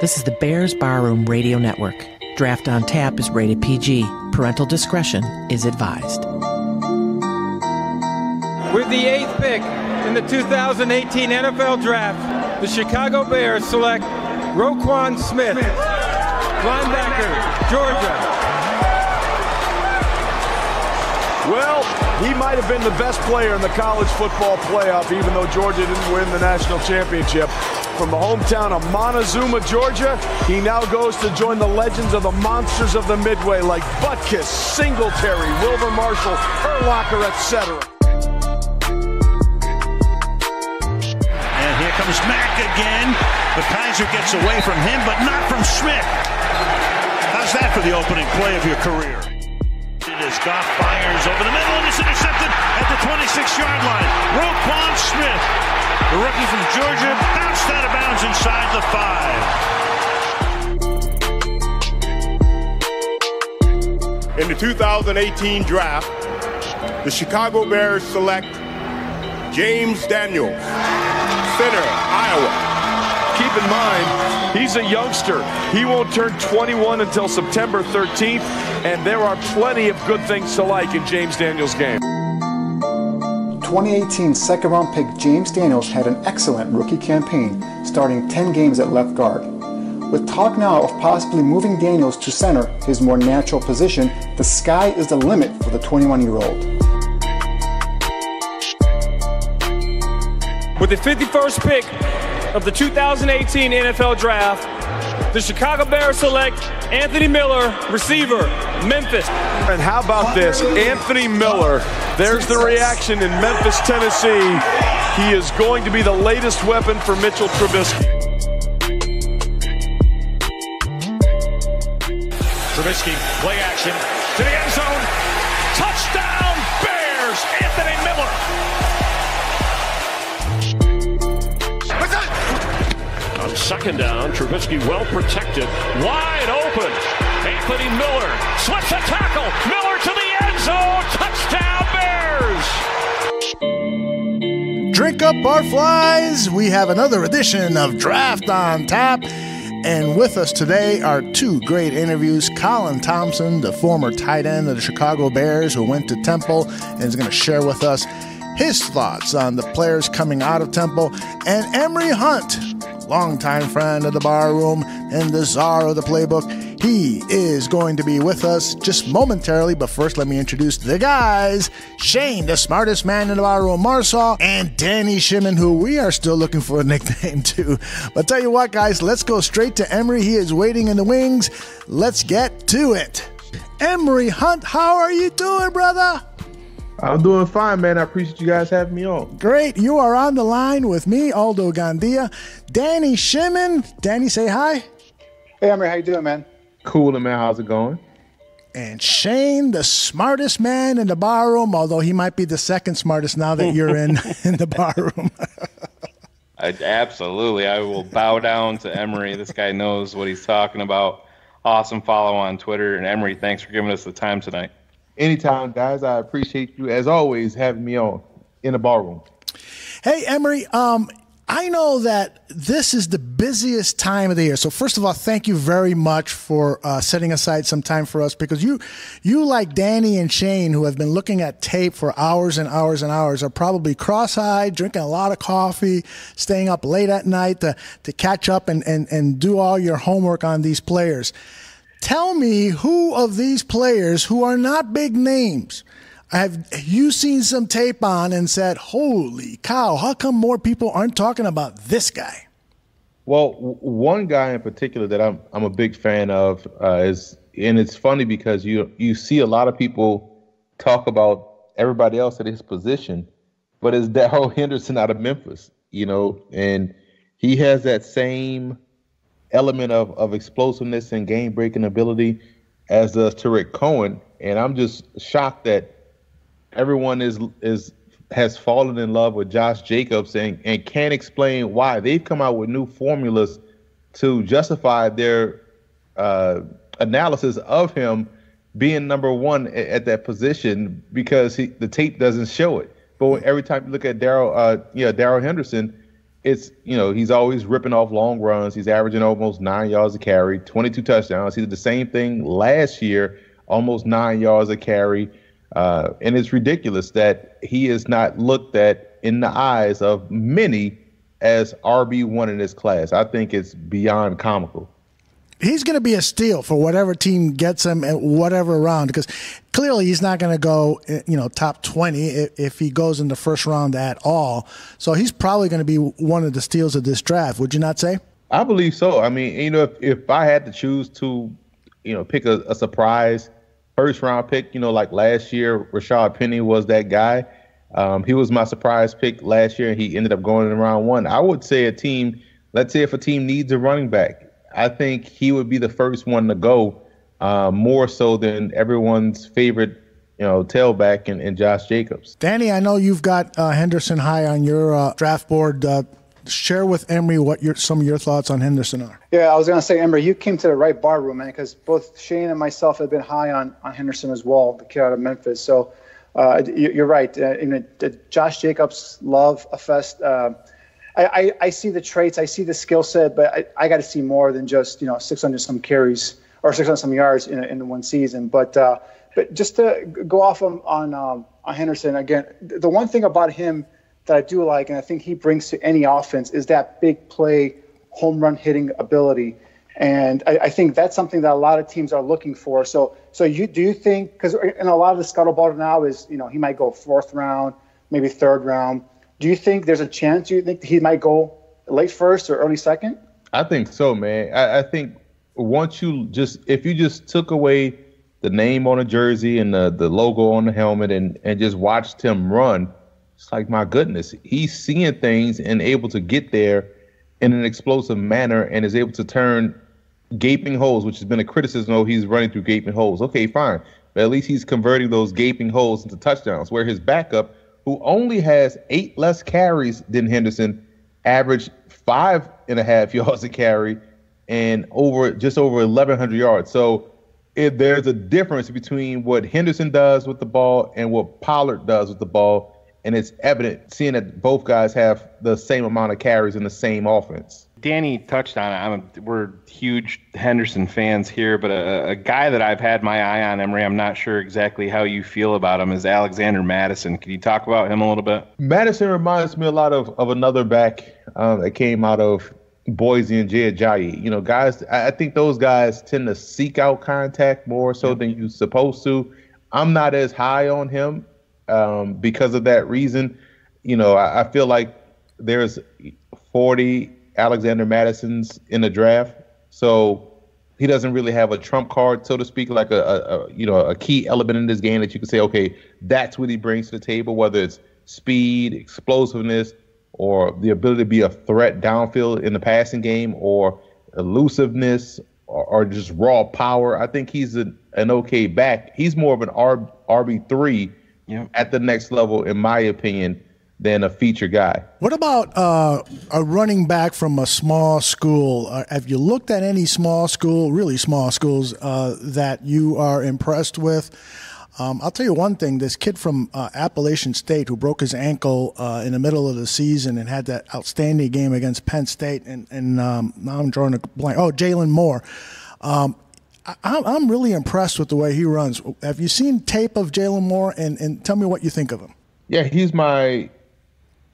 This is the Bears Barroom Radio Network. Draft on Tap is rated PG. Parental discretion is advised. With the eighth pick in the 2018 NFL Draft, the Chicago Bears select Roquan Smith, linebacker, Georgia. Well, he might have been the best player in the college football playoff, even though Georgia didn't win the national championship. From the hometown of Montezuma, Georgia, he now goes to join the legends of the monsters of the Midway like Butkus, Singletary, Wilber Marshall, Urlacher, etc. And here comes Mack again. But Kizer gets away from him, but not from Smith. How's that for the opening play of your career? As Goff fires over the middle and it's intercepted at the 26-yard line. Roquan Smith, the rookie from Georgia, bounced out of bounds inside the five. In the 2018 draft, the Chicago Bears select James Daniels, center, Iowa. Keep in mind, he's a youngster. He won't turn 21 until September 13th, and there are plenty of good things to like in James Daniels' game. 2018 second round pick James Daniels had an excellent rookie campaign, starting 10 games at left guard. With talk now of possibly moving Daniels to center, his more natural position, the sky is the limit for the 21 year old. With the 51st pick of the 2018 NFL Draft, the Chicago Bears select Anthony Miller, receiver, Memphis. And how about this? Anthony Miller, there's the reaction in Memphis, Tennessee. He is going to be the latest weapon for Mitchell Trubisky. Trubisky, play action to the end zone. Touchdown, Bears, Anthony Miller. Second down, Trubisky well protected, wide open. Anthony Miller slips a tackle. Miller to the end zone. Touchdown, Bears. Drink up our flies. We have another edition of Draft on Tap. And with us today are two great interviews. Colin Thompson, the former tight end of the Chicago Bears who went to Temple and is going to share with us his thoughts on the players coming out of Temple, and Emory Hunt, longtime friend of the bar room and the czar of the playbook. He is going to be with us just momentarily, but first let me introduce the guys Shayne, the smartest man in the bar room, Marsaw, and Danny Shimon, who we are still looking for a nickname to. But tell you what, guys, let's go straight to Emory. He is waiting in the wings. Let's get to it. Emory Hunt, how are you doing, brother? I'm doing fine, man. I appreciate you guys having me on. Great. You are on the line with me, Aldo Gandia, Danny Shimon. Danny, say hi. Hey, Emory, how you doing, man? Cool, man. How's it going? And Shayne, the smartest man in the bar room, although he might be the second smartest now that you're in in the bar room. I, absolutely. I will bow down to Emory. This guy knows what he's talking about. Awesome follow on Twitter. And Emory, thanks for giving us the time tonight. Anytime, guys. I appreciate you, as always, having me on in the ballroom. Hey, Emory, um, I know that this is the busiest time of the year. So first of all, thank you very much for uh, setting aside some time for us because you, you like Danny and Shayne, who have been looking at tape for hours and hours and hours, are probably cross-eyed, drinking a lot of coffee, staying up late at night to, to catch up and, and, and do all your homework on these players. Tell me who of these players who are not big names have you seen some tape on and said, "Holy cow! How come more people aren't talking about this guy?" Well, one guy in particular that I'm I'm a big fan of uh, is, and it's funny because you you see a lot of people talk about everybody else at his position, but it's Darrell Henderson out of Memphis, you know, and he has that same element of of explosiveness and game breaking ability as does Tarik Cohen, and I'm just shocked that everyone is is has fallen in love with Josh Jacobs and, and can't explain why. They've come out with new formulas to justify their uh, analysis of him being number one at, at that position because he, the tape doesn't show it. But every time you look at Daryl, uh, Darrell Henderson, it's you know he's always ripping off long runs. He's averaging almost nine yards a carry, 22 touchdowns. He did the same thing last year, almost nine yards a carry. Uh, and it's ridiculous that he is not looked at in the eyes of many as RB one in this class. I think it's beyond comical he's going to be a steal for whatever team gets him at whatever round because clearly he's not going to go you know top 20 if he goes in the first round at all. So he's probably going to be one of the steals of this draft would you not say? I believe so. I mean you know if, if i had to choose to you know pick a, a surprise first round pick you know like last year Rashaad Penny was that guy. Um, he was my surprise pick last year and he ended up going in round one. I would say a team let's say if a team needs a running back I think he would be the first one to go, uh, more so than everyone's favorite, you know, tailback and, and Josh Jacobs. Danny, I know you've got uh, Henderson high on your uh, draft board. Uh, share with Emory what your, some of your thoughts on Henderson are. Yeah, I was going to say, Emory, you came to the right bar room, man, because both Shayne and myself have been high on, on Henderson as well, the kid out of Memphis. So uh, you're right. Uh, in Josh Jacobs, love a fest. Uh, I, I, see the traits, I see the skill set, but I, I got to see more than just you know 600 some carries or 600 some yards in, in one season. But uh, but just to go off on on, um, on Henderson again, the one thing about him that I do like, and I think he brings to any offense, is that big play, home run hitting ability. And I, I, think that's something that a lot of teams are looking for. So, so you do you think because in a lot of the scuttlebutt now is you know he might go fourth round, maybe third round. Do you think there's a chance you think he might go late first or early second? I think so, man. I, I think once you just if you just took away the name on a jersey and the, the logo on the helmet and, and just watched him run, it's like my goodness, he's seeing things and able to get there in an explosive manner and is able to turn gaping holes, which has been a criticism. Oh, he's running through gaping holes. Okay, fine. But at least he's converting those gaping holes into touchdowns. Where his backup who only has eight less carries than Henderson, averaged five and a half yards a carry and over just over 1,100 yards. So if there's a difference between what Henderson does with the ball and what Pollard does with the ball. And it's evident seeing that both guys have the same amount of carries in the same offense. Danny touched on it. I'm a, we're huge Henderson fans here, but a, a, guy that I've had my eye on, Emory, I'm not sure exactly how you feel about him, is Alexander Mattison. Can you talk about him a little bit? Mattison reminds me a lot of, of another back um, that came out of Boise and Jay Ajayi. You know, guys, I think those guys tend to seek out contact more so than you're supposed to. I'm not as high on him um, because of that reason. You know, I, I feel like there's 40 Alexander Mattison's in the draft, so he doesn't really have a trump card, so to speak, like a, a, a, you know a key element in this game that you can say, okay, that's what he brings to the table, whether it's speed, explosiveness, or the ability to be a threat downfield in the passing game, or elusiveness, or, or just raw power. I think he's an, an okay back. He's more of an RB three yep. at the next level, in my opinion than a feature guy. What about uh, a running back from a small school? Uh, have you looked at any small school, really small schools, uh, that you are impressed with? Um, I'll tell you one thing: this kid from uh, Appalachian State who broke his ankle uh, in the middle of the season and had that outstanding game against Penn State, and, and um, now I'm drawing a blank. Oh, Jalin Moore. Um, I, I'm really impressed with the way he runs. Have you seen tape of Jalin Moore? And, and tell me what you think of him. Yeah, he's my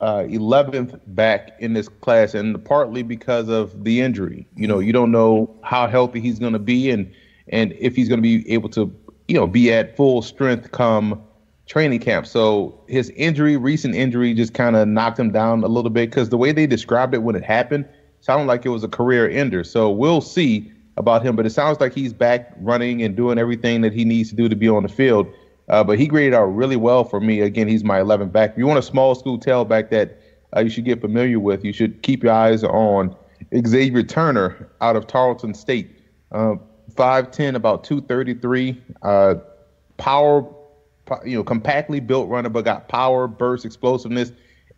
uh, 11th back in this class, and partly because of the injury. You know, you don't know how healthy he's going to be, and and if he's going to be able to, you know, be at full strength come training camp. So his injury, recent injury, just kind of knocked him down a little bit because the way they described it when it happened sounded like it was a career ender. So we'll see about him, but it sounds like he's back running and doing everything that he needs to do to be on the field. Uh, but he graded out really well for me. Again, he's my 11th back. If you want a small school tailback that uh, you should get familiar with, you should keep your eyes on Xavier Turner out of Tarleton State. Uh, 5'10, about 233. Uh, power, you know, compactly built runner, but got power, burst, explosiveness,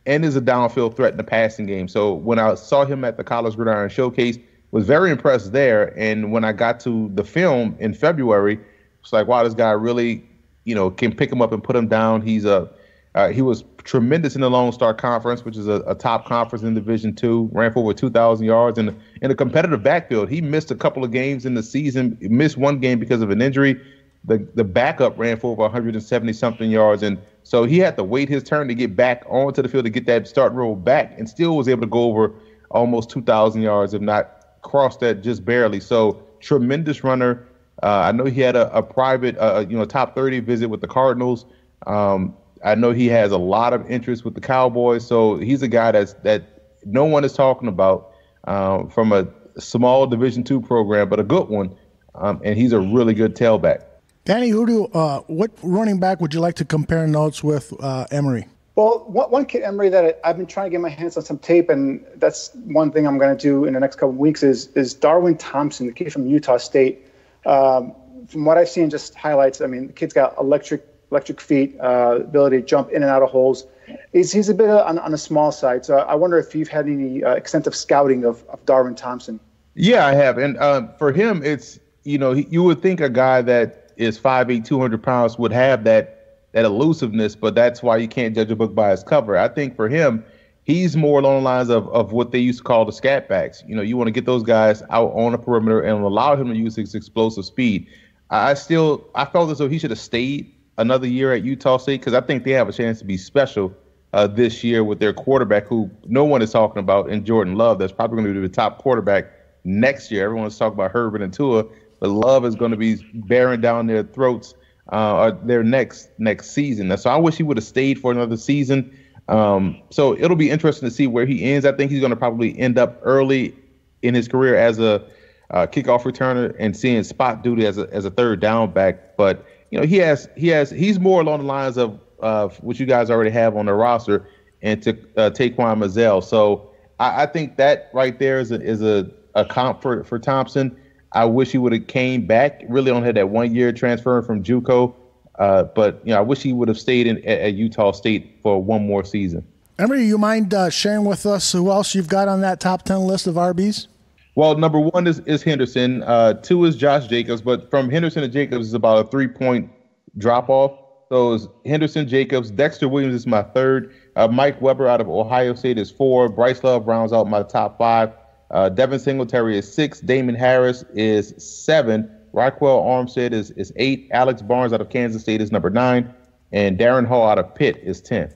and is a downfield threat in the passing game. So when I saw him at the College Gridiron Showcase, was very impressed there. And when I got to the film in February, it's like, wow, this guy really you know, can pick him up and put him down. He's a Uh, he was tremendous in the Lone Star Conference, which is a, a top conference in Division Two. Ran for over 2,000 yards in in a competitive backfield. He missed a couple of games in the season. Missed one game because of an injury. The the backup ran for over 170 something yards, and so he had to wait his turn to get back onto the field to get that start roll back, and still was able to go over almost 2,000 yards, if not cross that just barely. So tremendous runner. Uh, I know he had a, a private, uh, you know, top 30 visit with the Cardinals. Um, I know he has a lot of interest with the Cowboys, so he's a guy that's that no one is talking about um, from a small Division two program, but a good one, um, and he's a really good tailback. Danny, who do uh, what running back would you like to compare notes with uh, Emory? Well, one one kid, Emory, that I've been trying to get my hands on some tape, and that's one thing I'm going to do in the next couple of weeks is is Darwin Thompson, the kid from Utah State. Um, from what I've seen, just highlights. I mean, the kid's got electric electric feet, uh, ability to jump in and out of holes. He's, he's a bit on, on the small side. So I wonder if you've had any uh, extensive scouting of, of Darwin Thompson. Yeah, I have. And uh, for him, it's, you know, you would think a guy that is 5'8, 200 pounds would have that that elusiveness, but that's why you can't judge a book by its cover. I think for him, he's more along the lines of, of what they used to call the scat backs. You know, you want to get those guys out on the perimeter and allow him to use his explosive speed. I still I felt as though he should have stayed another year at Utah State because I think they have a chance to be special uh, this year with their quarterback, who no one is talking about, in Jordan Love. That's probably going to be the top quarterback next year. Everyone's talking about Herbert and Tua, but Love is going to be bearing down their throats uh, their next next season. So I wish he would have stayed for another season. Um, so it'll be interesting to see where he ends. I think he's going to probably end up early in his career as a uh, kickoff returner and seeing spot duty as a as a third down back. But you know, he has he has he's more along the lines of of what you guys already have on the roster and to uh, Taquan Mizzell. So I, I, think that right there is a, is a, a comp for, Thompson. I wish he would have came back. Really only had that one year transfer from JUCO, uh, but you know I wish he would have stayed in at, at, Utah State for one more season. Emory, you mind uh, sharing with us who else you've got on that top ten list of RBs? Well, number one is, is Henderson. Uh, two is Josh Jacobs, but from Henderson to Jacobs is about a three point drop off. So it's Henderson Jacobs. Dexter Williams is my third. Uh, Mike Weber out of Ohio State is four. Bryce Love rounds out my top five. Uh, Devin Singletary is six. Damien Harris is seven. Ryquell Armstead is, is eight. Alex Barnes out of Kansas State is number nine. And Darrin Hall out of Pitt is 10.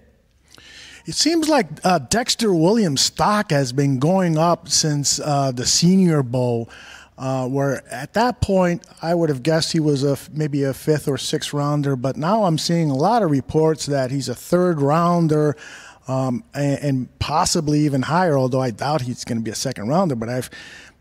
It seems like uh, Dexter Williams' stock has been going up since uh, the Senior Bowl, uh, where at that point I would have guessed he was a maybe a fifth or sixth rounder, but now I'm seeing a lot of reports that he's a third rounder. Um, and, and, possibly even higher, although I doubt he's going to be a second rounder. But I've,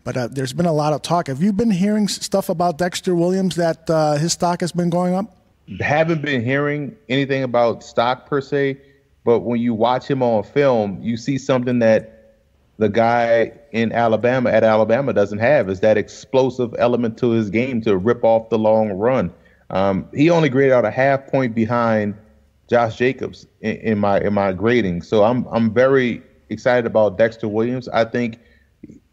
but uh, there's been a lot of talk. Have you been hearing stuff about Dexter Williams that uh, his stock has been going up? Haven't been hearing anything about stock per se. But when you watch him on film, you see something that the guy in Alabama at Alabama doesn't have is that explosive element to his game to rip off the long run. Um, he only graded out a half point behind Josh Jacobs in, in, my in my grading. So I'm I'm very excited about Dexter Williams. I think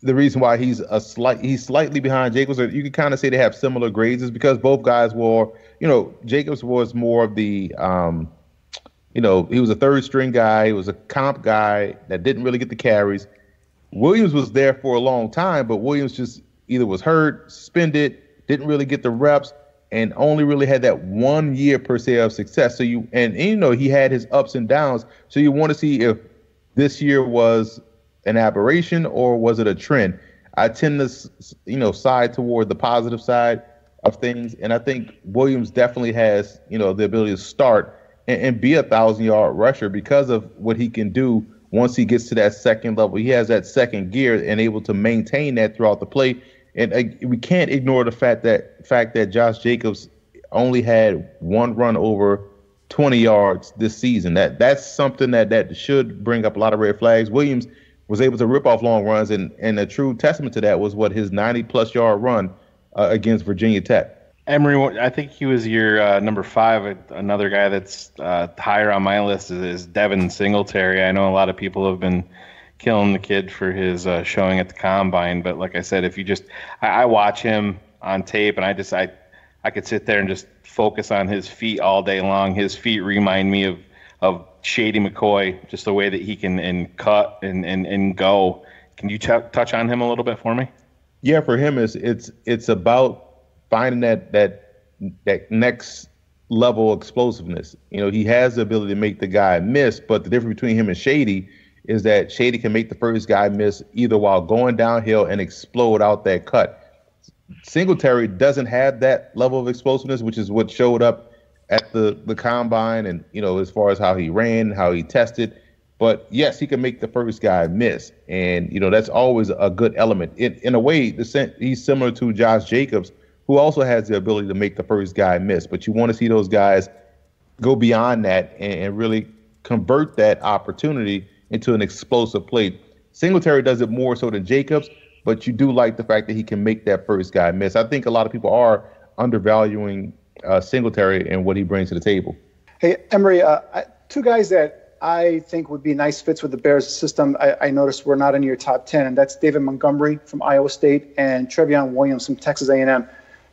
the reason why he's a slight he's slightly behind Jacobs, or you can kind of say they have similar grades, is because both guys were, you know, Jacobs was more of the um, you know, he was a third string guy. He was a comp guy that didn't really get the carries. Williams was there for a long time, but Williams just either was hurt, suspended, didn't really get the reps, and only really had that one year per se of success. So you and, and you know he had his ups and downs. So you want to see if this year was an aberration or was it a trend. I tend to you know side toward the positive side of things, and I think Williams definitely has you know the ability to start and, and be a thousand yard rusher because of what he can do once he gets to that second level. He has that second gear and able to maintain that throughout the play. And uh, we can't ignore the fact that fact that Josh Jacobs only had one run over 20 yards this season. That that's something that that should bring up a lot of red flags. Williams was able to rip off long runs, and and a true testament to that was what his 90 plus yard run uh, against Virginia Tech. Emory, I think he was your uh, number five. Another guy that's uh, higher on my list is, is, Devin Singletary. I know a lot of people have been killing the kid for his uh, showing at the combine, but like I said, if you just, I, I, watch him on tape, and I just, I, I could sit there and just focus on his feet all day long. His feet remind me of of Shady McCoy, just the way that he can and cut and and, and go. Can you t- touch on him a little bit for me? Yeah, for him, it's it's it's about finding that that that next level explosiveness. You know, he has the ability to make the guy miss, but the difference between him and Shady is that Shady can make the first guy miss either while going downhill and explode out that cut. Singletary doesn't have that level of explosiveness, which is what showed up at the the combine, and you know as far as how he ran, how he tested. But yes, he can make the first guy miss, and you know that's always a good element. In in a way, the he's similar to Josh Jacobs, who also has the ability to make the first guy miss. But you want to see those guys go beyond that and, and really convert that opportunity into an explosive play. Singletary does it more so than Jacobs, but you do like the fact that he can make that first guy miss. I think a lot of people are undervaluing uh, Singletary and what he brings to the table. Hey, Emory, uh, two guys that I think would be nice fits with the Bears system. I, I, noticed we're not in your top 10, and that's David Montgomery from Iowa State and Trayveon Williams from Texas A&M.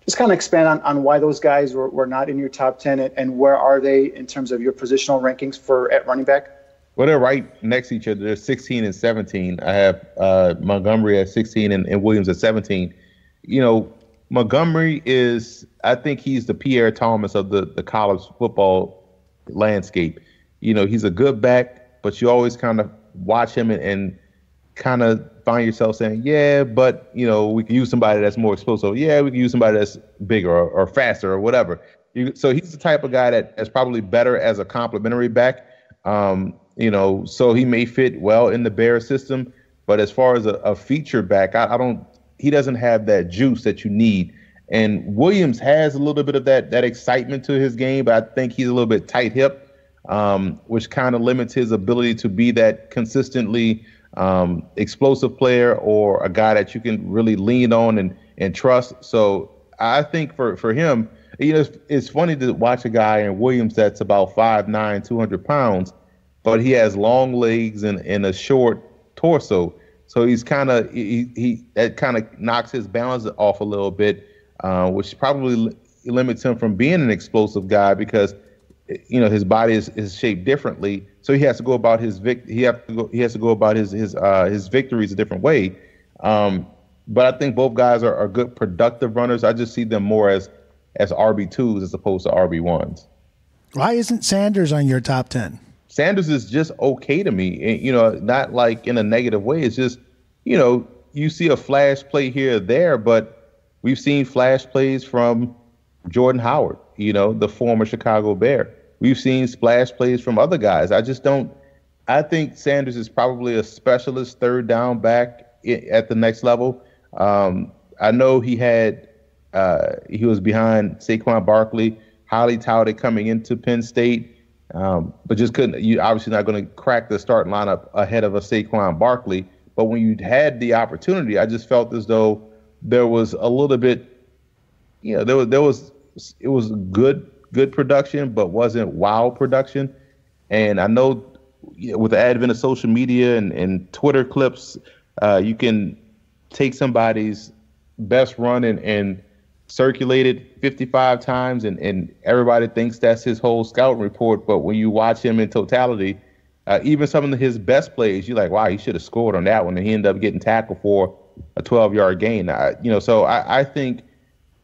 Just kind of expand on, on why those guys were, were not in your top 10 and, and where are they in terms of your positional rankings for at running back? Well, they're right next to each other. They're 16 and 17. I have uh, Montgomery at 16 and, and Williams at 17. You know, Montgomery is, I think he's the Pierre Thomas of the, the college football landscape. You know, he's a good back, but you always kind of watch him and, and kind of find yourself saying, yeah, but, you know, we can use somebody that's more explosive. Yeah, we can use somebody that's bigger or, or faster or whatever. You, so he's the type of guy that is probably better as a complementary back. Um, you know, so he may fit well in the Bear system. But as far as a, a feature back, I, I, don't. He doesn't have that juice that you need. And Williams has a little bit of that that excitement to his game, but I think he's a little bit tight hip, um, which kind of limits his ability to be that consistently um, explosive player or a guy that you can really lean on and and trust. So I think for for him, you know, it's, it's funny to watch a guy in Williams that's about 5'9", 200 pounds but he has long legs and, and a short torso. So he's kind of he, he that kind of knocks his balance off a little bit, uh, which probably limits him from being an explosive guy because you know his body is, is shaped differently. So he has to go about his vic- he have to go he has to go about his his uh, his victories a different way. Um, but I think both guys are, are good productive runners. I just see them more as as RB twos as opposed to RB ones. Why isn't Sanders on your top ten? Sanders is just okay to me. You know, not like in a negative way. It's just, you know, you see a flash play here or there, but we've seen flash plays from Jordan Howard, you know, the former Chicago Bear. We've seen splash plays from other guys. I just don't. I think Sanders is probably a specialist third down back at the next level. Um, I know he had uh, he was behind Saquon Barkley, highly touted coming into Penn State. Um, but just couldn't. You obviously not going to crack the starting lineup ahead of a Saquon Barkley. But when you had the opportunity, I just felt as though there was a little bit, you know, there was there was it was good good production, but wasn't wow production. And I know you know, with the advent of social media and, and Twitter clips, uh, you can take somebody's best run and, and circulated 55 times and, and everybody thinks that's his whole scouting report. But when you watch him in totality, uh, even some of his best plays, you're like, wow, he should have scored on that one. And he ended up getting tackled for a 12 yard gain. I, you know, so I, I think,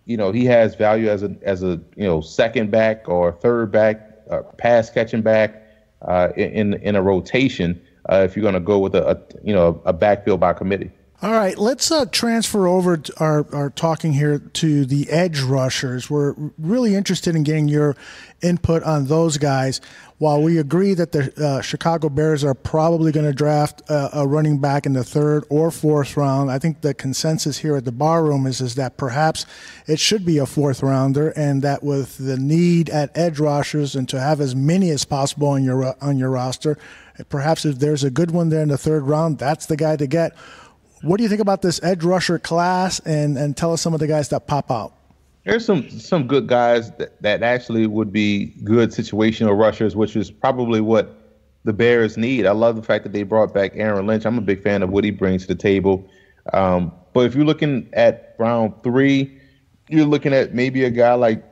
you know, he has value as a, as a, you know, second back or third back, uh, pass catching back uh, in, in a rotation uh, if you're going to go with a, a, you know, a backfield by committee. All right, let's uh, transfer over our, our talking here to the edge rushers. We're really interested in getting your input on those guys. While we agree that the uh, Chicago Bears are probably going to draft a, a, running back in the third or fourth round, I think the consensus here at the bar room is, is that perhaps it should be a fourth rounder, and that with the need at edge rushers and to have as many as possible on your on your roster, perhaps if there's a good one there in the third round, that's the guy to get. What do you think about this edge rusher class? And and tell us some of the guys that pop out. There's some some good guys that, that actually would be good situational rushers, which is probably what the Bears need. I love the fact that they brought back Aaron Lynch. I'm a big fan of what he brings to the table. Um, but if you're looking at round three, you're looking at maybe a guy like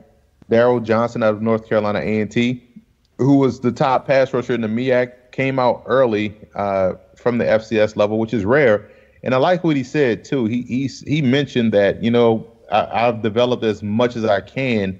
Darryl Johnson out of North Carolina A&T. who was the top pass rusher in the MEAC, came out early uh, from the FCS level, which is rare. And I like what he said too. He he he mentioned that you know I, I've developed as much as I can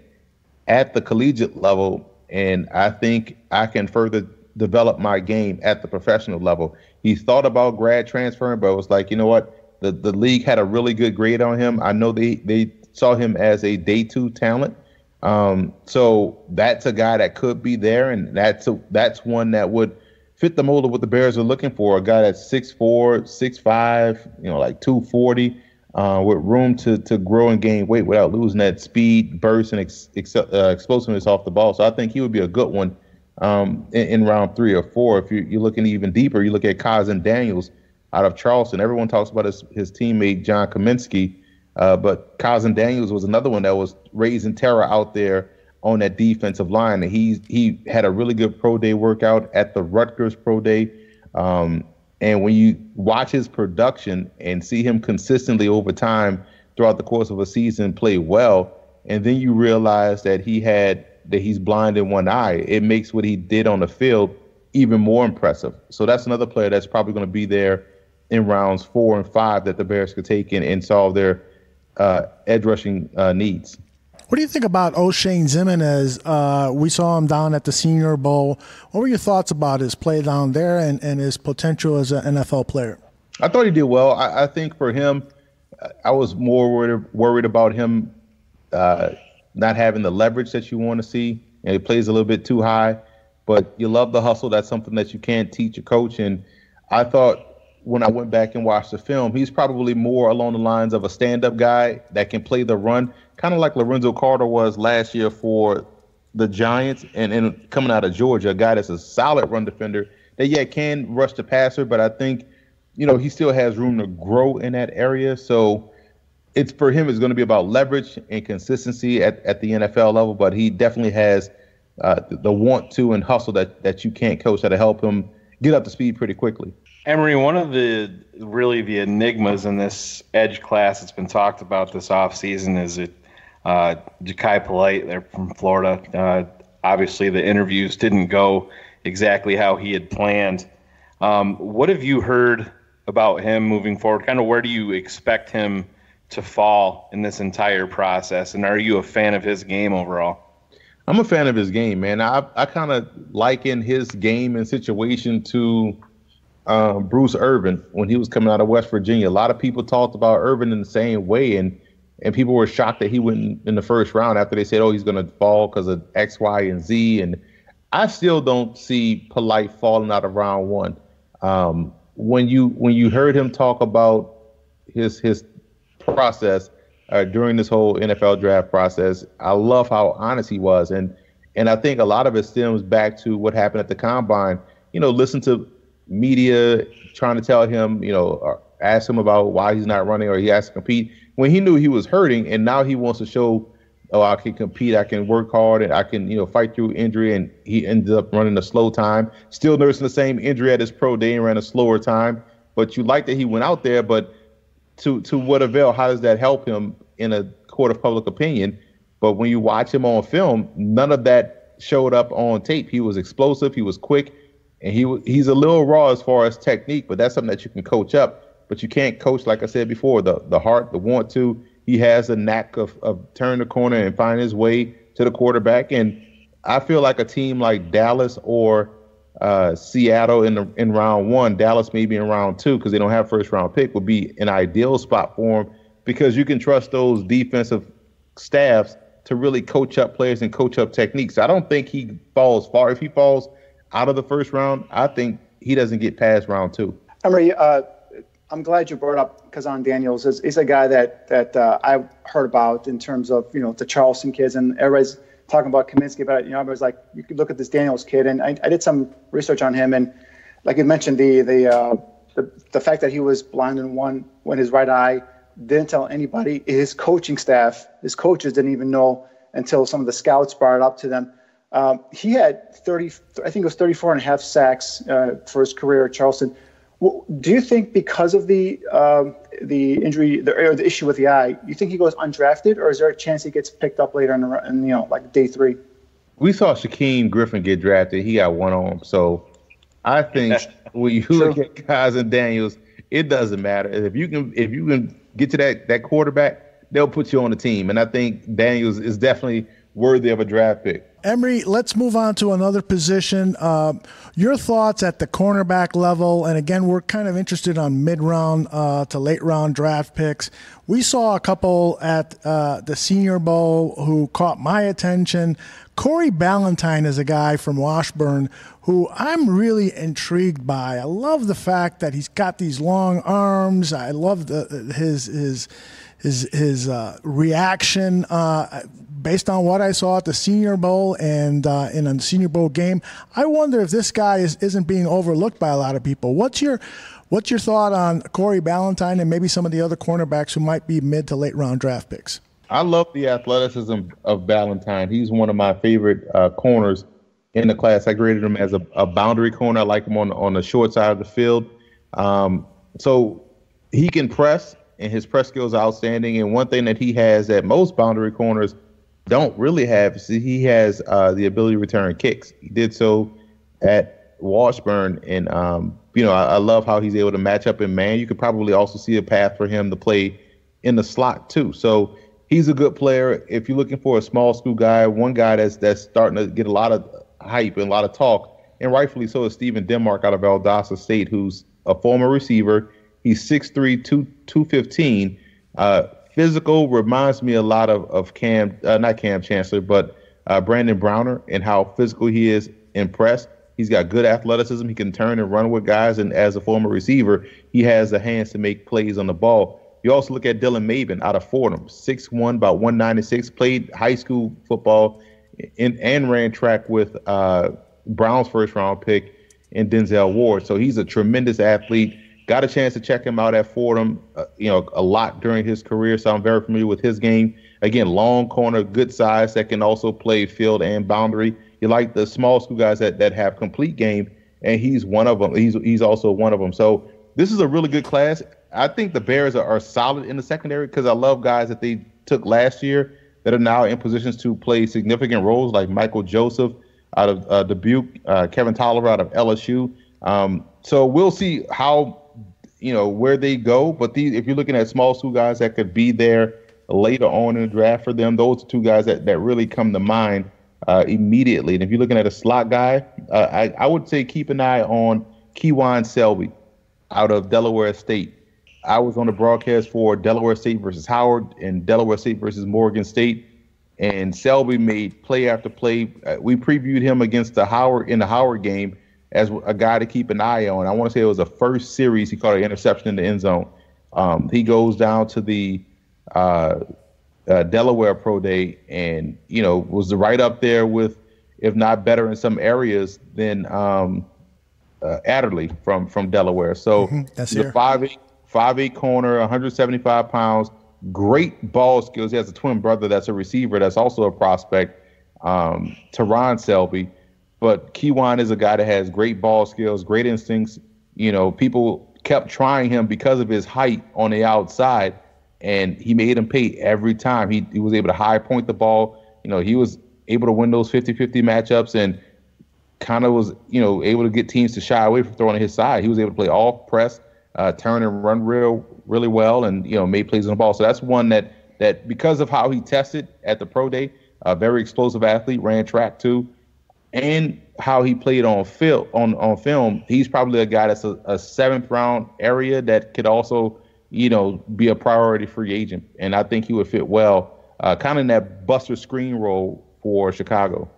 at the collegiate level, and I think I can further develop my game at the professional level. He thought about grad transferring, but was like, you know what, the the league had a really good grade on him. I know they they saw him as a day two talent. Um, so that's a guy that could be there, and that's a, that's one that would fit the mold of what the Bears are looking for. A guy that's 6'4", 6'5", you know, like 240, uh, with room to to grow and gain weight without losing that speed, burst, and ex, ex, uh, explosiveness off the ball. So I think he would be a good one um, in, in, round three or four. If you, you're looking even deeper, you look at Kahzin Daniels out of Charleston. Everyone talks about his, his teammate, John Cominsky, uh, but Kahzin Daniels was another one that was raising terror out there on that defensive line. He he had a really good pro day workout at the Rutgers pro day. Um, and when you watch his production and see him consistently over time throughout the course of a season play well, and then you realize that he had that he's blind in one eye, it makes what he did on the field even more impressive. So that's another player that's probably going to be there in rounds four and five that the Bears could take in and solve their uh, edge rushing uh, needs. What do you think about Oshane Ximines? Uh, we saw him down at the Senior Bowl. What were your thoughts about his play down there and, and his potential as an NFL player? I thought he did well. I, I think for him, I was more worried, worried about him uh, not having the leverage that you want to see. And he plays a little bit too high, but you love the hustle. That's something that you can't teach a coach. And I thought when I went back and watched the film, he's probably more along the lines of a stand-up guy that can play the run, kind of like Lorenzo Carter was last year for the Giants, and, and coming out of Georgia, a guy that's a solid run defender that yeah can rush the passer, but I think you know he still has room to grow in that area. So it's for him. It's going to be about leverage and consistency at, at the NFL level, but he definitely has uh, the, want to and hustle that that you can't coach that'll help him get up to speed pretty quickly. Emory, one of the really the enigmas in this edge class that's been talked about this offseason is it uh, Jachai Polite, they're from Florida. Uh, obviously, the interviews didn't go exactly how he had planned. Um, what have you heard about him moving forward? Kind of where do you expect him to fall in this entire process? And are you a fan of his game overall? I'm a fan of his game, man. I I kind of liken his game and situation to uh, Bruce Irvin when he was coming out of West Virginia. A lot of people talked about Irvin in the same way, and and people were shocked that he went in the first round after they said, "Oh, he's going to fall because of X, Y, and Z." And I still don't see Polite falling out of round one. Um, when you when you heard him talk about his his process uh, during this whole NFL draft process, I love how honest he was, and and I think a lot of it stems back to what happened at the combine. You know, listen to media trying to tell him, you know, ask him about why he's not running or he has to compete when he knew he was hurting and now he wants to show, oh, I can compete, I can work hard and I can, you know, fight through injury. And he ended up running a slow time, still nursing the same injury at his pro day and ran a slower time. But you like that he went out there, but to to what avail? How does that help him in a court of public opinion? But when you watch him on film, none of that showed up on tape. He was explosive, he was quick, and he he's a little raw as far as technique, but that's something that you can coach up. But you can't coach, like I said before, the the heart, the want to. He has a knack of of turn the corner and find his way to the quarterback. And I feel like a team like Dallas or uh, Seattle in the in round one, Dallas maybe in round two because they don't have first round pick would be an ideal spot for him because you can trust those defensive staffs to really coach up players and coach up techniques. I don't think he falls far. If he falls out of the first round, I think he doesn't get past round two. Emory, uh, I'm glad you brought up Kahzin Daniels. He's, a guy that that uh, I heard about in terms of you know the Charleston kids, and everybody's talking about Cominsky. but you know I was like, you could look at this Daniels kid, and I, I did some research on him, and like you mentioned, the the, uh, the the fact that he was blind in one when his right eye didn't tell anybody. His coaching staff, his coaches didn't even know until some of the scouts brought it up to them. Um, he had 30, I think it was 34 and a half sacks uh, for his career at Charleston. Do you think because of the um, the injury the, or the issue with the eye, you think he goes undrafted, or is there a chance he gets picked up later in, the, in you know like day three? we saw Shaquem Griffin get drafted. He got one arm. So I think when you look at guys and Daniels, it doesn't matter if you can if you can get to that that quarterback, they'll put you on the team. And I think Daniels is definitely worthy of a draft pick. Emory, let's move on to another position. Uh, your thoughts at the cornerback level, and again, we're kind of interested on mid-round uh, to late-round draft picks. We saw a couple at uh, the Senior Bowl who caught my attention. Corey Ballentine is a guy from Washburn who I'm really intrigued by. I love the fact that he's got these long arms. I love the, his his his his uh, reaction uh, based on what I saw at the Senior Bowl and uh, in a Senior Bowl game. I wonder if this guy is, isn't being overlooked by a lot of people. What's your what's your thought on Corey Ballentine and maybe some of the other cornerbacks who might be mid to late round draft picks? I love the athleticism of Ballentine. He's one of my favorite uh, corners in the class. I graded him as a, a, boundary corner. I like him on on the short side of the field. Um, so he can press, and his press skills are outstanding. And one thing that he has that most boundary corners don't really have is he has uh, the ability to return kicks. He did so at Washburn, and um, you know I, I love how he's able to match up in man. You could probably also see a path for him to play in the slot too. So he's a good player. If you're looking for a small school guy, one guy that's that's starting to get a lot of hype and a lot of talk, and rightfully so, is Stephen Denmark out of Valdosta State, who's a former receiver. He's 6'3", 215. Uh, physical reminds me a lot of of Kam, uh, not Kam Chancellor, but uh, Brandon Browner, and how physical he is. Impressed. He's got good athleticism. He can turn and run with guys, and as a former receiver, he has the hands to make plays on the ball. You also look at Dylan Mabin out of Fordham, 6'1", about 196, played high school football in, and ran track with uh, Brown's first round pick and Denzel Ward. So he's a tremendous athlete. Got a chance to check him out at Fordham, uh, you know, a lot during his career. So I'm very familiar with his game. Again, long corner, good size that can also play field and boundary. You like the small school guys that, that have complete game, and he's one of them. He's he's also one of them. So this is a really good class. I think the Bears are, are solid in the secondary because I love guys that they took last year that are now in positions to play significant roles, like Michael Joseph out of uh, Dubuque, uh, Kevin Toliver out of LSU. Um, so we'll see how you know where they go. But these, if you're looking at small school guys that could be there later on in the draft for them, those two guys that, that really come to mind uh, immediately. And if you're looking at a slot guy, uh, I, I would say keep an eye on Kewan Selby out of Delaware State. I was on the broadcast for Delaware State versus Howard and Delaware State versus Morgan State, and Selby made play after play. Uh, we previewed him against the Howard in the Howard game as a guy to keep an eye on. I want to say it was the first series he caught an interception in the end zone. Um, he goes down to the uh, uh, Delaware Pro Day, and you know was right up there with, if not better in some areas than um, uh, Adderley from from Delaware. So mm-hmm. That's the here. five eight five eight corner, 175 pounds, great ball skills. He has a twin brother that's a receiver that's also a prospect, um, Teron Selby. But Kiwan is a guy that has great ball skills, great instincts. You know, people kept trying him because of his height on the outside, and he made him pay every time. He, he was able to high point the ball. You know, he was able to win those 50 50 matchups and kind of was, you know, able to get teams to shy away from throwing to his side. He was able to play off press, uh, turn and run real, really well, and, you know, made plays on the ball. So that's one that, that because of how he tested at the pro day, a very explosive athlete, ran track too and how he played on film on, on film, he's probably a guy that's a, a, seventh round area that could also, you know, be a priority free agent. And I think he would fit well, uh, kind of in that Buster Skrine role for Chicago.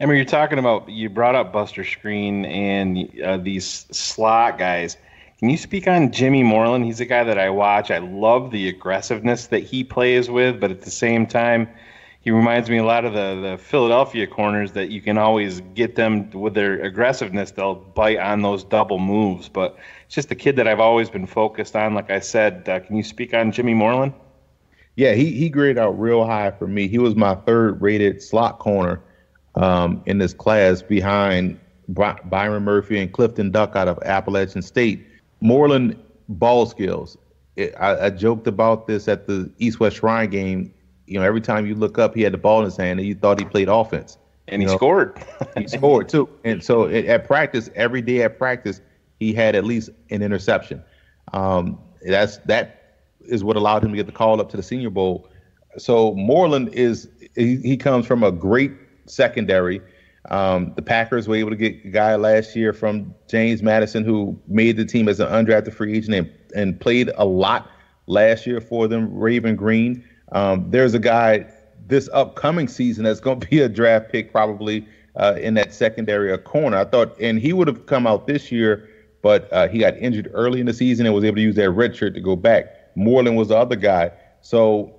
I mean, you're talking about you brought up Buster Skrine and uh, these slot guys. Can you speak on Jimmy Moreland? He's a guy that I watch. I love the aggressiveness that he plays with, but at the same time, he reminds me a lot of the, the Philadelphia corners that you can always get them with their aggressiveness. They'll bite on those double moves. But it's just a kid that I've always been focused on. Like I said, uh, can you speak on Jimmy Moreland? Yeah, he, he graded out real high for me. He was my third rated slot corner um, in this class behind By- Byron Murphy and Clifton Duck out of Appalachian State. Moreland ball skills. It, I, I joked about this at the East West Shrine game you know, every time you look up, he had the ball in his hand and you thought he played offense. And he know, scored. he scored too. And so at practice, every day at practice, he had at least an interception. Um, that's that is what allowed him to get the call up to the Senior Bowl. So Moreland is he, he comes from a great secondary. Um, the Packers were able to get a guy last year from James Madison who made the team as an undrafted free agent and, and played a lot last year for them, Raven Greene. Um, there's a guy this upcoming season that's going to be a draft pick probably uh, in that secondary or corner. I thought, and he would have come out this year, but uh, he got injured early in the season and was able to use that red shirt to go back. Moreland was the other guy. So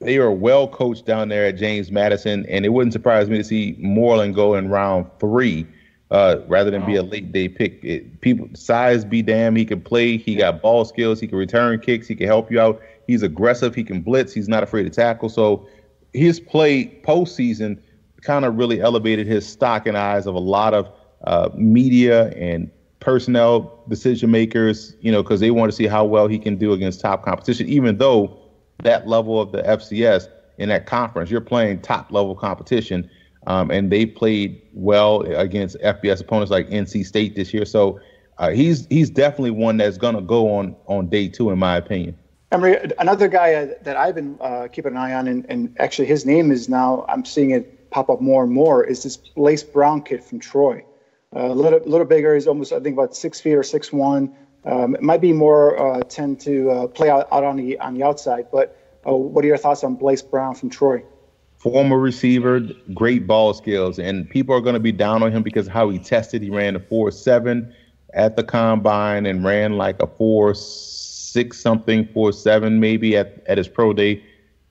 they are well coached down there at James Madison, and it wouldn't surprise me to see Moreland go in round three uh, rather than wow. be a late day pick. It, people size be damn. He can play. He got ball skills. He can return kicks. He can help you out. He's aggressive. He can blitz. He's not afraid to tackle. So his play postseason kind of really elevated his stock in eyes of a lot of uh, media and personnel decision makers. You know, because they want to see how well he can do against top competition, even though that level of the FCS in that conference. You're playing top level competition, um, and they played well against FBS opponents like NC State this year. So uh, he's he's definitely one that's going to go on on day two, in my opinion. Emory, another guy uh, that I've been uh, keeping an eye on, and, and, actually his name is now I'm seeing it pop up more and more, is this Blace Brown kid from Troy. Uh, a little little bigger, he's almost I think about six feet or six one. Um, it might be more uh, tend to uh, play out, out, on the on the outside. But what are your thoughts on Blace Brown from Troy? Former receiver, great ball skills, and people are going to be down on him because how he tested. He ran a four seven at the combine and ran like a four six something, four seven maybe at at his pro day.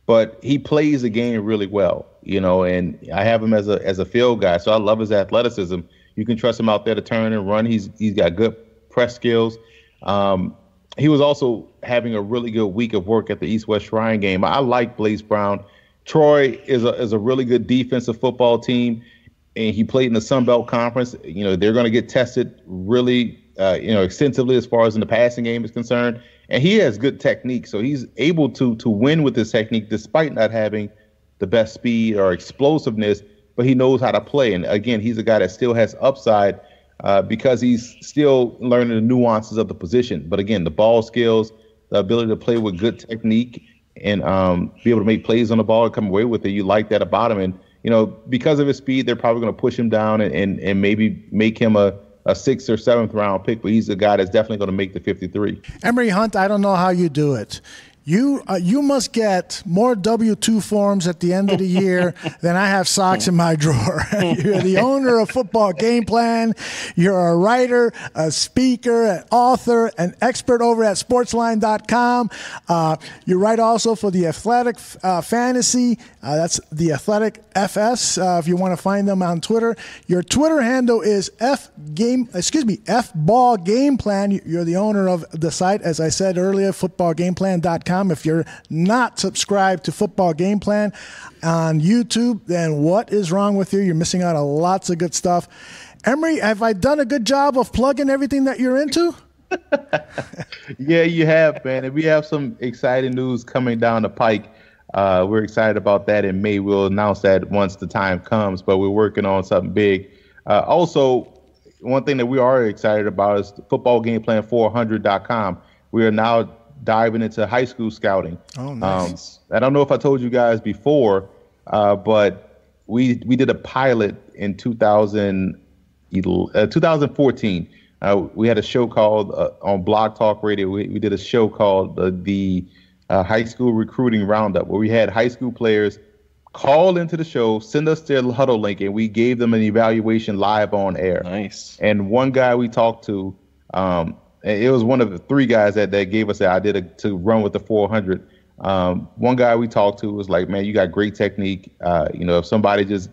But he plays the game really well, you know, and I have him as a as a field guy, so I love his athleticism. You can trust him out there to turn and run. He's he's got good press skills. Um, he was also having a really good week of work at the East West Shrine game. I like Blace Brown. Troy is a is a really good defensive football team, and he played in the Sun Belt Conference. You know they're going to get tested really, uh, you know, extensively as far as in the passing game is concerned. And he has good technique, so he's able to to win with his technique despite not having the best speed or explosiveness. But he knows how to play, and again, he's a guy that still has upside uh, because he's still learning the nuances of the position. But again, the ball skills, the ability to play with good technique, and um, be able to make plays on the ball and come away with it. You like that about him, and you know because of his speed, they're probably going to push him down and, and and maybe make him a a sixth or seventh round pick, but he's a guy that's definitely going to make the 53. Emory Hunt, I don't know how you do it. You uh, you must get more W two forms at the end of the year than I have socks in my drawer. You're the owner of Football Game Plan. You're a writer, a speaker, an author, an expert over at Sportsline.com. Uh, you write also for the Athletic uh, Fantasy. Uh, that's the Athletic FS. Uh, if you want to find them on Twitter, your Twitter handle is F Game. Excuse me, F Ball Game Plan. You're the owner of the site, as I said earlier, FootballGamePlan.com. If you're not subscribed to Football Game Plan on YouTube, then what is wrong with you? You're missing out on lots of good stuff. Emory, have I done a good job of plugging everything that you're into? yeah, you have, man. And we have some exciting news coming down the pike. Uh, we're excited about that in May. We'll announce that once the time comes, but we're working on something big. Uh, also, one thing that we are excited about is footballgameplan400.com. We are now diving into high school scouting. Oh, nice. Um, I don't know if I told you guys before, uh, but we we did a pilot in 2000, uh, 2014. Uh, we had a show called uh, on Blog Talk Radio. We, we did a show called uh, the uh, High School Recruiting Roundup, where we had high school players call into the show, send us their Hudl link, and we gave them an evaluation live on air. Nice. And one guy we talked to, um, it was one of the three guys that, that gave us the idea to, to run with the 400. Um, one guy we talked to was like, man, you got great technique. Uh, you know, if somebody just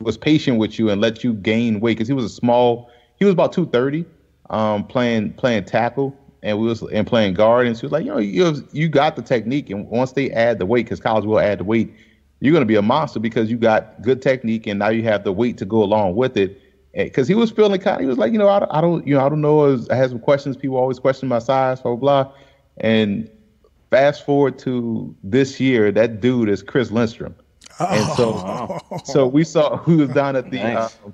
was patient with you and let you gain weight, because he was a small, he was about 230, um, playing playing tackle, and we was and playing guard, and she was like, you know, you you got the technique, and once they add the weight, because college will add the weight, you're going to be a monster because you got good technique, and now you have the weight to go along with it because he was feeling kind of, he was like, you know, I, I don't, you know, I don't know. I had some questions. People always question my size, blah, blah, blah. And fast forward to this year, that dude is Chris Lindstrom. and so so we saw who was down at the Nice. uh,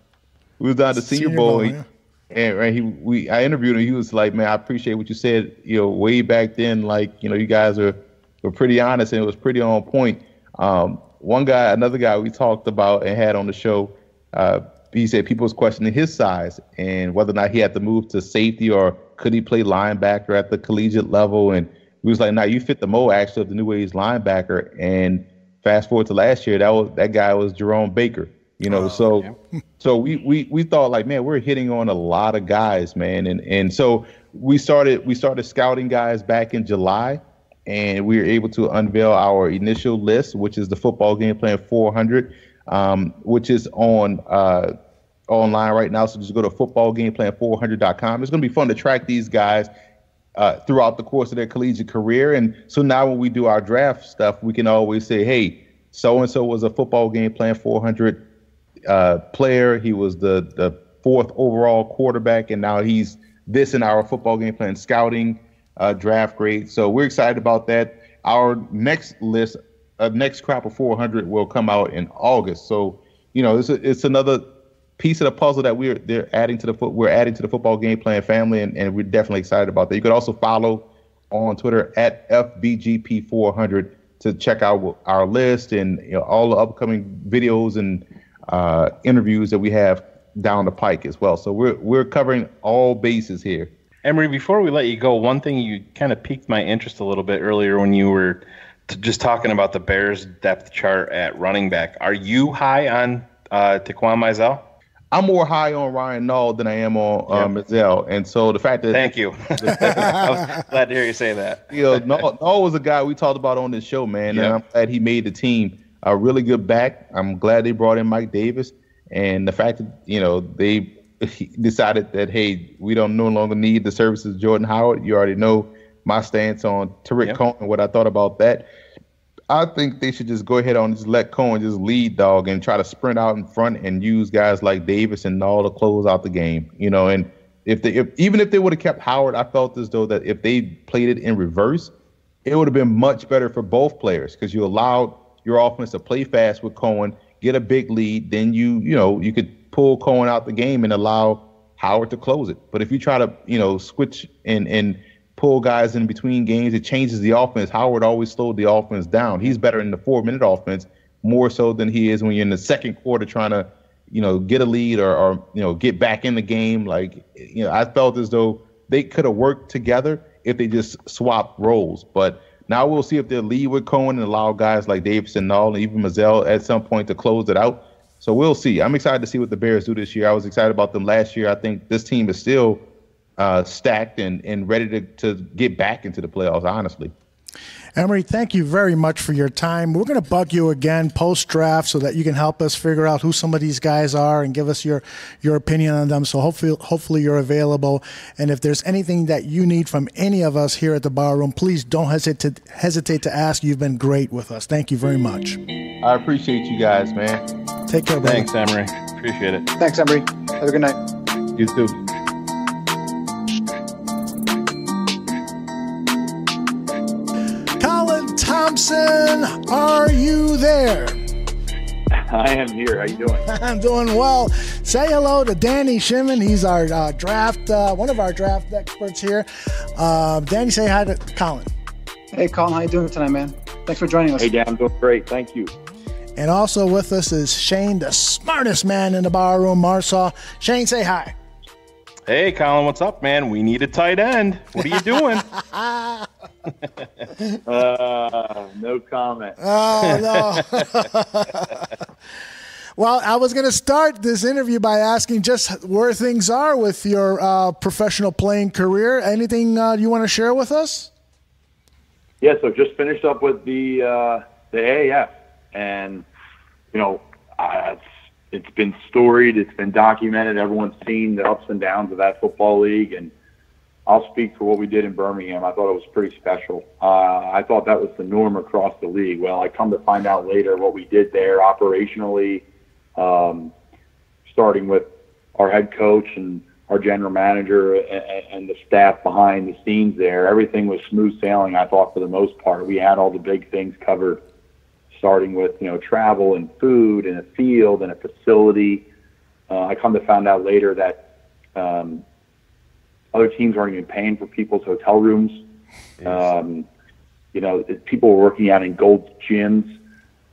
we was down at the Senior, Senior Bowl, Bowl, and right, he we I interviewed him. He was like, "Man, I appreciate what you said. You know, way back then, like you know, you guys are were pretty honest and it was pretty on point." Um, one guy, another guy we talked about and had on the show, uh, he said people was questioning his size and whether or not he had to move to safety or could he play linebacker at the collegiate level. And we was like, "Now you fit the mold actually of the new age linebacker." And fast forward to last year, that was that guy was Jerome Baker. You know, so so we, we we thought like, man, we're hitting on a lot of guys, man, and and so we started we started scouting guys back in July, and we were able to unveil our initial list, which is the football game plan 400, um, which is on uh, online right now. So just go to footballgameplan400.com. It's going to be fun to track these guys uh, throughout the course of their collegiate career. And so now when we do our draft stuff, we can always say, hey, so and so was a football game plan 400 uh, player. He was the the fourth overall quarterback, and now he's this in our football game plan scouting uh, draft grade. So we're excited about that. Our next list, uh, next crop of 400 will come out in August. So you know, it's a, it's another piece of the puzzle that we're they're adding to the foot we're adding to the football game plan family, and, and we're definitely excited about that. You could also follow on Twitter at FBGP400 to check out our list and you know, all the upcoming videos and uh, interviews that we have down the pike as well. So we're we're covering all bases here. Emory, before we let you go, one thing you kind of piqued my interest a little bit earlier when you were t- just talking about the Bears depth chart at running back. Are you high on uh, Taquan Mizzell? I'm more high on Ryan Nall than I am on um, Mizzell, and so the fact that Thank you. I was glad to hear you say that. you know, Nall, Nall was a guy we talked about on this show, man, Yeah. and I'm glad he made the team. A really good back. I'm glad they brought in Mike Davis, and the fact that you know they decided that hey, we don't no longer need the services of Jordan Howard. You already know my stance on Tarik Yep. Cohen, what I thought about that. I think they should just go ahead on just let Cohen just lead dog and try to sprint out in front and use guys like Davis and all to close out the game. You know, and if they if, even if they would have kept Howard, I felt as though that if they played it in reverse, it would have been much better for both players because you allowed your offense to play fast with Cohen, get a big lead, then you you know you could pull Cohen out the game and allow Howard to close it. But if you try to you know switch and and pull guys in between games, it changes the offense. Howard always slowed the offense down. He's better in the four minute offense more so than he is when you're in the second quarter trying to you know get a lead or, or you know get back in the game. Like you know I felt as though they could have worked together if they just swapped roles, but. Now we'll see if they'll lead with Cohen and allow guys like Davis and Nall and even Mizzell at some point to close it out. So we'll see. I'm excited to see what the Bears do this year. I was excited about them last year. I think this team is still uh, stacked and, and ready to, to get back into the playoffs, honestly. Emory, thank you very much for your time. We're going to bug you again post draft so that you can help us figure out who some of these guys are and give us your your opinion on them. So hopefully, hopefully you're available. And if there's anything that you need from any of us here at the bar room, please don't hesitate to, hesitate to ask. You've been great with us. Thank you very much. I appreciate you guys, man. Take care, buddy. Thanks, Emory. Appreciate it. Thanks, Emory. Have a good night. You too. Thompson, are you there? I am here. How you doing? I'm doing well. Say hello to Danny Shimon. He's our uh, draft, uh, one of our draft experts here. Uh, Danny, say hi to Colin. Hey, Colin, how you doing tonight, man? Thanks for joining us. Hey, Dan, I'm doing great. Thank you. And also with us is Shane, the smartest man in the bar room, Marsaw. Shane, say hi. Hey, Colin, what's up, man? We need a tight end. What are you doing? Uh, no comment. Oh, no. well, I was going to start this interview by asking just where things are with your uh, professional playing career. Anything uh, you want to share with us? Yeah, so just finished up with the uh, the AAF, and you know, uh, it's been storied, it's been documented. Everyone's seen the ups and downs of that football league, and I'll speak for what we did in Birmingham. I thought it was pretty special. Uh, I thought that was the norm across the league. Well, I come to find out later what we did there operationally, um, starting with our head coach and our general manager and, and the staff behind the scenes there. Everything was smooth sailing, I thought, for the most part. We had all the big things covered. Starting with you know travel and food and a field and a facility. Uh, I come to find out later that um, other teams aren't even paying for people's hotel rooms. Um, you know, people were working out in gold gyms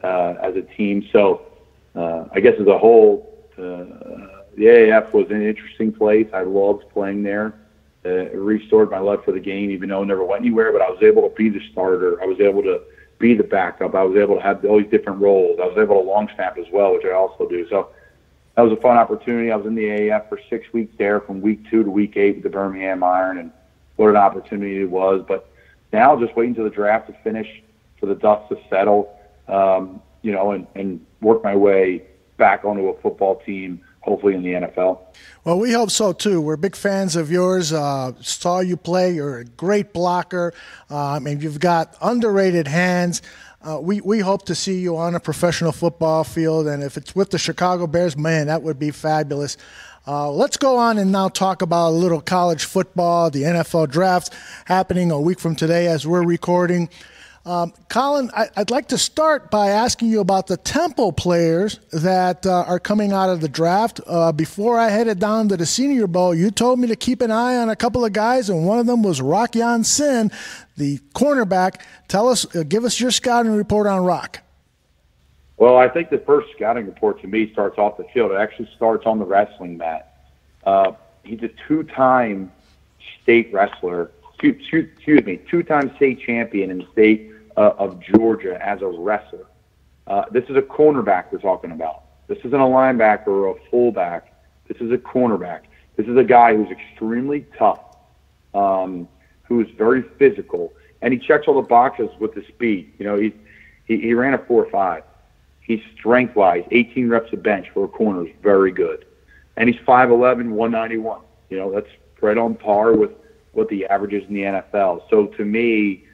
uh, as a team. So uh, I guess as a whole, uh, the AAF was an interesting place. I loved playing there. Uh, it restored my love for the game, even though I never went anywhere. But I was able to be the starter. I was able to be the backup. I was able to have all these different roles. I was able to long snap as well, which I also do. So that was a fun opportunity. I was in the AAF for six weeks there, from week two to week eight with the Birmingham Iron, and what an opportunity it was. But now, just waiting to the draft to finish, for the dust to settle, um, you know, and, and work my way back onto a football team hopefully in the NFL. Well, we hope so too. We're big fans of yours. Uh, saw you play. You're a great blocker, um, and you've got underrated hands. Uh, we, we hope to see you on a professional football field, and if it's with the Chicago Bears, man, that would be fabulous. Uh, let's go on and now talk about a little college football, the NFL draft happening a week from today as we're recording. Um, Colin, I, would like to start by asking you about the Temple players that uh, are coming out of the draft. Uh, before I headed down to the Senior Bowl, you told me to keep an eye on a couple of guys, and one of them was Rock Ya-Sin, the cornerback. Tell us, uh, give us your scouting report on Rock. Well, I think the first scouting report to me starts off the field. It actually starts on the wrestling mat. Uh, he's a two-time state wrestler excuse me, two-time state champion in the state uh, of Georgia as a wrestler. Uh, this is a cornerback we're talking about. This isn't a linebacker or a fullback. This is a cornerback. This is a guy who's extremely tough, um, who is very physical, and he checks all the boxes with the speed. You know, he he, he ran a four or five. He's strength wise, 18 reps of bench for a corner is very good, and he's 5'11", 191. You know, that's right on par with what the average is in the NFL. So to me,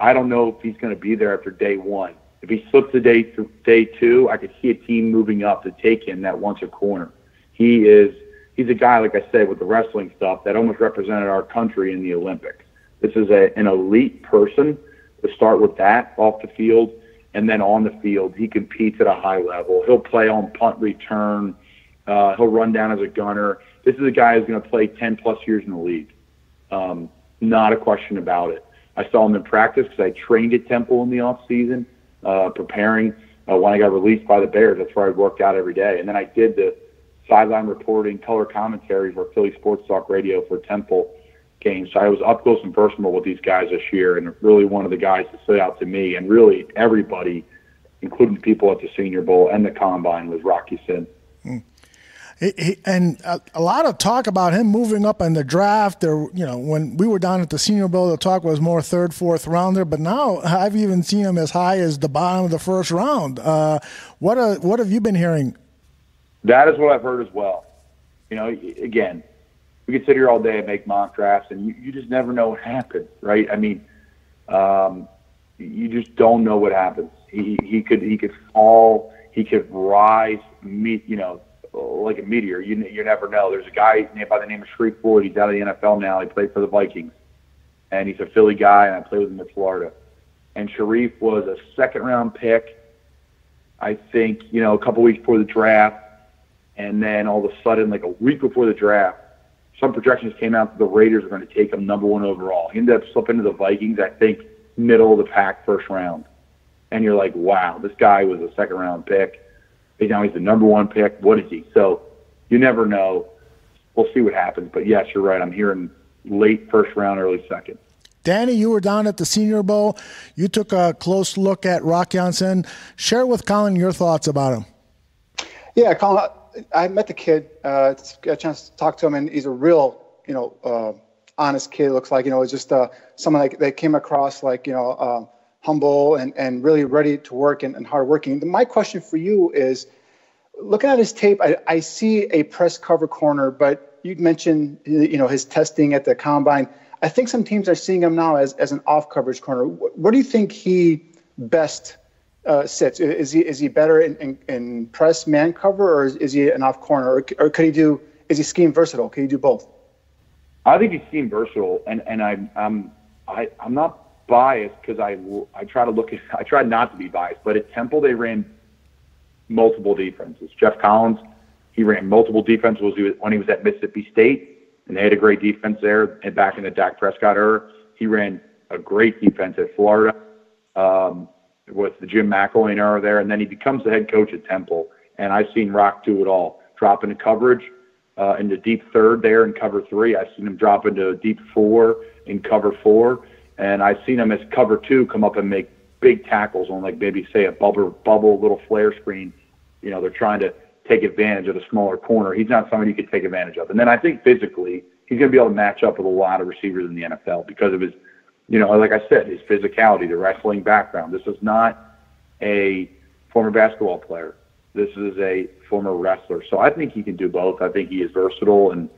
I don't know if he's going to be there after day one. If he slips to day th- day two, I could see a team moving up to take him that wants a corner. He is he's a guy like I said with the wrestling stuff that almost represented our country in the Olympics. This is a, an elite person to start with that off the field, and then on the field he competes at a high level. He'll play on punt return. Uh, he'll run down as a gunner. This is a guy who's going to play 10 plus years in the league. Um, not a question about it. I saw him in practice because I trained at Temple in the off season, uh, preparing uh, when I got released by the Bears. That's where I worked out every day, and then I did the sideline reporting, color commentary for Philly Sports Talk Radio for Temple games. So I was up close and personal with these guys this year, and really one of the guys that stood out to me, and really everybody, including people at the Senior Bowl and the Combine, was Rock Ya-Sin. Mm. He, and a, a, lot of talk about him moving up in the draft. There, you know, when we were down at the Senior Bowl, the talk was more third, fourth rounder. But now I've even seen him as high as the bottom of the first round. Uh, what a, what have you been hearing? That is what I've heard as well. You know, again, we could sit here all day and make mock drafts, and you, you just never know what happens, right? I mean, um, you just don't know what happens. He he could he could fall, he could rise, meet you know like a meteor. You you never know. There's a guy named by the name of Sharrif Floyd. He's out of the NFL now. He played for the Vikings, and he's a Philly guy. And I played with him in Florida. And Sharrif was a second round pick. I think you know a couple weeks before the draft, and then all of a sudden, like a week before the draft, some projections came out that the Raiders are going to take him number one overall. He ended up slipping to the Vikings. I think middle of the pack, first round. And you're like, wow, this guy was a second round pick now he's the number one pick. What is he? So you never know. We'll see what happens. But yes, you're right. I'm hearing late first round, early second. Danny, you were down at the Senior Bowl. You took a close look at Rock Ya-Sin. Share with Colin your thoughts about him. Yeah, Colin, I met the kid. Uh, got a chance to talk to him, and he's a real, you know, uh, honest kid. Looks like you know, it's just uh, someone like that came across like you know, uh, humble and, and really ready to work and, and hardworking. My question for you is looking at his tape, I, I see a press cover corner, but you mentioned you know his testing at the combine. I think some teams are seeing him now as, as an off coverage corner. Where do you think he best uh, sits? Is he is he better in, in, in, press man cover or is, is he an off corner or, or could he do? Is he scheme versatile? Can he do both? I think he's scheme versatile, and and I'm I'm I, I'm not biased because I I try to look at I try not to be biased, but at Temple they ran multiple defenses. Geoff Collins, he ran multiple defenses when he was at Mississippi State, and they had a great defense there. And back in the Dak Prescott era, he ran a great defense at Florida um, with the Jim McElwain era there, and then he becomes the head coach at Temple. And I've seen Rock do it all, drop into coverage uh, into deep third there in cover three. I've seen him drop into deep four in cover four, and I've seen him as cover two come up and make big tackles on like maybe say a bubble bubble little flare screen. You know, they're trying to take advantage of the smaller corner. He's not somebody you could take advantage of. And then I think physically, he's going to be able to match up with a lot of receivers in the NFL because of his, you know, like I said, his physicality, the wrestling background. This is not a former basketball player. This is a former wrestler. So I think he can do both. I think he is versatile and,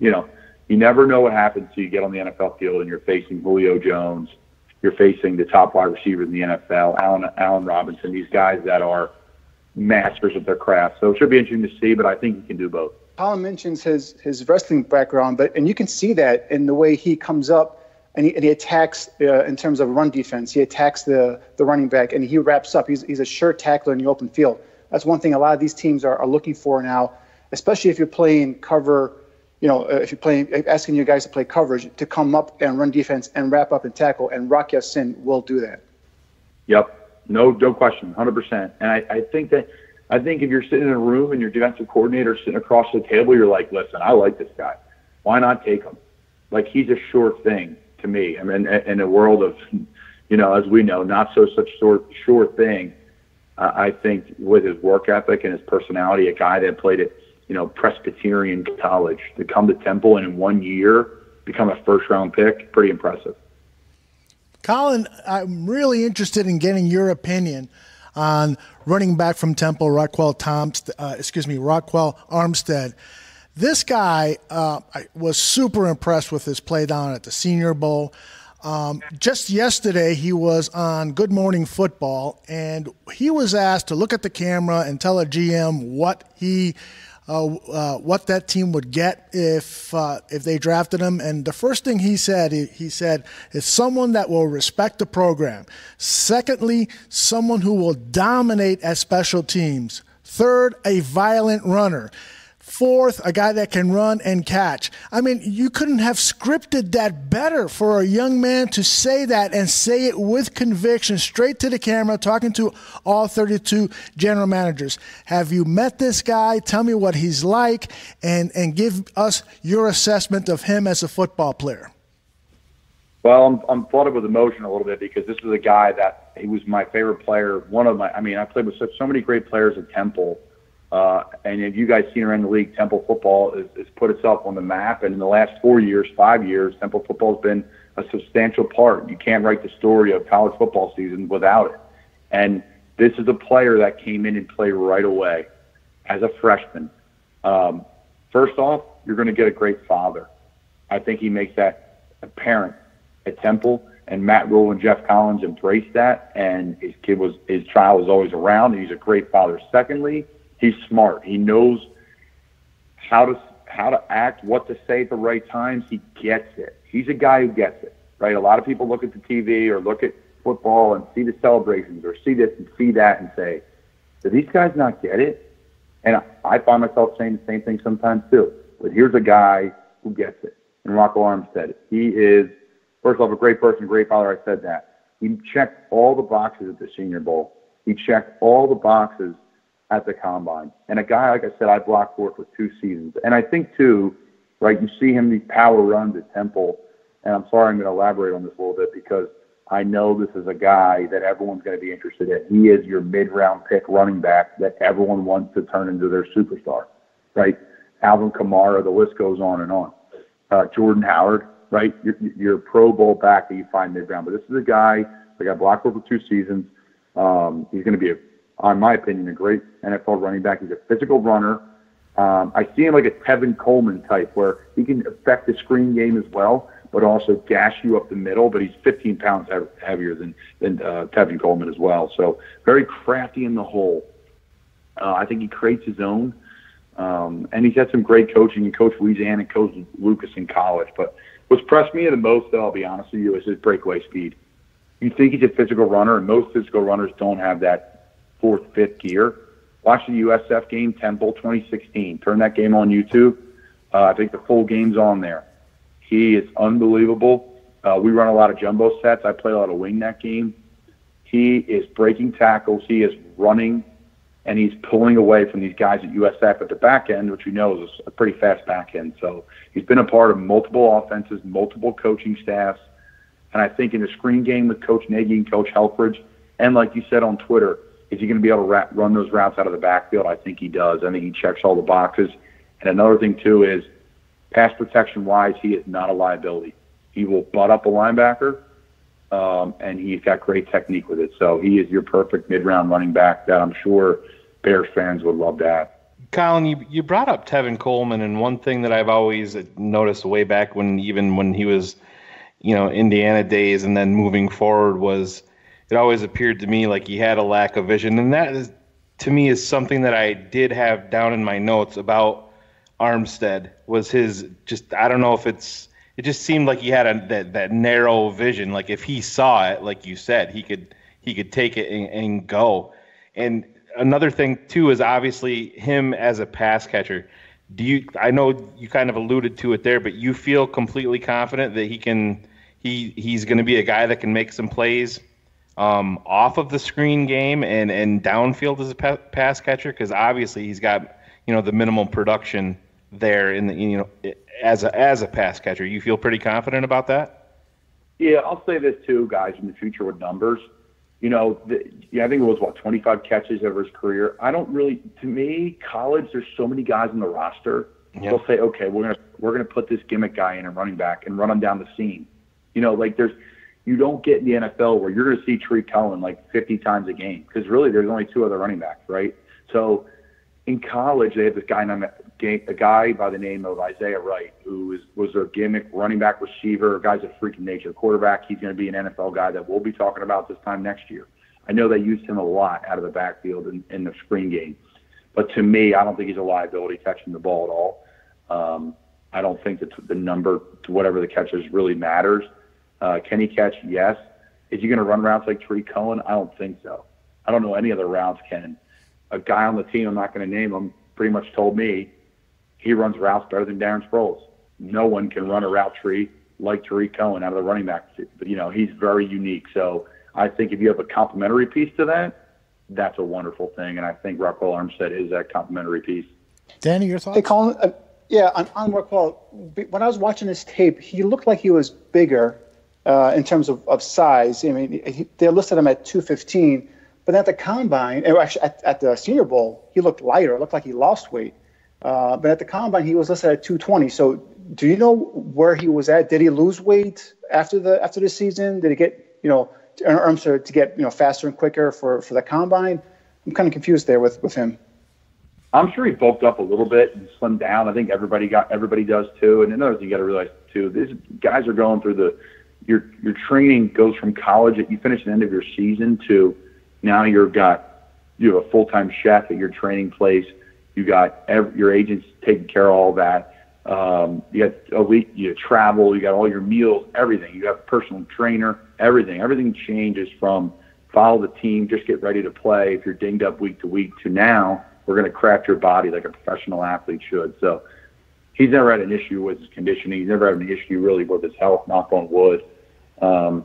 you know, you never know what happens until you get on the NFL field and you're facing Julio Jones, you're facing the top wide receiver in the NFL, Allen Allen Robinson, these guys that are masters of their craft. So it should be interesting to see, but I think he can do both. Colin mentions his his wrestling background, but and you can see that in the way he comes up and he, and he attacks uh, in terms of run defense. He attacks the the running back and he wraps up. He's he's a sure tackler in the open field. That's one thing a lot of these teams are, are looking for now, especially if you're playing cover. You know, uh, if you're playing, asking your guys to play coverage to come up and run defense and wrap up and tackle, and Rock Ya-Sin will do that. Yep, no, no question, 100%. And I, I think that I think if you're sitting in a room and your defensive coordinator sitting across the table, you're like, listen, I like this guy. Why not take him? Like he's a sure thing to me. I mean, in a world of, you know, as we know, not so such sure sure thing. Uh, I think with his work ethic and his personality, a guy that played at, you know, Presbyterian College to come to Temple and in one year become a first round pick, pretty impressive. Colin, I'm really interested in getting your opinion on running back from Temple, Rockwell Thompson, uh, excuse me, Ryquell Armstead. This guy, uh, I was super impressed with his play down at the Senior Bowl. Um, just yesterday, he was on Good Morning Football, and he was asked to look at the camera and tell a GM what he, what that team would get if uh, if they drafted him. And the first thing he said, he, he said, is someone that will respect the program. Secondly, someone who will dominate at special teams. Third, a violent runner. Fourth, a guy that can run and catch. I mean, you couldn't have scripted that better for a young man to say that and say it with conviction, straight to the camera, talking to all 32 general managers. Have you met this guy? Tell me what he's like and, and give us your assessment of him as a football player. Well, I'm, I'm flooded with emotion a little bit because this is a guy that he was my favorite player. One of my, I mean, I played with such, so many great players at Temple uh, and if you guys seen around the league, Temple football has, has put itself on the map. And in the last four years, five years, Temple football has been a substantial part. You can't write the story of college football season without it. And this is a player that came in and played right away as a freshman. Um, first off, you're going to get a great father. I think he makes that apparent at Temple. And Matt Rhule and Geoff Collins embraced that, and his kid was his child was always around. And he's a great father. Secondly, He's smart. He knows how to how to act, what to say at the right times. He gets it. He's a guy who gets it, right? A lot of people look at the TV or look at football and see the celebrations or see this and see that and say, "Do these guys not get it?" And I find myself saying the same thing sometimes too. But here's a guy who gets it. And Rocco Armstead, he is first off a great person, great father. I said that. He checked all the boxes at the Senior Bowl. He checked all the boxes at the combine. And a guy, like I said, I blocked for for two seasons. And I think too, right, you see him these power runs at Temple. And I'm sorry, I'm going to elaborate on this a little bit because I know this is a guy that everyone's going to be interested in. He is your mid-round pick running back that everyone wants to turn into their superstar, right? Alvin Kamara, the list goes on and on. Uh, Jordan Howard, right? Your, your Pro Bowl back that you find mid-round. But this is a guy that got blocked for two seasons. Um, he's going to be a in my opinion, a great NFL running back. He's a physical runner. Um, I see him like a Tevin Coleman type, where he can affect the screen game as well, but also gash you up the middle. But he's 15 pounds heavier than than uh, Tevin Coleman as well. So very crafty in the hole. Uh, I think he creates his own, um, and he's had some great coaching. He coached Louisiana and coached Lucas in college. But what's pressed me the most, though, I'll be honest with you, is his breakaway speed. you think he's a physical runner, and most physical runners don't have that fourth, fifth gear. Watch the USF game, Temple 2016. Turn that game on YouTube. Uh, I think the full game's on there. He is unbelievable. Uh, we run a lot of jumbo sets. I play a lot of wing that game. He is breaking tackles. He is running, and he's pulling away from these guys at USF at the back end, which we know is a pretty fast back end. So he's been a part of multiple offenses, multiple coaching staffs. And I think in the screen game with Coach Nagy and Coach Helfrich, and like you said on Twitter, is he going to be able to run those routes out of the backfield? I think he does. I think he checks all the boxes. And another thing too is pass protection wise, he is not a liability. He will butt up a linebacker, um, and he's got great technique with it. So he is your perfect mid-round running back that I'm sure Bears fans would love to have. Colin, you, you brought up Tevin Coleman, and one thing that I've always noticed way back when even when he was, you know, Indiana days, and then moving forward was it always appeared to me like he had a lack of vision, and that is to me is something that I did have down in my notes about Armstead was his just I don't know if it's it just seemed like he had a that, that narrow vision. Like if he saw it like you said he could he could take it and, and go. And another thing too is obviously him as a pass catcher. Do you I know you kind of alluded to it there but you feel completely confident that he can he he's going to be a guy that can make some plays um, off of the screen game and and downfield as a pass catcher because obviously he's got you know the minimal production there in the you know as a as a pass catcher. You feel pretty confident about that? Yeah, I'll say this too, guys. In the future with numbers, you know, the, yeah, I think it was what 25 catches over his career. I don't really, to me, college. There's so many guys on the roster. Yep. They'll say, okay, we're gonna we're gonna put this gimmick guy in a running back and run him down the seam. You know, like there's you don't get in the NFL where you're going to see Tarik Cohen like 50 times a game because really there's only two other running backs, right? So in college they had this guy named a guy by the name of Isaiah Wright, who is, was their gimmick running back receiver. Guy's a freaking nature quarterback. He's going to be an NFL guy that we'll be talking about this time next year. I know they used him a lot out of the backfield in, in the screen game. But to me, I don't think he's a liability catching the ball at all. Um, I don't think that the number whatever the catches really matters. Uh, can he catch? Yes. Is he going to run routes like Tarik Cohen? I don't think so. I don't know any other routes can. A guy on the team, I'm not going to name him, pretty much told me he runs routes better than Darren Sproles. No one can run a route tree like Tarik Cohen out of the running back. But, you know, he's very unique. So I think if you have a complementary piece to that, that's a wonderful thing. And I think Ryquell Armstead is that complementary piece. Danny, your thoughts? Hey, Colin. Uh, yeah, on, on Ryquell, when I was watching his tape, he looked like he was bigger uh, in terms of, of size. I mean, he, they listed him at 215, but at the combine, actually at, at the Senior Bowl, he looked lighter. It looked like he lost weight. Uh, but at the combine, he was listed at 220. So, do you know where he was at? Did he lose weight after the after the season? Did he get you know, or, sorry, to get you know faster and quicker for for the combine? I'm kind of confused there with with him. I'm sure he bulked up a little bit and slimmed down. I think everybody got everybody does too. And another thing you got to realize too, these guys are going through the your your training goes from college you finish the end of your season to now you've got you have a full time chef at your training place you got every, your agents taking care of all that. Um, you got a week, you travel, you got all your meals, everything. You have a personal trainer, everything. Everything changes from follow the team, just get ready to play. If you're dinged up week to week, to now we're going to craft your body like a professional athlete should. So he's never had an issue with his conditioning. He's never had an issue really with his health. Knock on wood. Um,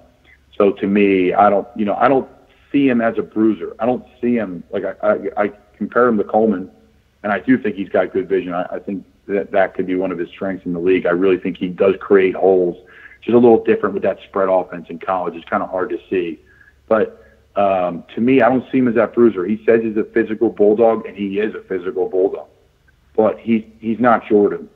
so to me, I don't, you know, I don't see him as a bruiser. I don't see him like I, I, I compare him to Coleman and I do think he's got good vision. I, I think that that could be one of his strengths in the league. I really think he does create holes. Just a little different with that spread offense in college. It's kind of hard to see, but um, to me, I don't see him as that bruiser. He says he's a physical bulldog, and he is a physical bulldog, but he's he's not Jordan,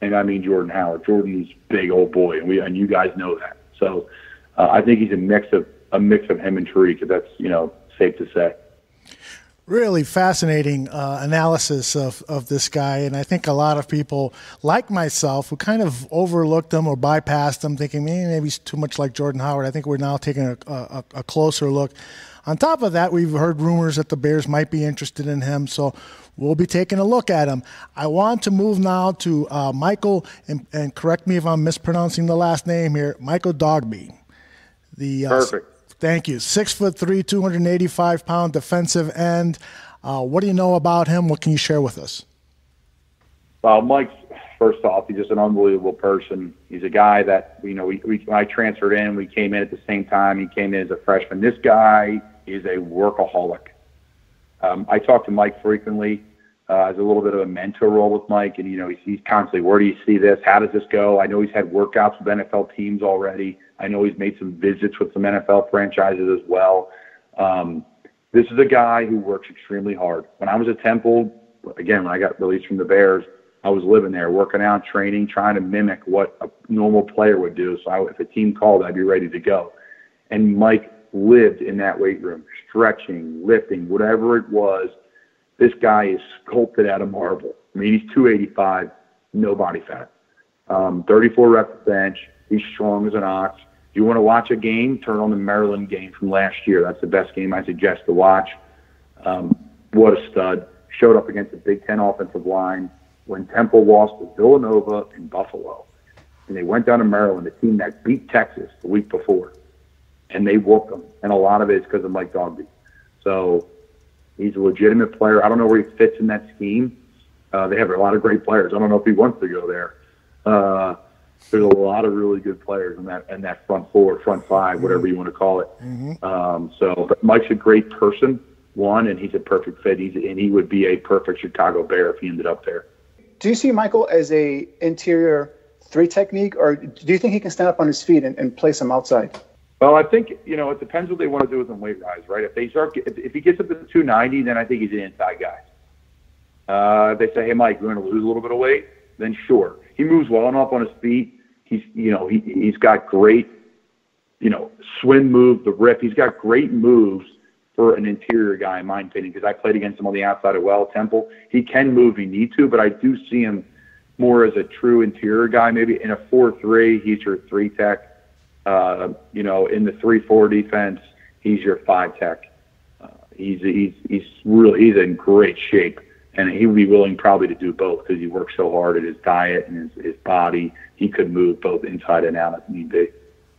and I mean Jordan Howard. Jordan's big old boy, and we and you guys know that. So uh, I think he's a mix of a mix of him and Tarik. If that's you know safe to say really fascinating uh, analysis of, of this guy. And I think a lot of people, like myself, who kind of overlooked him or bypassed him, thinking maybe, maybe he's too much like Jordan Howard. I think we're now taking a, a, a, closer look. On top of that, we've heard rumors that the Bears might be interested in him. So we'll be taking a look at him. I want to move now to uh, Michael, and, and, correct me if I'm mispronouncing the last name here, Michael Dogbe. The, uh, Perfect Thank you. Six foot three, 285 pound defensive end. Uh, what do you know about him? What can you share with us? Well, Mike's first off, he's just an unbelievable person. He's a guy that you know. We, we I transferred in, we came in at the same time. He came in as a freshman. This guy is a workaholic. Um, I talk to Mike frequently uh, as a little bit of a mentor role with Mike, and you know he's, he's constantly, where do you see this? How does this go? I know he's had workouts with NFL teams already. I know he's made some visits with some NFL franchises as well. Um, this is a guy who works extremely hard. When I was at Temple, again, when I got released from the Bears, I was living there, working out, training, trying to mimic what a normal player would do. So I, if a team called, I'd be ready to go. And Mike lived in that weight room, stretching, lifting, whatever it was. This guy is sculpted out of marble. I mean, he's 285, no body fat, um, 34 rep bench. He's strong as an ox. If you want to watch a game, turn on the Maryland game from last year. That's the best game I suggest to watch. Um, what a stud. Showed up against a Big Ten offensive line when Temple lost to Villanova in Buffalo. And they went down to Maryland, a team that beat Texas the week before. And they whooped them. And a lot of it is because of Mike Dogbe. So he's a legitimate player. I don't know where he fits in that scheme. Uh, they have a lot of great players. I don't know if he wants to go there. Uh, there's a lot of really good players in that in that front four, front five, whatever you want to call it. Mm-hmm. Um, so, but Mike's a great person, one, and he's a perfect fit. He's and he would be a perfect Chicago Bear if he ended up there. Do you see Michael as a interior three technique, or do you think he can stand up on his feet and, and play some outside? Well, I think you know it depends what they want to do with him weight rise, right? If they start, if, if he gets up to 290, then I think he's an inside guy. Uh, if they say, "Hey, Mike, we're going to lose a little bit of weight," then sure, he moves well enough on his feet. He's, you know, he he's got great, you know, swim move, the rip. He's got great moves for an interior guy, in my opinion, because I played against him on the outside of well Temple. He can move, he need to, but I do see him more as a true interior guy. Maybe in a four-three, he's your three tech. Uh, you know, in the three-four defense, he's your five tech. Uh, he's he's he's really he's in great shape, and he would be willing probably to do both because he works so hard at his diet and his, his body. He could move both inside and out if need be.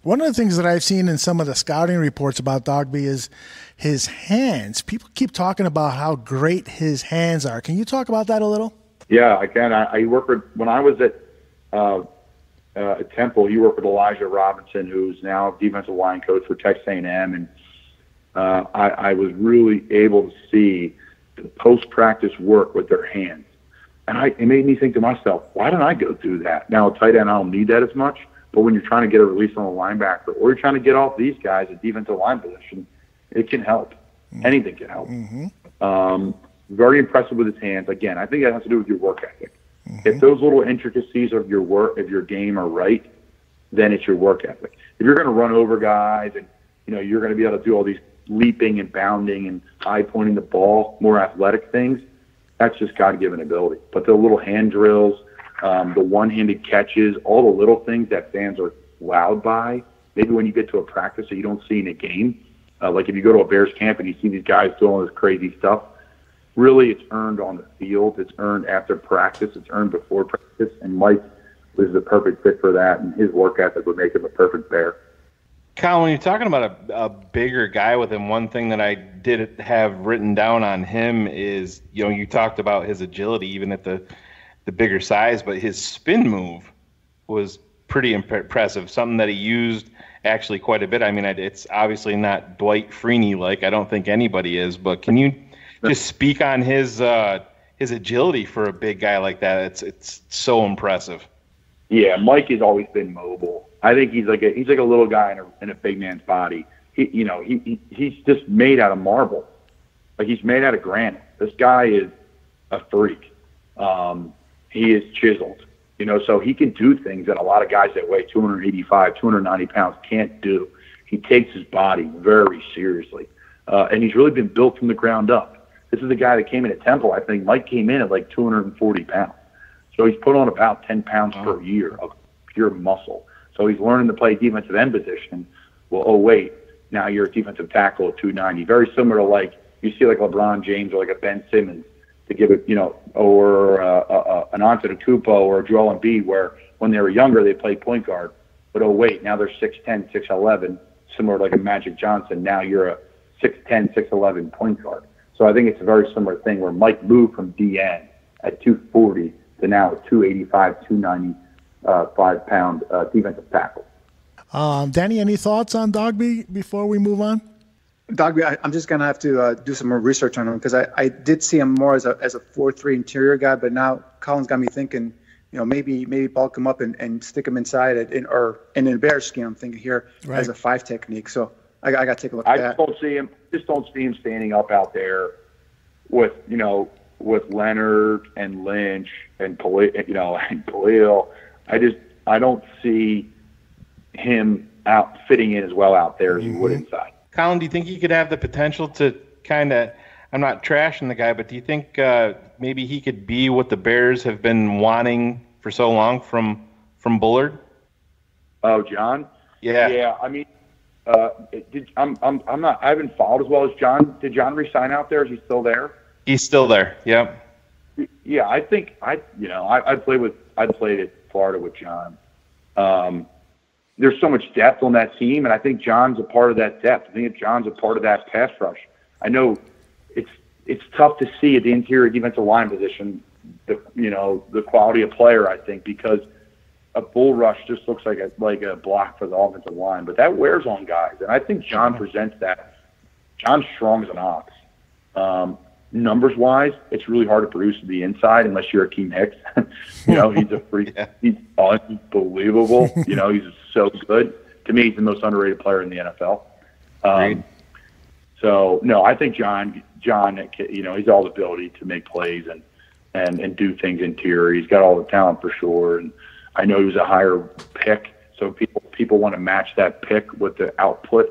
One of the things that I've seen in some of the scouting reports about Dogbe is his hands. People keep talking about how great his hands are. Can you talk about that a little? Yeah, I can. I, I worked with when I was at uh, uh, at Temple. You worked with Elijah Robinson, who's now defensive line coach for Texas A&M, and uh, I, I was really able to see the post practice work with their hands, and I, it made me think to myself, why don't I go through that? Now, a tight end, I don't need that as much. But when you're trying to get a release on a linebacker, or you're trying to get off these guys at defensive line position, it can help. Mm-hmm. Anything can help. Mm-hmm. Um, very impressive with his hands. Again, I think that has to do with your work ethic. Mm-hmm. If those little intricacies of your work, of your game, are right, then it's your work ethic. If you're going to run over guys and you know you're going to be able to do all these leaping and bounding and high pointing the ball, more athletic things, that's just God-given ability. But the little hand drills, um, the one-handed catches, all the little things that fans are wowed by. Maybe when you get to a practice that you don't see in a game, uh, like if you go to a Bears camp and you see these guys doing all this crazy stuff, really it's earned on the field. It's earned after practice. It's earned before practice. And Mike was the perfect fit for that, and his work ethic would make him a perfect Bear. Colin, when you're talking about a, a bigger guy with him, one thing that I did have written down on him is, you know, you talked about his agility, even at the the bigger size, but his spin move was pretty impressive. Something that he used actually quite a bit. I mean, it's obviously not Dwight Freeney like. I don't think anybody is. But can you just speak on his uh, his agility for a big guy like that? It's it's so impressive. Yeah, Mike has always been mobile. I think he's like a he's like a little guy in a in a big man's body. He you know he, he he's just made out of marble, like he's made out of granite. This guy is a freak. Um, he is chiseled. You know, so he can do things that a lot of guys that weigh 285, 290 pounds can't do. He takes his body very seriously, uh, and he's really been built from the ground up. This is a guy that came in at Temple. I think Mike came in at like 240 pounds, so he's put on about 10 pounds wow. per year of pure muscle. So he's learning to play defensive end position. Well, oh wait, now you're a defensive tackle at 290. Very similar to like you see like LeBron James or like a Ben Simmons to give it, you know, or uh, uh, uh an Antetokounmpo or a Joel Embiid, where when they were younger they played point guard, but oh wait, now they're 6'10", 6'11", similar to like a Magic Johnson. Now you're a 6'10", 6'11 point guard. So I think it's a very similar thing where Mike moved from DN at 240 to now 285, 295 pound uh, defensive tackle. Um, Danny, any thoughts on Dogbe before we move on? Dogbe, I, am just gonna have to uh, do some more research on him because I, I did see him more as a as a four three interior guy, but now Colin's got me thinking, you know, maybe maybe bulk him up and, and stick him inside it in, or in a bear scheme. I'm thinking here right. as a five technique. So I, I got to take a look at I that. I don't see him. Just don't see him standing up out there with you know with Leonard and Lynch and you know and Khalil. I just I don't see him out fitting in as well out there as he would mm-hmm. inside. Colin, do you think he could have the potential to kind of? I'm not trashing the guy, but do you think uh, maybe he could be what the Bears have been wanting for so long from from Bullard? Oh, John. Yeah. Yeah. I mean, uh, did, I'm I'm I'm not. I haven't followed as well as John. Did John resign out there? Is he still there? He's still there. Yep. Yeah, I think I. You know, I, I played with. I played at Florida with John. Um, there's so much depth on that team, and I think John's a part of that depth. I think John's a part of that pass rush. I know it's it's tough to see at the interior defensive line position, the you know the quality of player. I think because a bull rush just looks like a like a block for the offensive line, but that wears on guys, and I think John presents that. John's strong as an ox. Um, numbers wise, it's really hard to produce the inside unless you're Akiem Hicks. you know, he's a freak. yeah. He's unbelievable. you know, he's so good. To me, he's the most underrated player in the NFL. Um, so no, I think John, John, you know, he's all the ability to make plays and and and do things interior. He's got all the talent for sure. And I know he was a higher pick, so people people want to match that pick with the output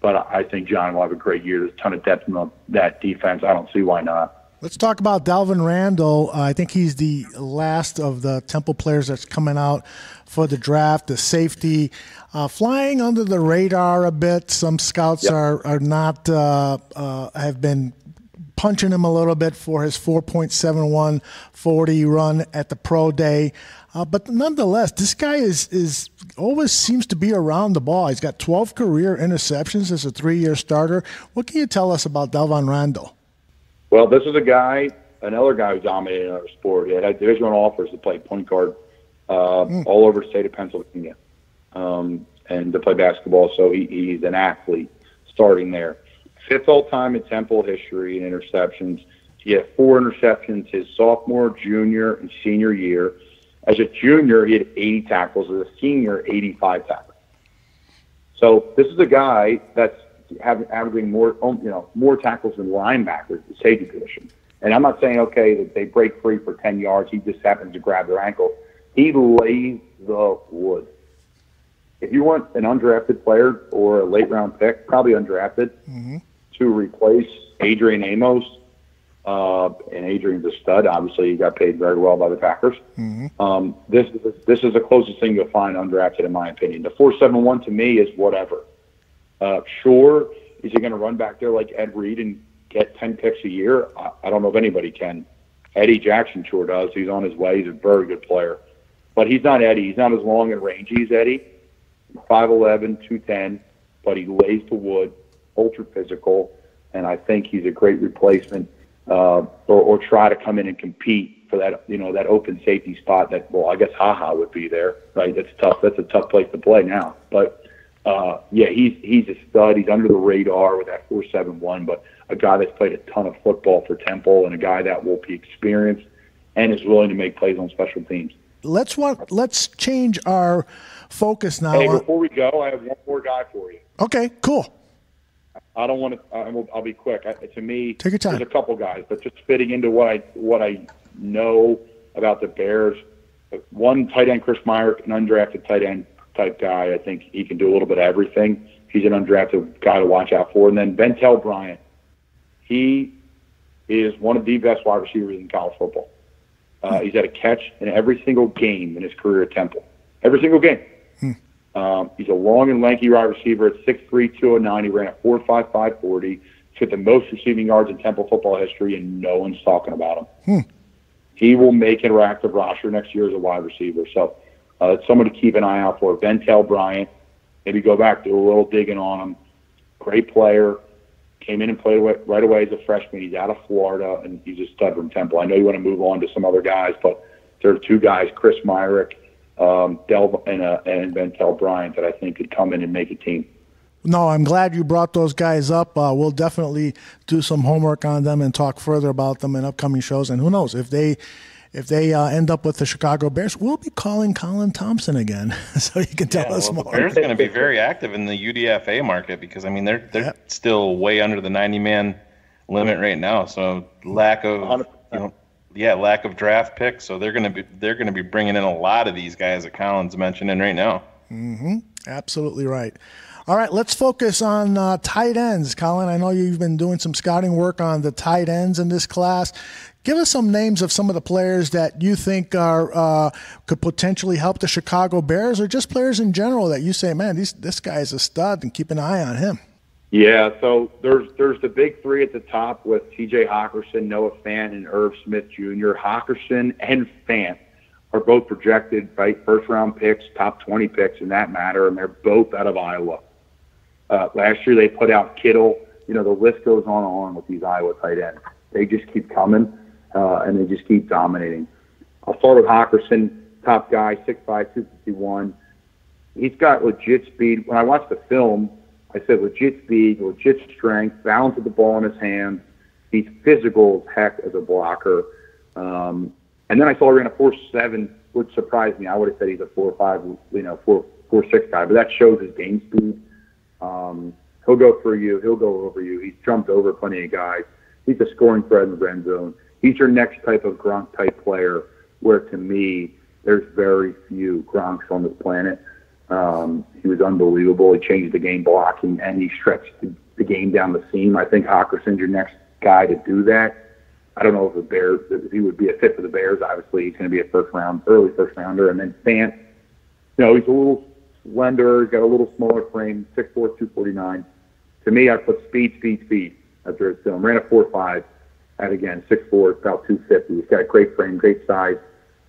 but I think John will have a great year. There's a ton of depth in that defense. I don't see why not. Let's talk about Delvon Randall. Uh, I think he's the last of the Temple players that's coming out for the draft. The safety uh, flying under the radar a bit. Some scouts yep. are are not uh, uh have been punching him a little bit for his 4.71 40 run at the pro day. Uh, but nonetheless, this guy is is always seems to be around the ball. He's got 12 career interceptions as a three-year starter. What can you tell us about Delvon Randall? Well, this is a guy, another guy who dominated our sport. He had Division One offers to play point guard uh, mm. all over the state of Pennsylvania um, and to play basketball. So he, he's an athlete starting there. Fifth all time in Temple history in interceptions. He had four interceptions his sophomore, junior, and senior year. As a junior, he had 80 tackles. As a senior, 85 tackles. So this is a guy that's averaging more, um, you know, more tackles than linebackers, the safety position. And I'm not saying okay that they break free for 10 yards. He just happens to grab their ankle. He lays the wood. If you want an undrafted player or a late round pick, probably undrafted, mm-hmm. To replace Adrian Amos, uh, and Adrian's a stud. Obviously, he got paid very well by the Packers. Mm-hmm. Um, this is this is the closest thing you'll find undrafted, in my opinion. The four seven one to me is whatever. Uh, sure, is he going to run back there like Ed Reed and get ten picks a year? I, I don't know if anybody can. Eddie Jackson sure does. He's on his way. He's a very good player, but he's not Eddie. He's not as long and rangy as Eddie. 5'11", 210, but he lays the wood, ultra physical, and I think he's a great replacement uh, or, or try to come in and compete for that, you know, that open safety spot that, well, I guess Ha Ha would be there, right? That's tough. That's a tough place to play now. But, uh, yeah, he's, he's a stud. He's under the radar with that 471, but a guy that's played a ton of football for Temple and a guy that will be experienced and is willing to make plays on special teams. Let's want, let's change our focus now. Hey, before we go, I have one more guy for you. Okay, cool. I don't want to. I will, I'll be quick. I, to me, take your time. There's a couple guys, but just fitting into what I what I know about the Bears. One tight end, Chris Meyer, an undrafted tight end type guy. I think he can do a little bit of everything. He's an undrafted guy to watch out for. And then Ventell Bryant. He is one of the best wide receivers in college football. Uh, he's had a catch in every single game in his career at Temple. Every single game. Um, he's a long and lanky wide receiver at 6'3", 209. He ran a 4.55 40. He's the most receiving yards in Temple football history, and no one's talking about him. Hmm. He will make an active roster next year as a wide receiver. So uh, it's someone to keep an eye out for. Ventell Bryant maybe go back, do a little digging on him. Great player. Came in and played right away as a freshman. He's out of Florida, and he's a stud from Temple. I know you want to move on to some other guys, but there are two guys, Chris Myarick, um, Del, and, uh, and Ventell Bryant, that I think could come in and make a team. No, I'm glad you brought those guys up. Uh, we'll definitely do some homework on them and talk further about them in upcoming shows. And who knows if they if they uh, end up with the Chicago Bears, we'll be calling Colin Thompson again, so he can tell yeah, us well, more. The Bears are going to be very active in the UDFA market because I mean they're they're yep. still way under the 90 man limit right now. So lack of you know, yeah, lack of draft picks. So they're going to be they're going to be bringing in a lot of these guys that Colin's mentioning right now. Mm-hmm. Absolutely right. All right, let's focus on uh, tight ends. Colin, I know you've been doing some scouting work on the tight ends in this class. Give us some names of some of the players that you think are uh, could potentially help the Chicago Bears, or just players in general that you say, man, these, this guy is a stud, and keep an eye on him. Yeah, so there's there's the big three at the top with T.J. Hockenson, Noah Fant, and Irv Smith Jr. Hockenson and Fant are both projected right first round picks, top 20 picks in that matter, and they're both out of Iowa. Uh, last year they put out Kittle. You know, the list goes on and on with these Iowa tight ends. They just keep coming, uh, and they just keep dominating. I'll start with Hockenson, top guy, 6'5", 251. He's got legit speed. When I watched the film, I said legit speed, legit strength, balance of the ball in his hand. He's physical as heck as a blocker. Um, and then I saw he ran a four seven, which surprised me. I would have said he's a four five, you know, four four six guy, but that shows his game speed. Um, he'll go for you. He'll go over you. He's jumped over plenty of guys. He's a scoring threat in the red zone. He's your next type of Gronk type player. Where to me, there's very few Gronks on this planet. Um, he was unbelievable. He changed the game blocking and he stretched the, the game down the seam. I think Hockenson's your next guy to do that. I don't know if the Bears, if he would be a fit for the Bears. Obviously, he's going to be a first round, early first rounder. And then Fant, you know, he's a little slender, got a little smaller frame, 6'4", 249. To me, I put speed, speed, speed after his film. Ran a 4'5", and again, 6'4", about 250. He's got a great frame, great size.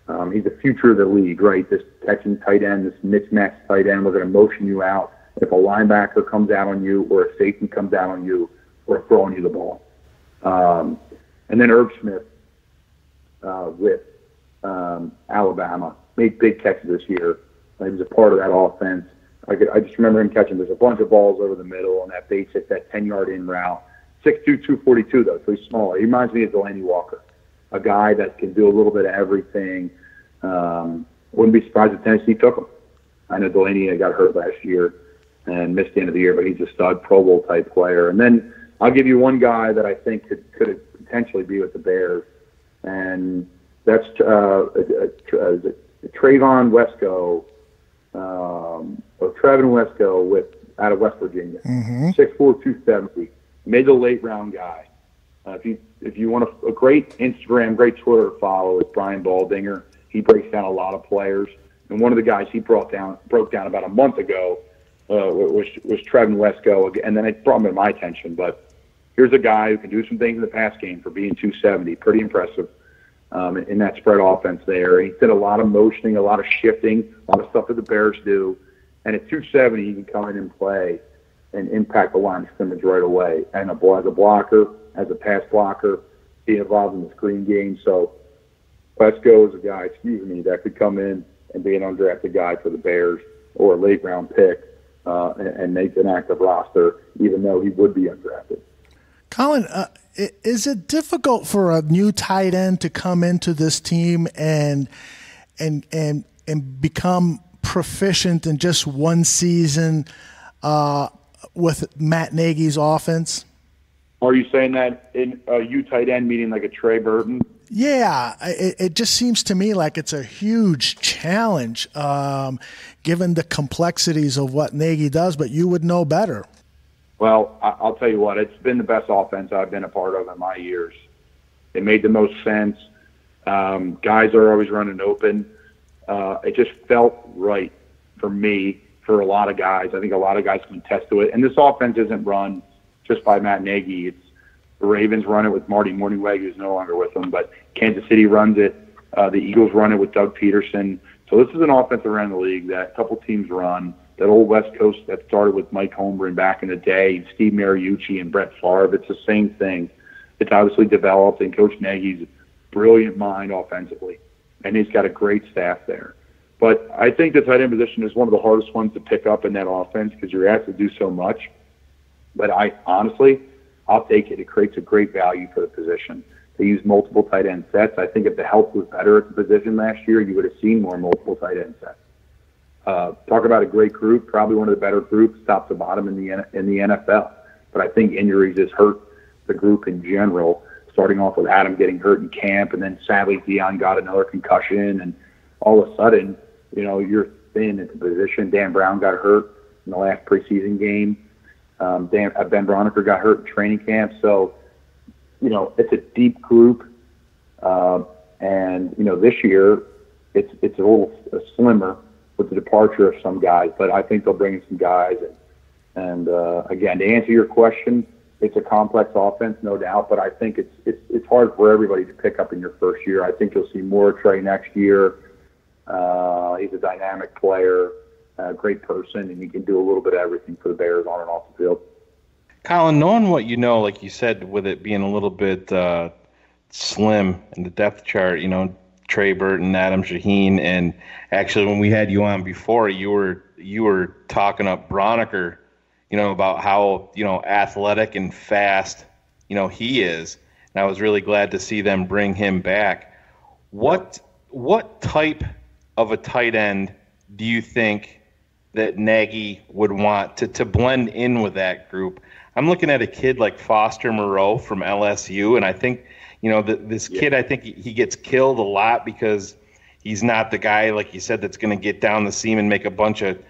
Um, he's the future of the league, right? This catching tight end, this mismatch tight end. We're going to motion you out. If a linebacker comes out on you or a safety comes out on you, we're throwing you the ball. Um, and then Irv Smith uh, with um, Alabama made big catches this year. He was a part of that offense. I could, I just remember him catching. There's a bunch of balls over the middle on that basic, that 10 yard in route. 6'2", 242 though, so he's smaller. He reminds me of Delanie Walker, a guy that can do a little bit of everything. Um, wouldn't be surprised if Tennessee took him. I know Delanie got hurt last year and missed the end of the year, but he's a stud Pro Bowl type player. And then I'll give you one guy that I think could could potentially be with the Bears, and that's uh, uh, uh, Trevon Wesco um, or Trevin Wesco with out of West Virginia, mm-hmm. six four two seventy, mid to late round guy. Uh, if you if you want a, a great Instagram, great Twitter follow, is Brian Baldinger. He breaks down a lot of players, and one of the guys he brought down broke down about a month ago uh, was was Trevin Wesco, and then it brought him to my attention. But here's a guy who can do some things in the pass game for being 270, pretty impressive um, in that spread offense there. He did a lot of motioning, a lot of shifting, a lot of stuff that the Bears do. And at 270, he can come in and play and impact the line of scrimmage right away. And a, as a blocker, as a pass blocker, be involved in the screen game. So Wesco is a guy, excuse me, that could come in and be an undrafted guy for the Bears or a late round pick uh, and, and make an active roster, even though he would be undrafted. Colin, uh, is it difficult for a new tight end to come into this team and and and and become proficient in just one season uh, with Matt Nagy's offense? Are you saying that in a U tight end meaning like a Trey Burton? Yeah, it, it, just seems to me like it's a huge challenge, um, given the complexities of what Nagy does. But you would know better. Well, I'll tell you what, it's been the best offense I've been a part of in my years. It made the most sense. Um, guys are always running open. Uh, it just felt right for me, for a lot of guys. I think a lot of guys can attest to it. And this offense isn't run just by Matt Nagy. It's the Ravens run it with Marty Mornhinweg, who's no longer with them, but Kansas City runs it. Uh, the Eagles run it with Doug Pederson. So this is an offense around the league that a couple teams run that old West Coast that started with Mike Holmgren back in the day, Steve Mariucci and Brett Favre. It's the same thing. It's obviously developed, and Coach Nagy's brilliant mind offensively, and he's got a great staff there. But I think the tight end position is one of the hardest ones to pick up in that offense because you're asked to do so much. But I honestly, I'll take it. It creates a great value for the position. They use multiple tight end sets. I think if the health was better at the position last year, you would have seen more multiple tight end sets. Uh, talk about a great group, probably one of the better groups, top to bottom in the in the NFL. But I think injuries has hurt the group in general. Starting off with Adam getting hurt in camp, and then sadly Dion got another concussion, and all of a sudden, you know, you're thin at the position. Dan Brown got hurt in the last preseason game. Um, Dan, uh, Ben Braunecker got hurt in training camp. So, you know, it's a deep group, uh, and you know, this year it's it's a little slimmer with the departure of some guys, but I think they'll bring in some guys. And, and uh, again, to answer your question, it's a complex offense, no doubt, but I think it's it's it's hard for everybody to pick up in your first year. I think you'll see more Trey next year. Uh, he's a dynamic player, a great person, and he can do a little bit of everything for the Bears on and off the field. Colin, knowing what you know, like you said, with it being a little bit uh, slim in the depth chart, you know, Trey Burton, Adam Shaheen, and actually when we had you on before, you were you were talking up Braunecker, you know, about how you know athletic and fast, you know, he is. And I was really glad to see them bring him back. What what type of a tight end do you think that Nagy would want to to blend in with that group? I'm looking at a kid like Foster Moreau from LSU, and I think you know, the, this yeah. kid, I think he gets killed a lot because he's not the guy, like you said, that's going to get down the seam and make a bunch of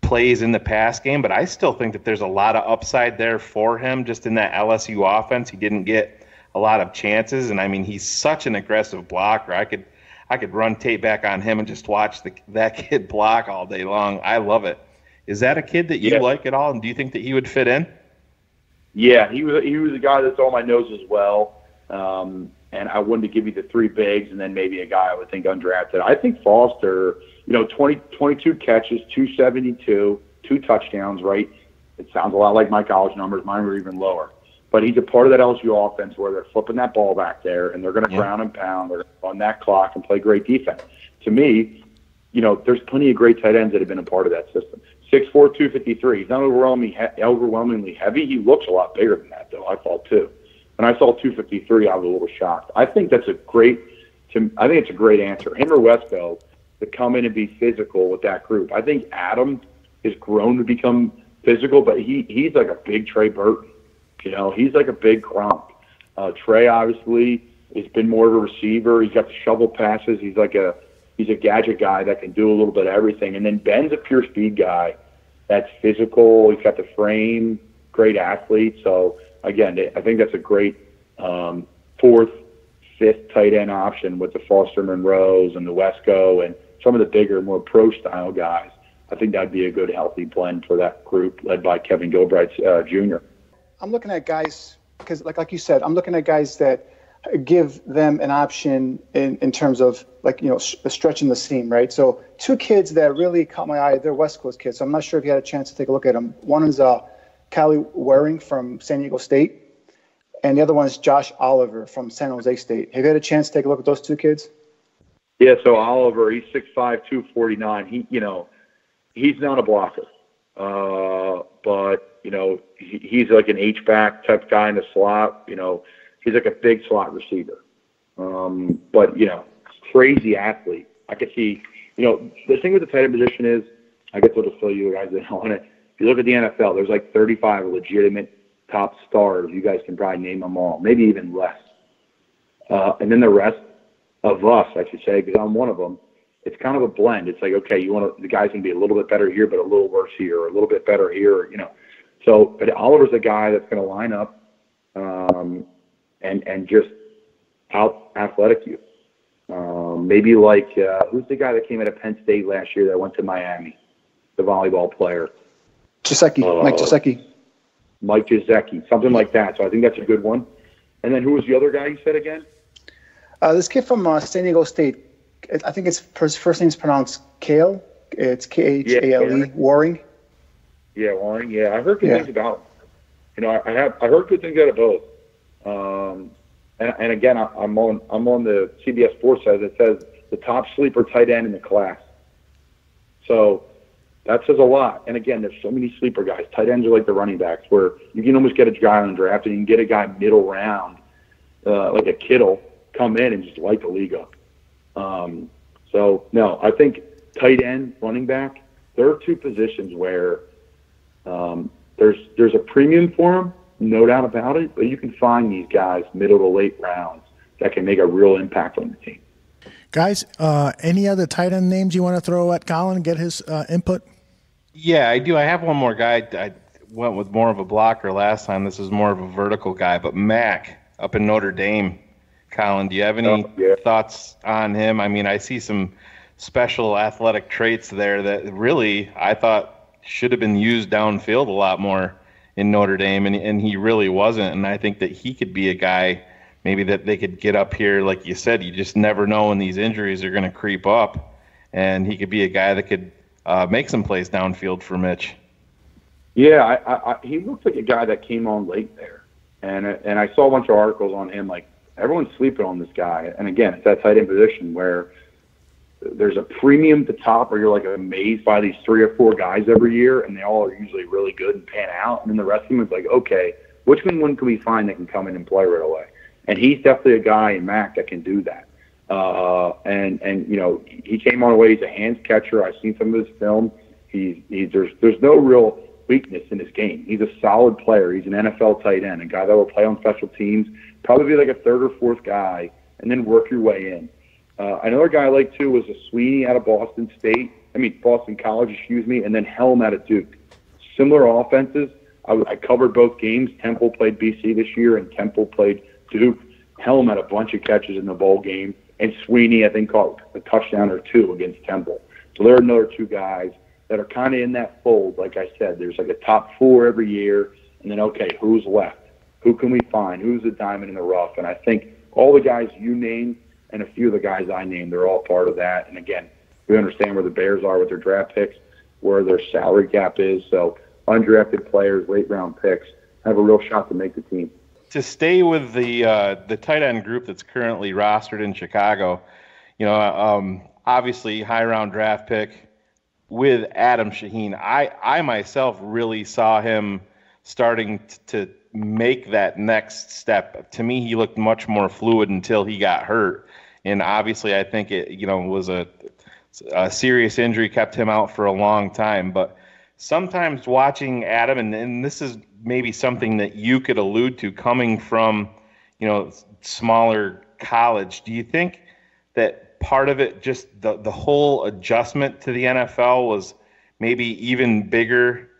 plays in the pass game. But I still think that there's a lot of upside there for him just in that LSU offense. He didn't get a lot of chances, and I mean, he's such an aggressive blocker. I could, I could run tape back on him and just watch the, that kid block all day long. I love it. Is that a kid that you yeah. like at all, and do you think that he would fit in? Yeah, he was. He was a guy that's on my nose as well. Um, and I wanted to give you the three bigs and then maybe a guy I would think undrafted. I think Foster, you know, 20, 22 catches, 272, two touchdowns, right? It sounds a lot like my college numbers. Mine were even lower. But he's a part of that LSU offense where they're flipping that ball back there and they're going to yeah. ground and pound. They're on that clock and play great defense. To me, you know, there's plenty of great tight ends that have been a part of that system. 6'4", 253. He's not overwhelmingly, he- overwhelmingly heavy. He looks a lot bigger than that, though, I thought, too. When I saw 253, I was a little shocked. I think that's a great. To, I think it's a great answer. Him or Wesco to come in and be physical with that group. I think Adam has grown to become physical, but he he's like a big Trey Burton. You know, he's like a big Gronk. Uh, Trey obviously has been more of a receiver. He's got the shovel passes. He's like a he's a gadget guy that can do a little bit of everything. And then Ben's a pure speed guy that's physical. He's got the frame, great athlete. So again, I think that's a great um, fourth, fifth tight end option with the Foster Moreaus and the Wesco and some of the bigger, more pro style guys. I think that'd be a good, healthy blend for that group led by Kevin Gilbride uh, Jr. I'm looking at guys because, like, like you said, I'm looking at guys that give them an option in, in terms of like you know stretching the seam, right? So two kids that really caught my eye. They're West Coast kids. So I'm not sure if you had a chance to take a look at them. One is uh, Kahale Warring from San Diego State, and the other one is Josh Oliver from San Jose State. Have you had a chance to take a look at those two kids? Yeah, so Oliver, he's 6'5", 249. He, you know, he's not a blocker, uh, but you know, he, he's like an H back type guy in the slot. You know, he's like a big slot receiver. Um, but you know, crazy athlete. I could see. You know, the thing with the tight end position is, I guess what will fill you guys in on it if you look at the NFL, there's like 35 legitimate top stars. You guys can probably name them all, maybe even less. Uh, and then the rest of us, I should say, because I'm one of them. It's kind of a blend. It's like, okay, you want the guy's to be a little bit better here, but a little worse here, or a little bit better here, you know. So, but Oliver's a guy that's going to line up um, and and just out athletic you. Um, maybe like uh, who's the guy that came out of Penn State last year that went to Miami, the volleyball player. Gesicki, uh, Mike Gesicki. Mike Gesicki, something like that. So I think that's a good one. And then who was the other guy you said again? Uh, this kid from uh, San Diego State. I think it's his first name is pronounced Kale. It's K H A L E Warring. Yeah, Warring. Yeah, I heard good Yeah. things about him. You know, I, I have I heard good things out of both. Um, and, and again, I, I'm on I'm on the CBS Sports side that says the top sleeper tight end in the class. So that says a lot. And again, there's so many sleeper guys. Tight ends are like the running backs, where you can almost get a guy on the draft and you can get a guy middle round, uh, like a Kittle, come in and just light the league up. Um, so no, I think tight end, running back, there are two positions where um, there's there's a premium for them, no doubt about it. But you can find these guys middle to late rounds that can make a real impact on the team. Guys, uh, any other tight end names you want to throw at Colin? Get his uh, input. Yeah, I do. I have one more guy. I went with more of a blocker last time. This is more of a vertical guy, but Mack up in Notre Dame. Colin, do you have any Oh, yeah. thoughts on him? I mean, I see some special athletic traits there that really I thought should have been used downfield a lot more in Notre Dame, and, and he really wasn't. And I think that he could be a guy maybe that they could get up here. Like you said, you just never know when these injuries are going to creep up, and he could be a guy that could uh, make some plays downfield for Mitch. Yeah, I, I, I, he looks like a guy that came on late there, and and I saw a bunch of articles on him. Like everyone's sleeping on this guy, and again, it's that tight end position where there's a premium at the top, where you're like amazed by these three or four guys every year, and they all are usually really good and pan out, and then the rest of them is like, okay, which one can we find that can come in and play right away? And he's definitely a guy in Mack that can do that. Uh, and and you know he came on away. He's a hands catcher. I've seen some of his film. He's he, there's there's no real weakness in his game. He's a solid player. He's an NFL tight end, a guy that will play on special teams. Probably be like a third or fourth guy, and then work your way in. Uh, another guy I like too was a Sweeney out of Boston State. I mean Boston College, excuse me, and then Helm out of Duke. Similar offenses. I, I covered both games. Temple played BC this year, and Temple played Duke. Helm had a bunch of catches in the bowl game, and Sweeney I think caught a touchdown or two against Temple. So there are another two guys that are kind of in that fold. Like I said, there's like a top four every year, and then okay, who's left? Who can we find? Who's the diamond in the rough? And I think all the guys you named and a few of the guys I named, they're all part of that. And again, we understand where the Bears are with their draft picks, where their salary cap is. So undrafted players, late round picks, have a real shot to make the team. to stay with the uh, the tight end group that's currently rostered in Chicago, you know, um, obviously high round draft pick with Adam Shaheen. I I myself really saw him starting t- to make that next step. To me, he looked much more fluid until he got hurt, and obviously, I think it you know was a, a serious injury kept him out for a long time, but sometimes watching Adam, and, and this is maybe something that you could allude to coming from, you know, smaller college. Do you think that part of it, just the, the whole adjustment to the NFL, was maybe even bigger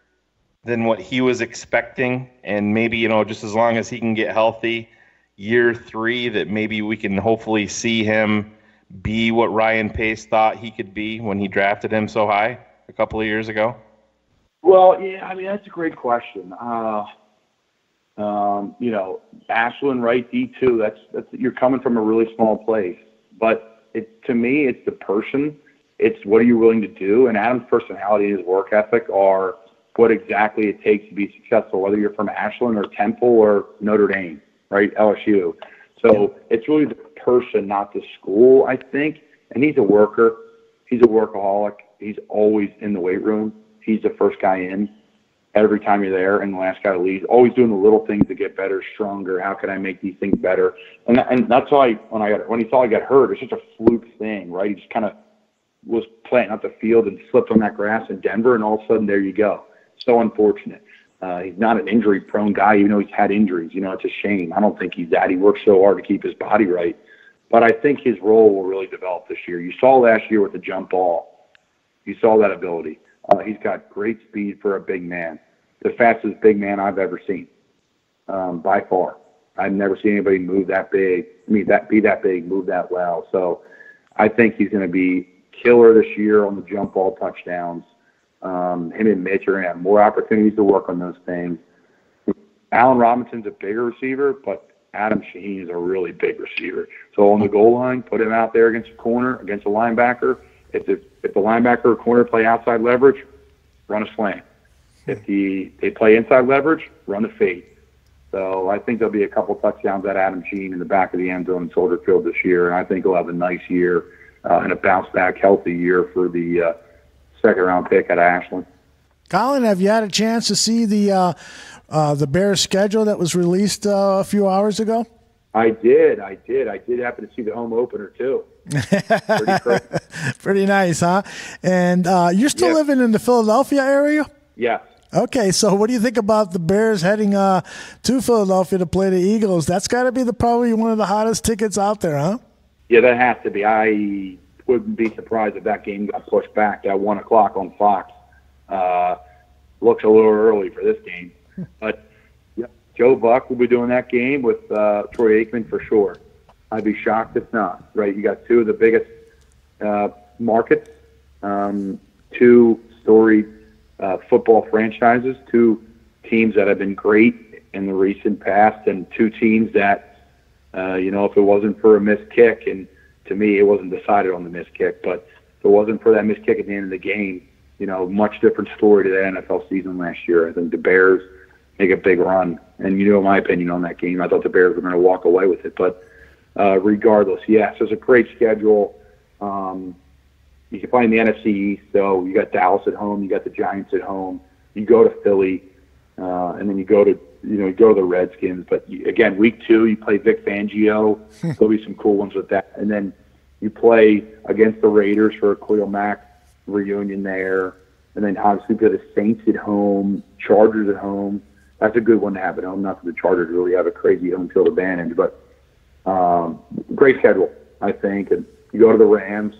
than what he was expecting? And maybe, you know, just as long as he can get healthy, year three, that maybe we can hopefully see him be what Ryan Pace thought he could be when he drafted him so high a couple of years ago? Well, yeah, I mean that's a great question. Uh, um, you know, Ashland, right? D two. That's that's you're coming from a really small place, but it to me, it's the person. It's what are you willing to do? And Adam's personality and his work ethic are what exactly it takes to be successful. Whether you're from Ashland or Temple or Notre Dame, right? LSU. So it's really the person, not the school. I think. And he's a worker. He's a workaholic. He's always in the weight room he's the first guy in every time you're there and the last guy to leave. Always doing the little things to get better, stronger. How can I make these things better? And and that's why when I got when he saw I got hurt, it's just a fluke thing, right? He just kind of was playing out the field and slipped on that grass in Denver, and all of a sudden there you go. So unfortunate. Uh, he's not an injury-prone guy, even though he's had injuries. You know, it's a shame. I don't think he's that. He works so hard to keep his body right. But I think his role will really develop this year. You saw last year with the jump ball. You saw that ability. Uh, he's got great speed for a big man, the fastest big man I've ever seen, um, by far. I've never seen anybody move that big. I mean, that be that big, move that well. So, I think he's going to be killer this year on the jump ball touchdowns. Um, him and Mitch are going to have more opportunities to work on those things. Allen Robinson's a bigger receiver, but Adam Shaheen is a really big receiver. So on the goal line, put him out there against a corner, against a linebacker, If the if the linebacker or corner play outside leverage, run a slant. If the they play inside leverage, run a fade. So I think there'll be a couple touchdowns at Adam Shaheen in the back of the end zone in Soldier Field this year, and I think he'll have a nice year uh, and a bounce back, healthy year for the uh, second round pick at Ashland. Colin, have you had a chance to see the uh, uh, the Bears schedule that was released uh, a few hours ago? I did, I did, I did happen to see the home opener too. Pretty, Pretty nice, huh? And uh, you're still Yeah. living in the Philadelphia area? Yeah. Okay, so what do you think about the Bears heading uh, to Philadelphia to play the Eagles? That's got to be the probably one of the hottest tickets out there, huh? Yeah, that has to be. I wouldn't be surprised if that game got pushed back at one o'clock on Fox. Uh, looks a little early for this game, but yeah, Joe Buck will be doing that game with uh, Troy Aikman for sure. I'd be shocked if not. Right, you got two of the biggest uh, markets, um, two storied uh, football franchises, two teams that have been great in the recent past, and two teams that uh, you know, if it wasn't for a missed kick, and to me, it wasn't decided on the missed kick, but if it wasn't for that missed kick at the end of the game, you know, much different story to the NFL season last year. I think the Bears make a big run, and you know my opinion on that game. I thought the Bears were going to walk away with it, but uh, regardless, yes, it's a great schedule. Um, you can play in the NFC East, so you got Dallas at home, you got the Giants at home, you go to Philly, uh, and then you go to you know you go to the Redskins. But you, again, week two you play Vic Fangio. There'll be some cool ones with that, and then you play against the Raiders for a Khalil Mack reunion there, and then obviously play the Saints at home, Chargers at home. That's a good one to have at home. Not that the Chargers really have a crazy home field advantage, but um, great schedule, I think. And you go to the Rams,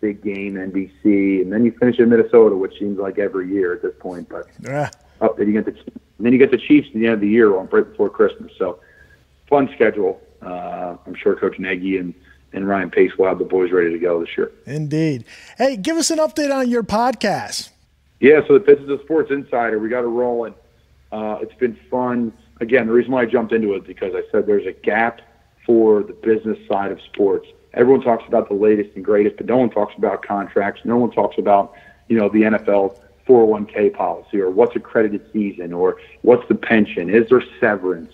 big game, NBC, and then you finish in Minnesota, which seems like every year at this point. But Yeah. Oh, then you get the then you get the Chiefs at the end of the year on right before Christmas. So fun schedule. Uh, I'm sure Coach Nagy and and Ryan Pace will have the boys ready to go this year. Indeed. Hey, give us an update on your podcast. Yeah, so the Business of Sports Insider, we got it rolling. Uh, it's been fun. Again, the reason why I jumped into it is because I said there's a gap for the business side of sports. Everyone talks about the latest and greatest, but no one talks about contracts. No one talks about, you know, the NFL 401k policy or what's accredited season or what's the pension. Is there severance?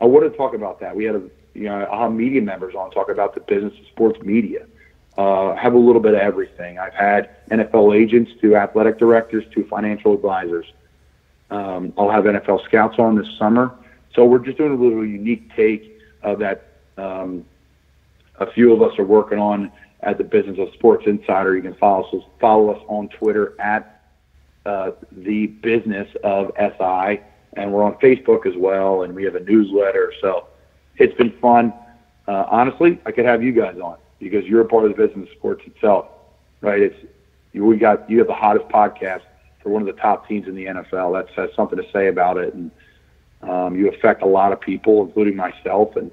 I want to talk about that. We had a, you know, media members on talk about the business of sports media. Uh, have a little bit of everything. I've had NFL agents to athletic directors to financial advisors. Um, I'll have NFL scouts on this summer. So we're just doing a little unique take of that. Um, a few of us are working on at the Business of Sports Insider. You can follow us, follow us on Twitter at uh, the Business of SI, and we're on Facebook as well, and we have a newsletter. So it's been fun. Uh, honestly, I could have you guys on because you're a part of the business of sports itself, right? It's you, we got you have the hottest podcast for one of the top teams in the NFL. That has something to say about it, and um, you affect a lot of people, including myself, and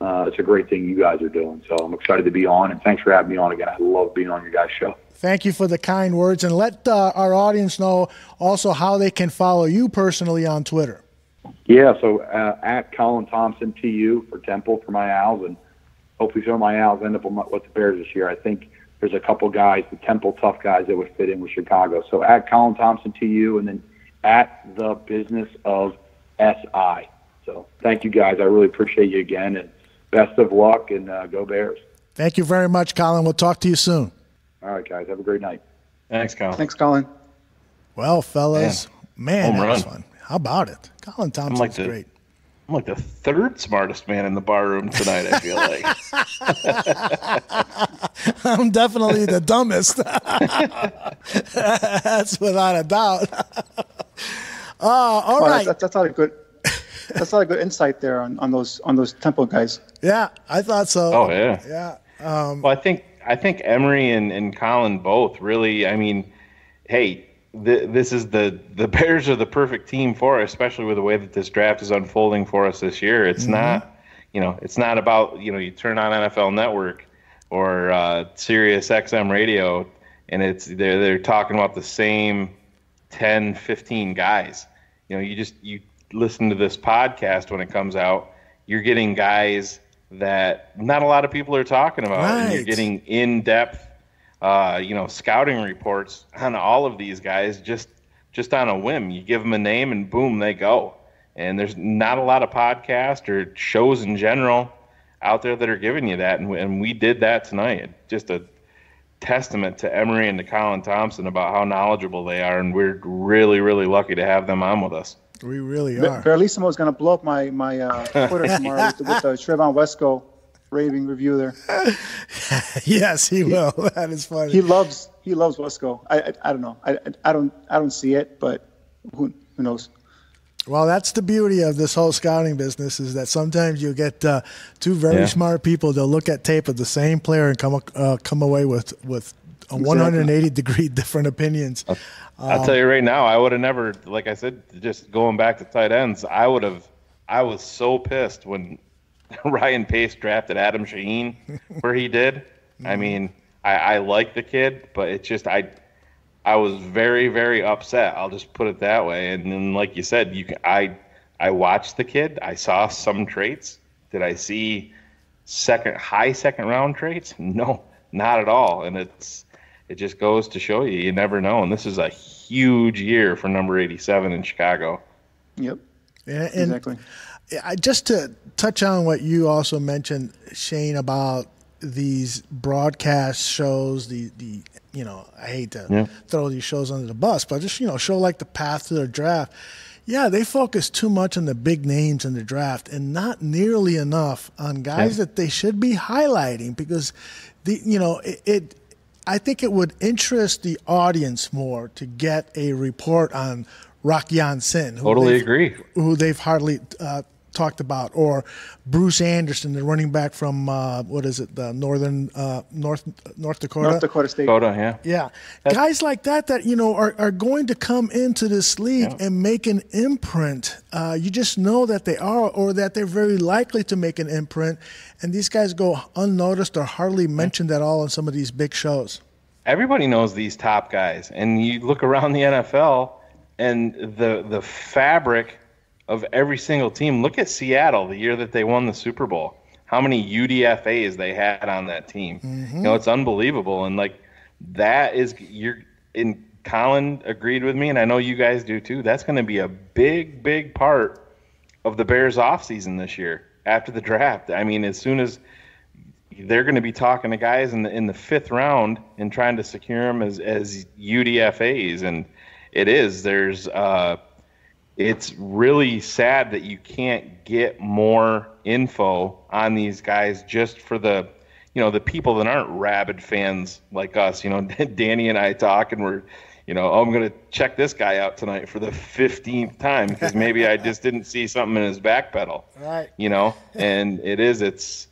uh, it's a great thing you guys are doing. So I'm excited to be on, and thanks for having me on again. I love being on your guys' show. Thank you for the kind words. And let uh, our audience know also how they can follow you personally on Twitter. Yeah, so uh, at Colin Thompson TU for Temple for my Owls, and hopefully some of my Owls end up with, the Bears this year. I think there's a couple guys, the Temple tough guys that would fit in with Chicago. So at Colin Thompson TU, and then at the Business of SI. So thank you guys. I really appreciate you again, and best of luck, and uh, go Bears. Thank you very much, Colin. We'll talk to you soon. All right, guys. Have a great night. Thanks, Colin. Thanks, Colin. Well, fellas, man, Home that was fun. How about it? Colin I'm Thompson's like the great. I'm like the third smartest man in the bar room tonight. I feel like. I'm definitely the dumbest. That's without a doubt. Uh, all Well, right. that's, that's not a good. That's not a good insight there on, on those on those Temple guys. Yeah, I thought so. Oh yeah. Yeah. Um, Well, I think I think Emory and, and Colin both really. I mean, hey, th- this is the the Bears are the perfect team for, us, especially with the way that this draft is unfolding for us this year. It's Mhm. not, you know, it's not about you know you turn on NFL Network or uh, Sirius XM radio, and it's they're they're talking about the same 10, 15 guys. You know, you just you listen to this podcast when it comes out, you're getting guys that not a lot of people are talking about. And you're getting in depth uh, you know, scouting reports on all of these guys just just on a whim. You give them a name and boom, they go. And there's not a lot of podcasts or shows in general out there that are giving you that, and we, and we did that tonight. Just a testament to Emory and to Colin Thompson about how knowledgeable they are, and we're really, really lucky to have them on with us. We really are. Bearlissimo is going to blow up my my uh, Twitter tomorrow with, with the Trevon Wesco raving review there. yes, he will. That is funny. He loves he loves Wesco. I, I I don't know. I I don't I don't see it, but who who knows? Well, that's the beauty of this whole scouting business is that sometimes you get uh, two very Yeah. smart people. They'll look at tape of the same player and come uh, come away with with a 180 degree different opinions. I'll tell you right now, I would have never, like I said, just going back to tight ends, I would have, I was so pissed when Ryan Pace drafted Adam Shaheen where he did. I mean, I, I like the kid, but it's just, I, I was very, very upset. I'll just put it that way. And then, like you said, you can, I, I watched the kid. I saw some traits. Did I see second, high second round traits? No, not at all. And it's, it just goes to show you, you never know. And this is a huge year for number 87 in Chicago. Yep. And, and Exactly. I, just to touch on what you also mentioned, Shayne, about these broadcast shows, the the you know, I hate to Yeah. throw these shows under the bus, but just you know, show like the path to the draft. Yeah, they focus too much on the big names in the draft and not nearly enough on guys Yeah. that they should be highlighting because the you know it, it I think it would interest the audience more to get a report on Rock Ya-Sin. who Totally they've- agree. Who they've hardly uh, talked about, or Bruce Anderson, the running back from uh, what is it, the northern uh, North North Dakota. North Dakota State. Dakota, yeah. Yeah, guys like that that you know are, are going to come into this league and make an imprint. Uh, you just know that they are, or that they're very likely to make an imprint. And these guys go unnoticed or hardly mentioned at all on some of these big shows. Everybody knows these top guys. And you look around the NFL and the the fabric of every single team. Look at Seattle the year that they won the Super Bowl. How many UDFAs they had on that team. You know, it's unbelievable. And like that is you're in Colin agreed with me, and I know you guys do too. That's going to be a big, big part of the Bears offseason this year after the draft. I mean, as soon as they're going to be talking to guys in the in the fifth round and trying to secure them as as UDFA's, and it is there's uh, it's really sad that you can't get more info on these guys just for the you know the people that aren't rabid fans like us. You know, Danny and I talk and we're you know, oh, I'm going to check this guy out tonight for the 15th time because maybe I just didn't see something in his back pedal. Right. You know, and it is, it's,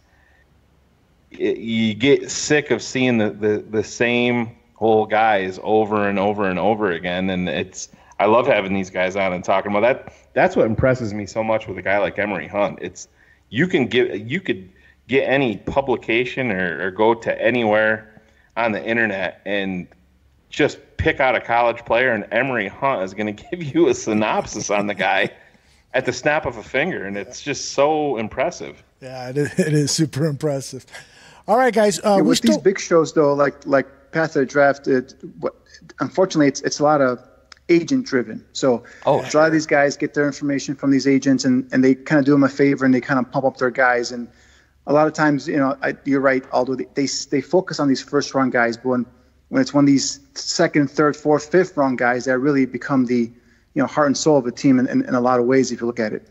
it, you get sick of seeing the, the, the same whole guys over and over and over again. And it's, I love having these guys on and talking about that. That's what impresses me so much with a guy like Emory Hunt. It's, you can get, you could get any publication or, or go to anywhere on the internet and just pick out a college player, and Emory Hunt is going to give you a synopsis on the guy at the snap of a finger, and it's just so impressive. Yeah, it is, it is super impressive. All right, guys. Uh, Yeah, with still these big shows though, like like Path of the Draft, it what, unfortunately it's it's a lot of agent driven. So Oh, a lot of these guys get their information from these agents, and and they kind of do them a favor and they kind of pump up their guys. And a lot of times, you know, I, you're right. Although they, they they focus on these first round guys, but when when it's one of these second, third, fourth, fifth round guys that really become the you know heart and soul of a team in, in, in a lot of ways if you look at it.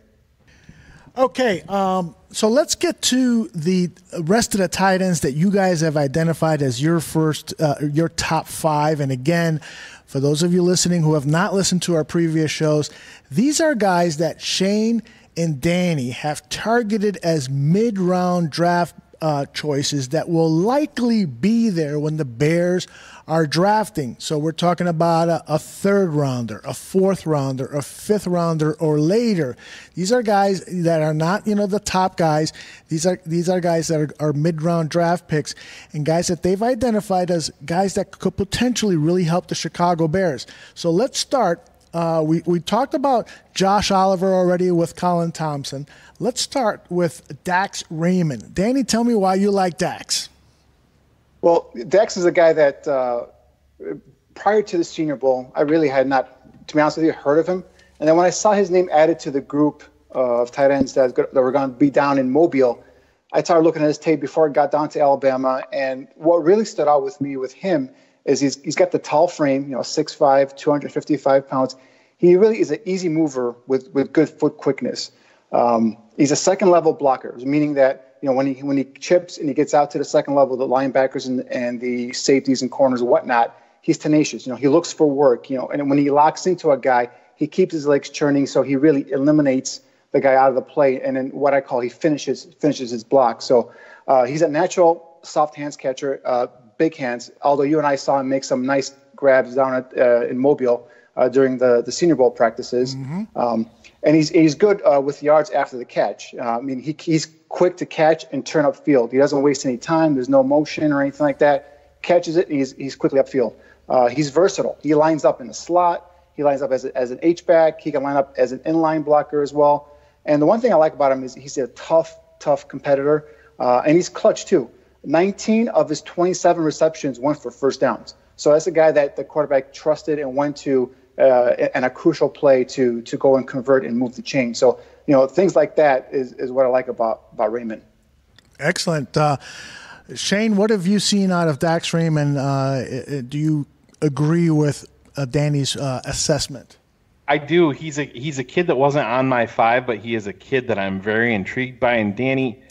Okay, um, so let's get to the rest of the tight ends that you guys have identified as your first, uh, your top five. And again, for those of you listening who have not listened to our previous shows, these are guys that Shayne and Danny have targeted as mid round draft uh, choices that will likely be there when the Bears are drafting. So we're talking about a, a third rounder, a fourth rounder, a fifth rounder, or later. These are guys that are not, you know, the top guys. These are these are guys that are, are mid round draft picks and guys that they've identified as guys that could potentially really help the Chicago Bears. So let's start uh, we, we talked about Josh Oliver already with Colin Thompson. Let's start with Dax Raymond. Danny, tell me why you like Dax. Well, Dax is a guy that uh, prior to the Senior Bowl, I really had not, to be honest with you, heard of him. And then when I saw his name added to the group of tight ends that, that were going to be down in Mobile, I started looking at his tape before it got down to Alabama. And what really stood out with me with him is he's, he's got the tall frame, you know, 6'5, 255 pounds. He really is an easy mover with, with good foot quickness. Um, he's a second level blocker, meaning that you know when he when he chips and he gets out to the second level, the linebackers and, and the safeties and corners and whatnot, he's tenacious. You know, he looks for work. You know, and when he locks into a guy, he keeps his legs churning, so he really eliminates the guy out of the play. And then what I call he finishes finishes his block. So uh, he's a natural soft hands catcher, uh, big hands. Although you and I saw him make some nice grabs down at, uh, in Mobile uh, during the the Senior Bowl practices. Mm-hmm. Um, and he's he's good uh, with yards after the catch. Uh, I mean, he, he's quick to catch and turn upfield. He doesn't waste any time. There's no motion or anything like that. Catches it, and he's he's quickly upfield. Uh, he's versatile. He lines up in the slot. He lines up as, a, as an H back. He can line up as an inline blocker as well. And the one thing I like about him is he's a tough, tough competitor, uh, and he's clutch too. 19 of his 27 receptions went for first downs. So that's a guy that the quarterback trusted and went to uh, and a crucial play to to go and convert and move the chain. So you know things like that is, is what I like about about Raymond. Excellent, uh, Shane. What have you seen out of Dax Raymond? Uh, do you agree with uh, Danny's uh, assessment? I do. He's a he's a kid that wasn't on my five, but he is a kid that I'm very intrigued by. And Danny,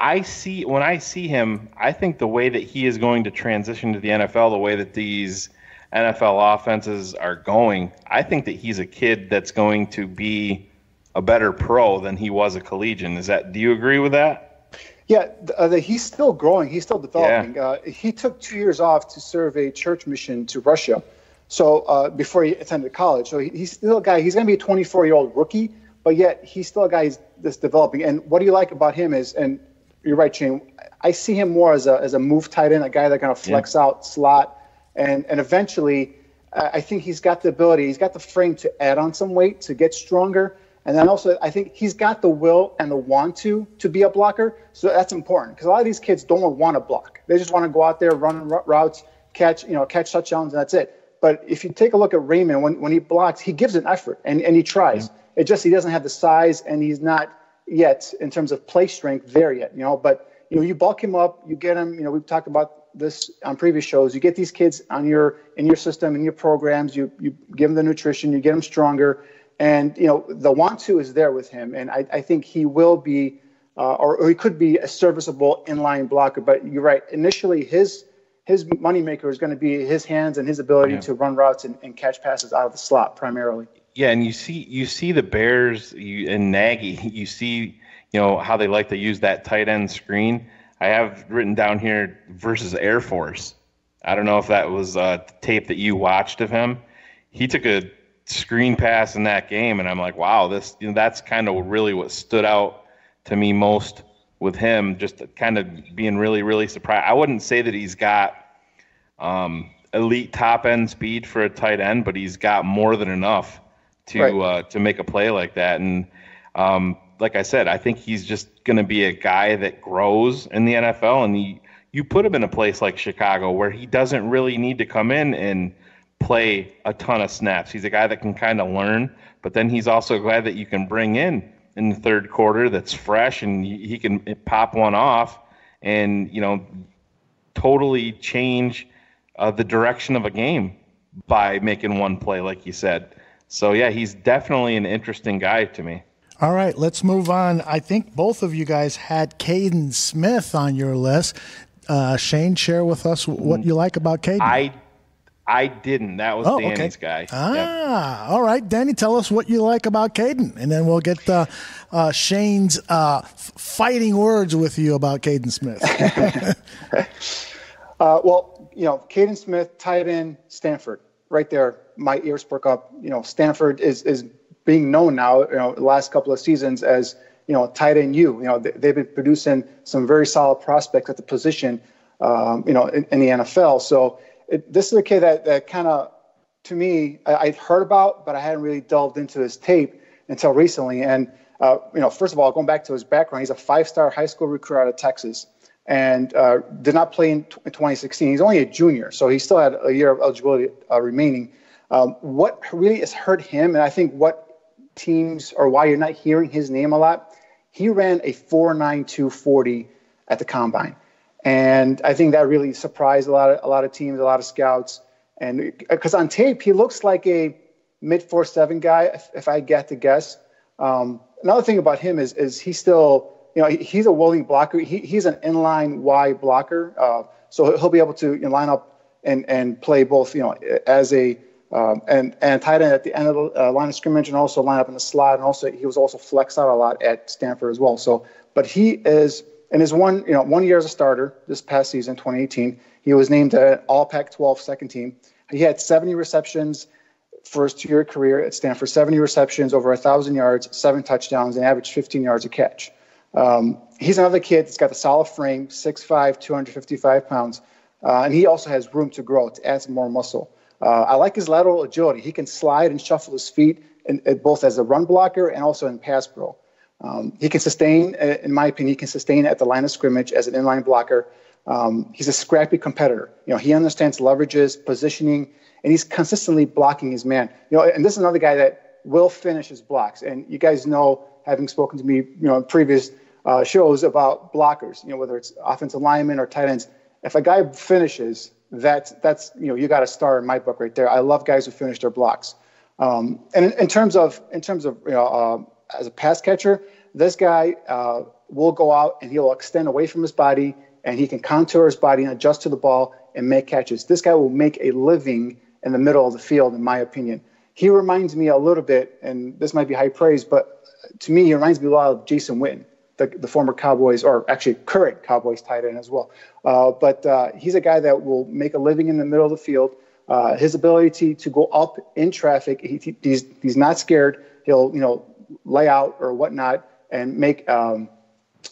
I see when I see him, I think the way that he is going to transition to the NFL, the way that these NFL offenses are going, I think that he's a kid that's going to be a better pro than he was a collegian. Is that? Do you agree with that? Yeah, uh, the, he's still growing. He's still developing. Yeah. Uh, he took two years off to serve a church mission to Russia. So uh, before he attended college, so he, he's still a guy. He's going to be a 24 year old rookie, but yet he's still a guy that's developing. And what do you like about him is, and you're right, Shane. I see him more as a as a move tight end, a guy that kind of flex yeah. out slot and and eventually, uh, I think he's got the ability, he's got the frame to add on some weight to get stronger. And then also, I think he's got the will and the want to to be a blocker. So that's important because a lot of these kids don't want to block. They just want to go out there, run routes, catch, you know, catch touchdowns, and that's it. But if you take a look at Raymond, when, when he blocks, he gives an effort and, and he tries. Yeah. It just he doesn't have the size and he's not yet in terms of play strength there yet. You know, but you know, you bulk him up, you get him. You know, we've talked about this on previous shows. You get these kids on your in your system in your programs. You you give them the nutrition. You get them stronger, and you know the want to is there with him. And I, I think he will be, uh, or, or he could be a serviceable inline blocker. But you're right. Initially, his his moneymaker is going to be his hands and his ability yeah. to run routes and, and catch passes out of the slot primarily. Yeah, and you see you see the Bears you, and Nagy. You see you know how they like to use that tight end screen I have written down here versus Air Force. I don't know if that was a tape that you watched of him. He took a screen pass in that game, and I'm like, wow, this you know, that's kind of really what stood out to me most with him. Just kind of being really, really surprised. I wouldn't say that he's got um, elite top end speed for a tight end, but he's got more than enough to right. uh, to make a play like that. And um, like I said, I think he's just going to be a guy that grows in the NFL, and he, you put him in a place like Chicago where he doesn't really need to come in and play a ton of snaps. He's a guy that can kind of learn, but then he's also a guy that you can bring in in the third quarter that's fresh and he can pop one off and you know totally change uh, the direction of a game by making one play, like you said. So yeah, he's definitely an interesting guy to me. All right, let's move on. I think both of you guys had Kaden Smith on your list. Uh, Shane, share with us what you like about Kaden. I I didn't. That was oh, Danny's okay. guy. Ah, yep. all right, Danny, tell us what you like about Kaden, and then we'll get uh, uh, Shane's uh, fighting words with you about Kaden Smith. Uh, well, you know, Kaden Smith, tight end, Stanford, right there. My ears perk up. You know, Stanford is is being known now, you know, the last couple of seasons as you know tight end U. You know, they, have been producing some very solid prospects at the position, um, you know, in, in, the NFL. So it, this is a kid that that kind of, to me, I, would heard about, but I hadn't really delved into his tape until recently. And uh, you know, first of all, going back to his background, he's a five-star high school recruit out of Texas. And uh, did not play in, t- 2016. He's only a junior, so he still had a year of eligibility uh, remaining. Um, what really has hurt him, and I think what teams or why you're not hearing his name a lot, he ran a 4.9240 at the combine, and I think that really surprised a lot of a lot of teams, a lot of scouts, and because on tape he looks like a mid four seven guy, if, if I get to guess. Um, another thing about him is is he still you know he's a willing blocker. He, he's an inline wide blocker, uh, so he'll be able to you know, line up and and play both you know as a um, and and tight end at the end of the uh, line of scrimmage and also line up in the slot and also he was also flexed out a lot at Stanford as well. So but he is in his one you know one year as a starter this past season 2018 he was named an All Pac-12 second team. He had 70 receptions for his two-year career at Stanford, 70 receptions, over 1,000 yards, seven touchdowns, and averaged 15 yards a catch. Um, he's another kid that's got the solid frame, 6'5", 255 pounds, uh, and he also has room to grow to add some more muscle. Uh, I like his lateral agility. He can slide and shuffle his feet, in, in both as a run blocker and also in pass pro. Um, he can sustain, uh, in my opinion, he can sustain at the line of scrimmage as an inline blocker. Um, he's a scrappy competitor. You know, he understands leverages, positioning, and he's consistently blocking his man. You know, and this is another guy that will finish his blocks. And you guys know, having spoken to me, you know, in previous uh, shows about blockers, you know, whether it's offensive linemen or tight ends. If a guy finishes, that's that's you know, you got a star in my book right there. I love guys who finish their blocks. Um, and in, in, terms of in terms of you know, uh, as a pass catcher, this guy uh, will go out and he'll extend away from his body and he can contour his body and adjust to the ball and make catches. This guy will make a living in the middle of the field, in my opinion. He reminds me a little bit, and this might be high praise, but to me, he reminds me a lot of Jason Witten, the, the former Cowboys, or actually current Cowboys tight end as well. Uh, but uh, he's a guy that will make a living in the middle of the field. Uh, his ability to go up in traffic, he, he's, he's not scared. He'll, you know, lay out or whatnot and make um,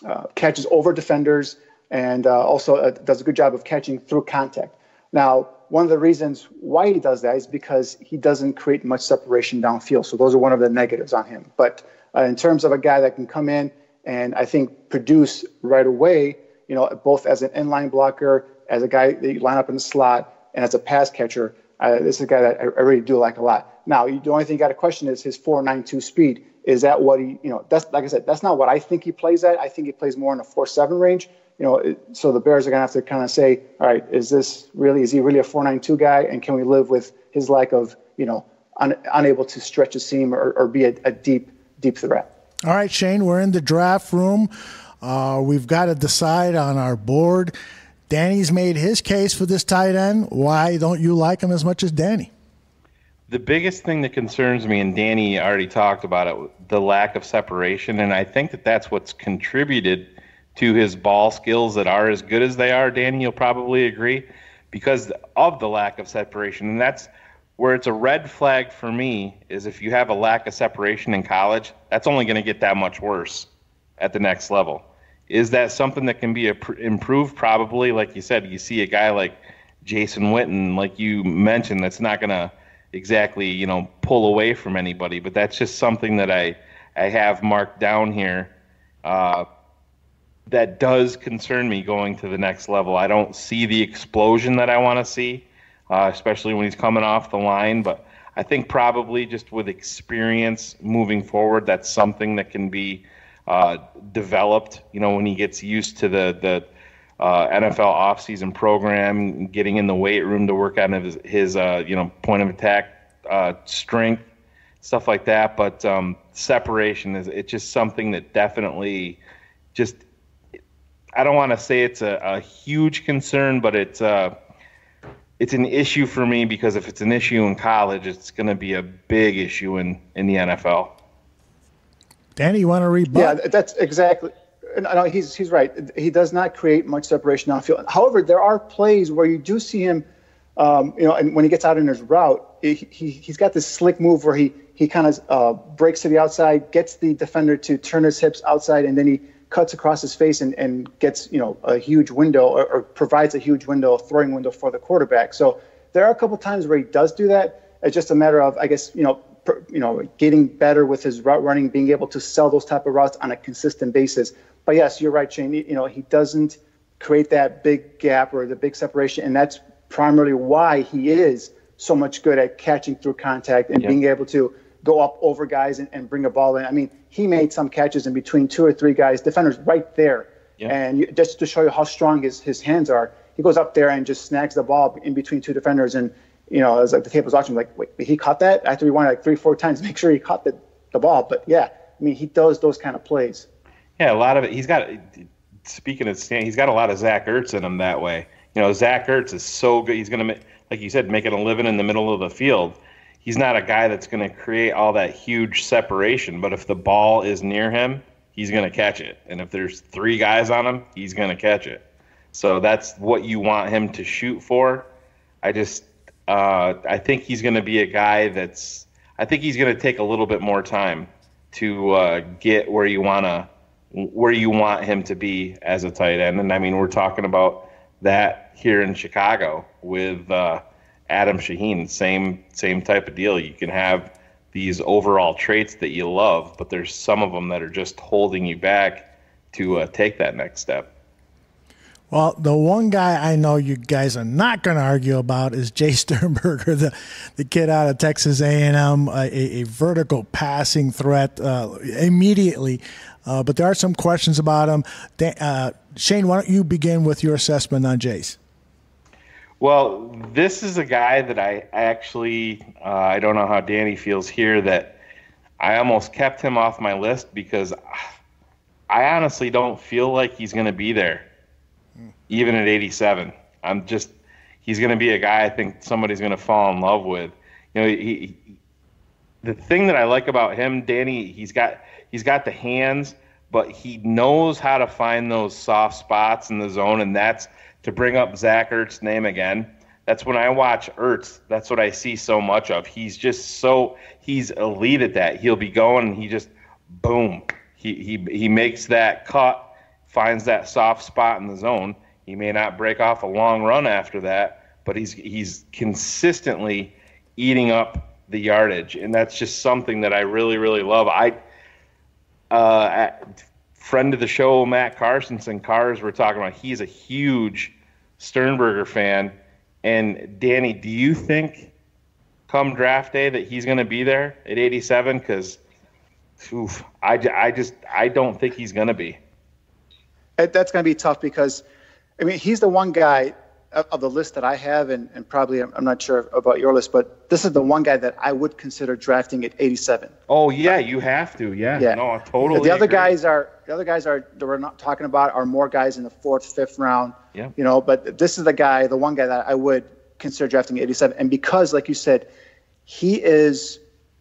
uh, catches over defenders and uh, also uh, does a good job of catching through contact. Now, one of the reasons why he does that is because he doesn't create much separation downfield. So those are one of the negatives on him. But uh, in terms of a guy that can come in and I think produce right away, you know, both as an inline blocker, as a guy that you line up in the slot, and as a pass catcher, uh, this is a guy that I, I really do like a lot. Now, the only thing you got to question is his 4.92 speed. Is that what he, you know, that's like I said, that's not what I think he plays at. I think he plays more in the 4.7 range you know, so the Bears are going to have to kind of say, all right, is this really, is he really a 492 guy? And can we live with his lack of, you know, un, unable to stretch a seam or, or be a, a, deep, deep threat? All right, Shane, we're in the draft room. Uh, we've got to decide on our board. Danny's made his case for this tight end. Why don't you like him as much as Danny? The biggest thing that concerns me, and Danny already talked about it, the lack of separation. And I think that that's what's contributed to his ball skills that are as good as they are, Danny, you'll probably agree, because of the lack of separation. And that's where it's a red flag for me is if you have a lack of separation in college, that's only going to get that much worse at the next level. Is that something that can be improved? Probably. Like you said, you see a guy like Jason Witten, like you mentioned, that's not going to exactly, you know, pull away from anybody. But that's just something that I, I have marked down here. Uh, that does concern me going to the next level. I don't see the explosion that I want to see, uh, especially when he's coming off the line. But I think probably just with experience moving forward, that's something that can be uh, developed. You know, when he gets used to the the uh, NFL offseason program, getting in the weight room to work on his, his uh, you know point of attack uh, strength, stuff like that. But um, separation is it's just something that definitely just I don't want to say it's a, a huge concern, but it's uh, it's an issue for me because if it's an issue in college, it's going to be a big issue in, in the NFL. Danny, you want to read? Yeah, that's exactly. No, he's he's right. He does not create much separation downfield. However, there are plays where you do see him, um, you know, and when he gets out in his route, he, he he's got this slick move where he he kind of uh, breaks to the outside, gets the defender to turn his hips outside, and then he cuts across his face and, and gets you know a huge window or, or, provides a huge window, a throwing window for the quarterback. So there are a couple times where he does do that. It's just a matter of I guess you know per, you know getting better with his route running, being able to sell those type of routes on a consistent basis. But yes, you're right, Shane. You know he doesn't create that big gap or the big separation, and that's primarily why he is so much good at catching through contact and being able to go up over guys and, and bring a ball in. I mean, he made some catches in between two or three guys, defenders right there. Yeah. And you, just to show you how strong his, his hands are, he goes up there and just snags the ball in between two defenders. And, you know, as like the tape was watching, like, wait, he caught that? I have to rewind like three, four times make sure he caught the, the ball. But yeah, I mean, he does those kind of plays. Yeah, a lot of it. He's got, speaking of Stan, he's got a lot of Zach Ertz in him that way. You know, Zach Ertz is so good. He's going to, like you said, making a living in the middle of the field he's not a guy that's going to create all that huge separation. But if the ball is near him, he's going to catch it. And if there's three guys on him, he's going to catch it. So that's what you want him to shoot for. I just, uh, I think he's going to be a guy that's, I think he's going to take a little bit more time to uh, get where you want to, where you want him to be as a tight end. And I mean, we're talking about that here in Chicago with, uh, Adam Shaheen, same same type of deal. You can have these overall traits that you love, but there's some of them that are just holding you back to uh, take that next step. Well, the one guy I know you guys are not going to argue about is Jace Sternberger, the the kid out of Texas A&M, a, a vertical passing threat uh, immediately. Uh, but there are some questions about him. Uh, Shane, why don't you begin with your assessment on Jace? Well, this is a guy that I actually, uh, I don't know how Danny feels here, that I almost kept him off my list because I honestly don't feel like he's going to be there, even at 87. I'm just, he's going to be a guy I think somebody's going to fall in love with. You know, he, he, the thing that I like about him, Danny, he's got, he's got the hands, but he knows how to find those soft spots in the zone, and that's to bring up Zach Ertz's name again. That's when I watch Ertz. That's what I see so much of. He's just so he's elite at that. He'll be going and he just boom. He he he makes that cut, finds that soft spot in the zone. He may not break off a long run after that, but he's he's consistently eating up the yardage, and that's just something that I really really love. I uh, friend of the show, Matt Carsonson, Cars, we're talking about. He's a huge Sternberger fan. And Danny, do you think come draft day that he's going to be there at 87? Because, oof, I, I just I don't think he's going to be. That's going to be tough because, I mean, he's the one guy of the list that I have, and, and probably I'm not sure about your list, but this is the one guy that I would consider drafting at 87. Oh yeah, you have to. Yeah. Yeah. No, totally. The other agree. guys are the other guys are that we're not talking about are more guys in the fourth, fifth round. Yeah. You know, but this is the guy, the one guy that I would consider drafting at 87, and because, like you said, he is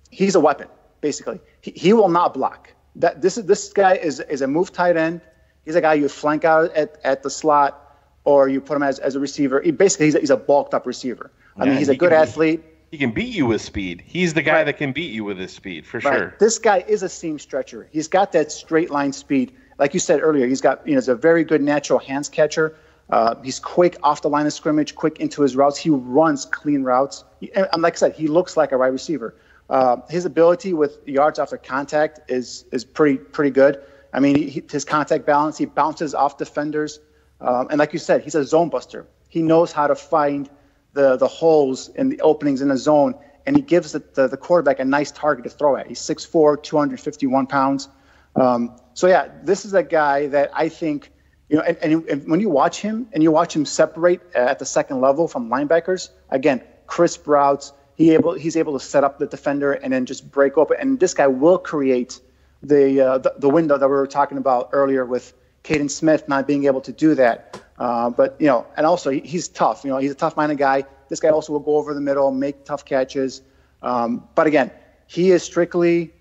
he's a weapon basically. He, he will not block. That this is this guy is is a move tight end. He's a guy you flank out at, at the slot or you put him as, as a receiver. He, basically, he's a, he's a bulked up receiver. I yeah, mean, he's a good athlete. Be, he can beat you with speed. He's the guy right. that can beat you with his speed for right. sure. This guy is a seam stretcher. He's got that straight line speed. Like you said earlier, he's got you know, he's a very good natural hands catcher. Uh, he's quick off the line of scrimmage, quick into his routes. He runs clean routes. And like I said, he looks like a wide receiver. Uh, his ability with yards after contact is is pretty pretty good. I mean, he, his contact balance, he bounces off defenders. Um, and like you said, he's a zone buster. He knows how to find the, the holes and the openings in the zone, and he gives the, the, the quarterback a nice target to throw at. He's 6'4, 251 pounds. Um, so, yeah, this is a guy that I think, you know, and, and, and, when you watch him and you watch him separate at the second level from linebackers, again, crisp routes, he able, he's able to set up the defender and then just break open. And this guy will create the, uh, the, the window that we were talking about earlier with – Kaden Smith not being able to do that. Uh, but you know, and also he, he's tough. You know, he's a tough-minded guy. This guy also will go over the middle, make tough catches. Um, but again, he is strictly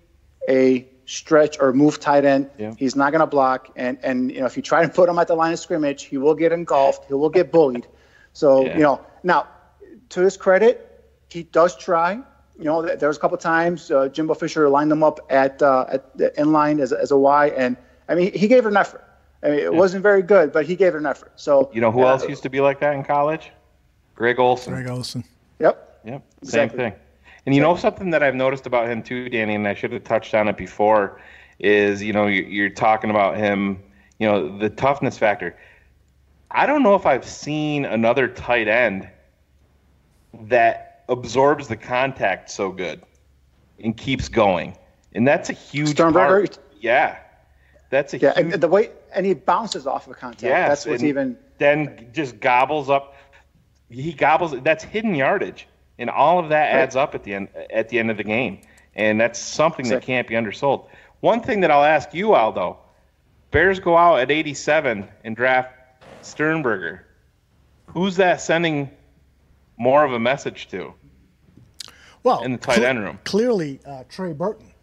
a stretch or move tight end. Yeah. He's not going to block, and and you know, if you try to put him at the line of scrimmage, he will get engulfed. He will get bullied. So yeah. you know, now to his credit, he does try. You know, there was a couple times uh, Jimbo Fisher lined them up at uh, at the inline as, as a Y, and I mean he gave it an effort. I mean, it yeah. wasn't very good, but he gave it an effort. So you know who uh, else used to be like that in college? Greg Olsen. Greg Olsen. Yep. Yep. Same thing. And you know something that I've noticed about him too, Danny, and I should have touched on it before, is you know you're talking about him, you know the toughness factor. I don't know if I've seen another tight end that absorbs the contact so good and keeps going. And that's a huge Sternberger? part. Yeah. That's a Yeah, huge and the way and he bounces off of contact. Yes, that's what's and even then just gobbles up. He gobbles. That's hidden yardage, and all of that adds up at the end at the end of the game, and that's something that Exactly. can't be undersold. One thing that I'll ask you, Aldo, Bears go out at 87 and draft Sternberger. Who's that sending more of a message to? Well, in the tight end room. Clearly, uh, Trey Burton,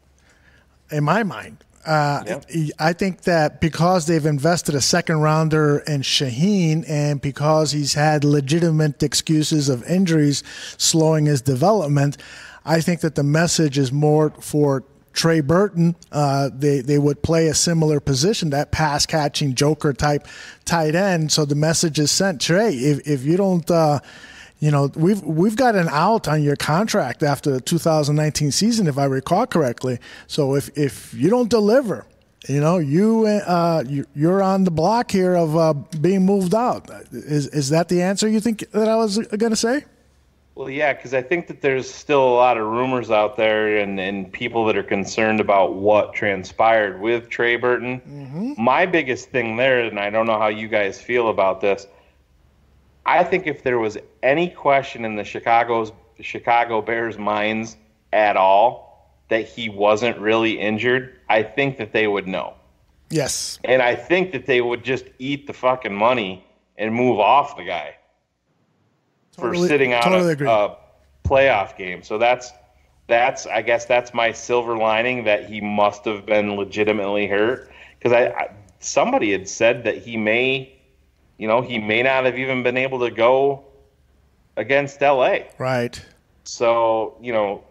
in my mind. Uh, Yep. I think that because they've invested a second rounder in Shaheen and because he's had legitimate excuses of injuries slowing his development, I think that the message is more for Trey Burton. Uh, they, they would play a similar position, that pass catching joker type tight end. So the message is sent Trey, if, if you don't. Uh, you know, we've we've got an out on your contract after the 2019 season, if I recall correctly. So if if you don't deliver, you know, you uh, you, you're on the block here of uh, being moved out. Is is that the answer you think that I was going to say? Well, yeah, because I think that there's still a lot of rumors out there and, and people that are concerned about what transpired with Trey Burton. My biggest thing there, and I don't know how you guys feel about this, I think if there was any question in the Chicago's Chicago Bears minds at all that he wasn't really injured, I think that they would know. Yes. And I think that they would just eat the fucking money and move off the guy for sitting out totally a, a playoff game. So that's that's I guess that's my silver lining that he must have been legitimately hurt because I, I somebody had said that he may, you know, he may not have even been able to go against LA. Right. So you know,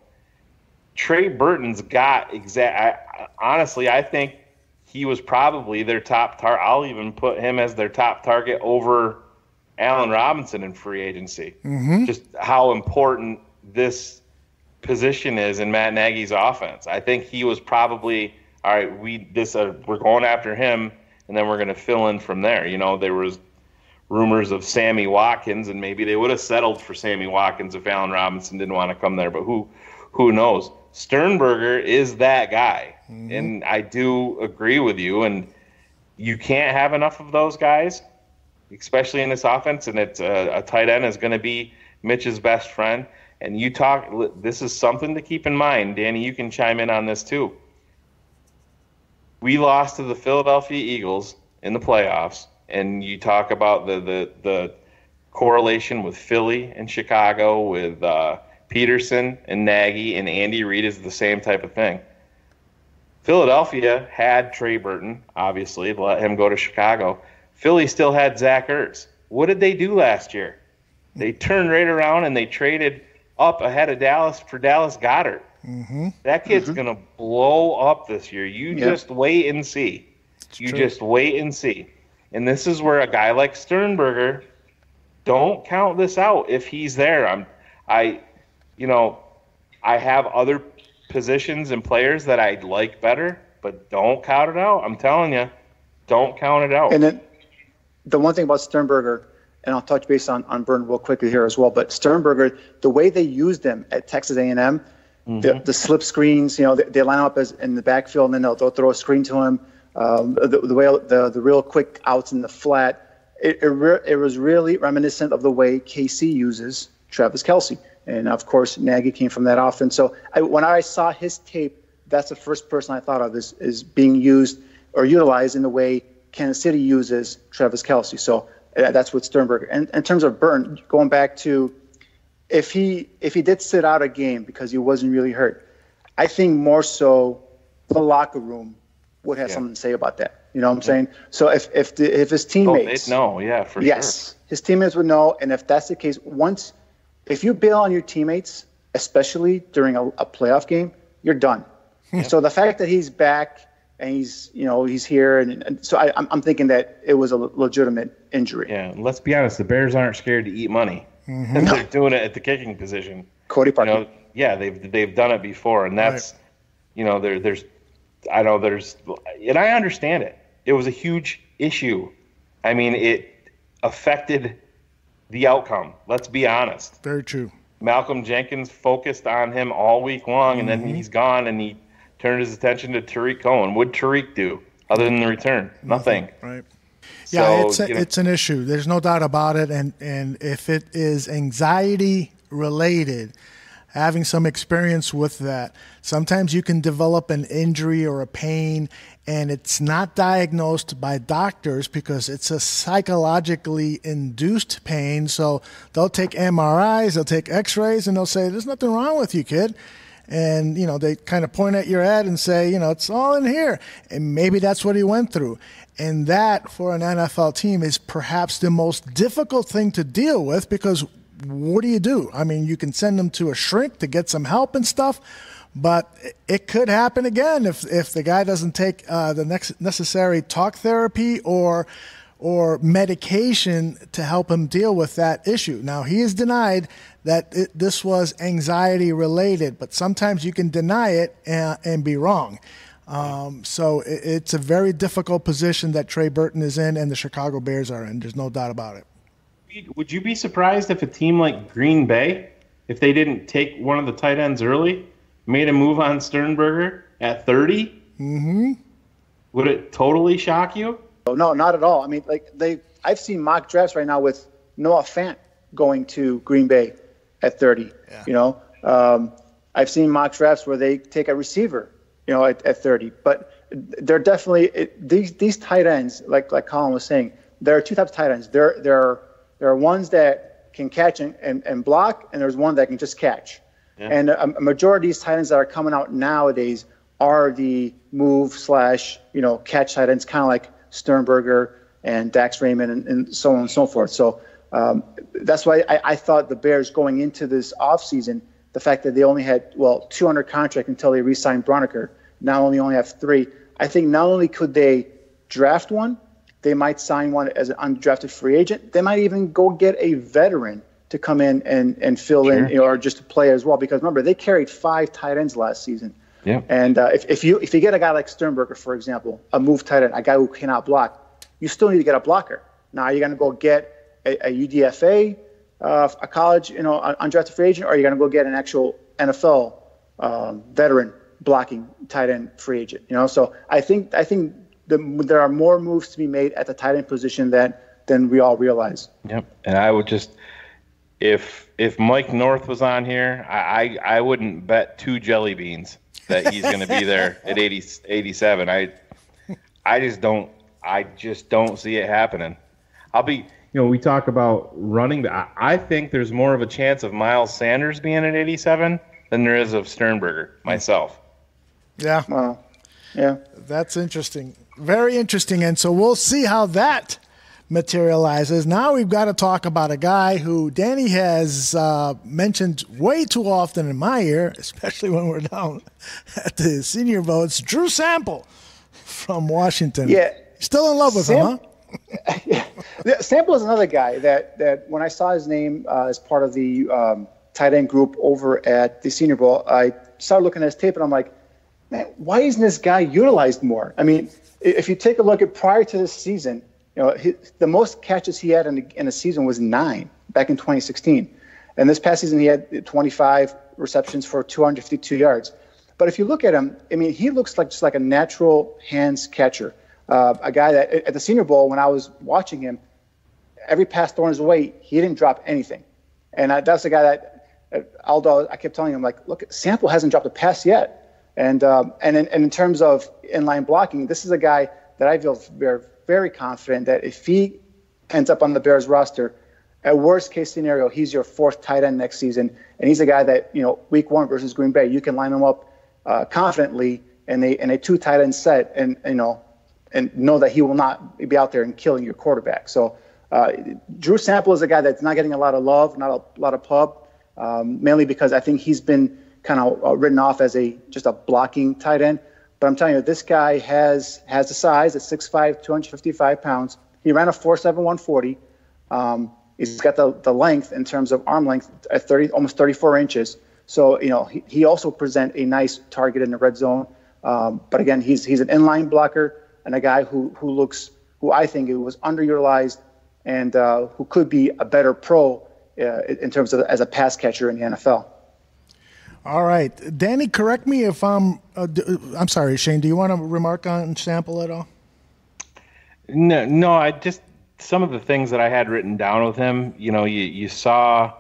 Trey Burton's got exact. I, honestly, I think he was probably their top tar. I'll even put him as their top target over Allen Robinson in free agency. Mhm. Just how important this position is in Matt Nagy's offense. I think he was probably all right. We this uh, we're going after him, and then we're going to fill in from there. You know, there was rumors of Sammy Watkins, and maybe they would have settled for Sammy Watkins if Allen Robinson didn't want to come there. But who who knows? Sternberger is that guy, mm-hmm. and I do agree with you. And you can't have enough of those guys, especially in this offense. And it's a, a tight end is going to be Mitch's best friend. And you talk. This is something to keep in mind, Danny. You can chime in on this too. We lost to the Philadelphia Eagles in the playoffs, and you talk about the the, the correlation with Philly and Chicago, with uh, Pederson and Nagy and Andy Reid is the same type of thing. Philadelphia had Trey Burton, obviously, let him go to Chicago. Philly still had Zach Ertz. What did they do last year? They turned right around and they traded up ahead of Dallas for Dallas Goedert. Mm-hmm. That kid's gonna blow up this year. You Yeah. just wait and see. you true. just wait and see. And this is where a guy like Sternberger, don't count this out if he's there. I'm, I, you know, I have other positions and players that I'd like better, but don't count it out. I'm telling you, don't count it out. And then the one thing about Sternberger, and I'll touch base on, on Burton real quickly here as well, but Sternberger, the way they used him at Texas A&M, the, mm-hmm. the slip screens, you know, they, they line up as in the backfield and then they'll, they'll throw a screen to him. Um, the, the way the, the real quick outs in the flat, it, it, re- it was really reminiscent of the way KC uses Travis Kelce. And of course, Nagy came from that offense. So I, when I saw his tape, that's the first person I thought of is, is being used or utilized in the way Kansas City uses Travis Kelce. So uh, that's what Sternberger. And in terms of Burn, going back to if he if he did sit out a game because he wasn't really hurt, I think more so the locker room would have Yeah. something to say about that. You know what I'm saying? So if if the, if his oh, teammates they, no, yeah, for sure. yes, his teammates would know. And if that's the case, once if you bail on your teammates, especially during a, a playoff game, you're done. So the fact that he's back and he's you know he's here, and, and so I, I'm, I'm thinking that it was a legitimate injury. Yeah, let's be honest, the Bears aren't scared to eat money. Mm-hmm. They're doing it at the kicking position. Cody you Parkey. know, yeah, they've they've done it before, and that's, you know, there there's, I know there's, and I understand it. It was a huge issue. I mean, it affected the outcome. Let's be honest. Very true. Malcolm Jenkins focused on him all week long, and Mm-hmm. then he's gone, and he turned his attention to Tarik Cohen. What would Tarik do other than the return? Nothing. Right. Yeah, it's a, you know- it's an issue. There's no doubt about it. And and if it is anxiety related, having some experience with that, sometimes you can develop an injury or a pain, and it's not diagnosed by doctors because it's a psychologically induced pain. So they'll take MRIs, they'll take X-rays, and they'll say, "There's nothing wrong with you, kid." and you know they kind of point at your head and say you know it's all in here and maybe that's what he went through and that for an NFL team is perhaps the most difficult thing to deal with because what do you do I mean you can send them to a shrink to get some help and stuff but it could happen again if if the guy doesn't take uh, the next necessary talk therapy or or medication to help him deal with that issue. Now, he is denied that it, this was anxiety related, but sometimes you can deny it and, and be wrong. Um, so it, it's a very difficult position that Trey Burton is in and the Chicago Bears are in. There's no doubt about it. Would you be surprised if a team like Green Bay, if they didn't take one of the tight ends early, made a move on Sternberger at 30? Mm-hmm. Would it totally shock you? Oh, no, not at all. I mean, like they, I've seen mock drafts right now with Noah Fant going to Green Bay at 30. You know, um, I've seen mock drafts where they take a receiver, you know, at, at 30. But they're definitely it, these these tight ends, like like Colin was saying, there are two types of tight ends. There there are there are ones that can catch and, and, and block, and there's one that can just catch. And a, a majority of these tight ends that are coming out nowadays are the move slash you know catch tight ends, kind of like Sternberger and Dax Raymond and, and so on and so forth. So um, that's why I, I thought the Bears going into this offseason, the fact that they only had, well, 200 contract until they re signed Braunecker, now only only have three. I think not only could they draft one, they might sign one as an undrafted free agent. They might even go get a veteran to come in and, and fill in you know, or just to play as well. Because remember, they carried five tight ends last season. Yeah. And uh, if, if you if you get a guy like Sternberger, for example, a move tight end, a guy who cannot block, you still need to get a blocker. Now, you're you going to go get a, a UDFA, uh, a college, you know, un- undrafted free agent, or you're you going to go get an actual NFL um, veteran blocking tight end free agent? You know, so I think I think the, there are more moves to be made at the tight end position than than we all realize. Yep. And I would just if if Mike North was on here, I I, I wouldn't bet two jelly beans that he's going to be there at 80, 87. I I just don't I just don't see it happening. I'll be you know, we talk about running, but I, I think there's more of a chance of Miles Sanders being at 87 than there is of Sternberger myself. Yeah. Wow. Yeah. That's interesting. Very interesting. And so we'll see how that materializes. Now we've got to talk about a guy who Danny has uh, mentioned way too often in my ear, especially when we're down at the senior votes. Drew Sample from Washington. Yeah. Still in love with Sam- him, huh? Yeah, Sample is another guy that that when I saw his name uh, as part of the um, tight end group over at the Senior Bowl, I started looking at his tape and I'm like, man, why isn't this guy utilized more? I mean, if you take a look at prior to this season, you know, he, the most catches he had in a, in a season was nine back in 2016, and this past season he had 25 receptions for 252 yards. But if you look at him, I mean, he looks like just like a natural hands catcher. Uh, a guy that at the Senior Bowl, when I was watching him, every pass thrown his way, he didn't drop anything. And that's the guy that uh, Aldo, I kept telling him, like, look, Sample hasn't dropped a pass yet. And um, and, in, and in terms of inline blocking, this is a guy that I feel very, very confident that if he ends up on the Bears roster, at worst case scenario, he's your fourth tight end next season. And he's a guy that, you know, week one versus Green Bay, you can line him up uh, confidently in a, in a two tight end set and, you know, and know that he will not be out there and killing your quarterback. So uh, Drew Sample is a guy that's not getting a lot of love, not a lot of pub, um, mainly because I think he's been kind of uh, written off as a just a blocking tight end. But I'm telling you, this guy has has the size at 6'5", 255 pounds. He ran a 4.7 140. Um, he's got the, the length in terms of arm length at 30, almost 34 inches. So you know he, he also present a nice target in the red zone. Um, but again, he's he's an inline blocker and a guy who who looks who I think it was underutilized and uh, who could be a better pro uh, in terms of as a pass catcher in the NFL. All right, Danny, correct me if I'm. Uh, I'm sorry, Shane. Do you want to remark on Sample at all? No, no. I just some of the things that I had written down with him. You know, you you saw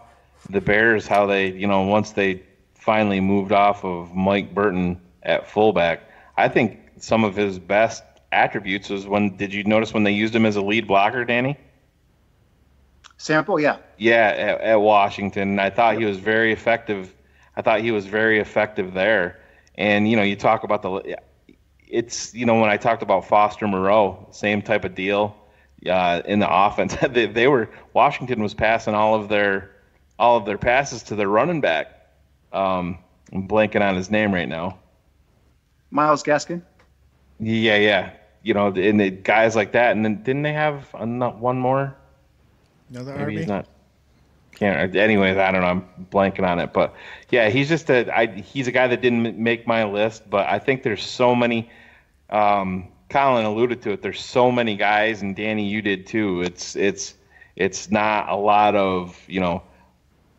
the Bears how they, you know, once they finally moved off of Mike Burton at fullback. I think some of his best attributes was when. Did you notice when they used him as a lead blocker, Danny? Sample, yeah. Yeah, at, at Washington. I thought he was very effective. I thought he was very effective there. And you know, you talk about the. It's you know when I talked about Foster Moreau, same type of deal. Uh, in the offense, they, they were Washington was passing all of their all of their passes to their running back. Um, I'm blanking on his name right now. Myles Gaskin. Yeah, yeah. You know, and the guys like that, and then didn't they have another one more? Another Maybe RB? he's not. Can't. Anyways, I don't know. I'm blanking on it, but yeah, he's just a. I, he's a guy that didn't make my list, but I think there's so many. Um, Colin alluded to it. There's so many guys, and Danny, you did too. It's it's it's not a lot of you know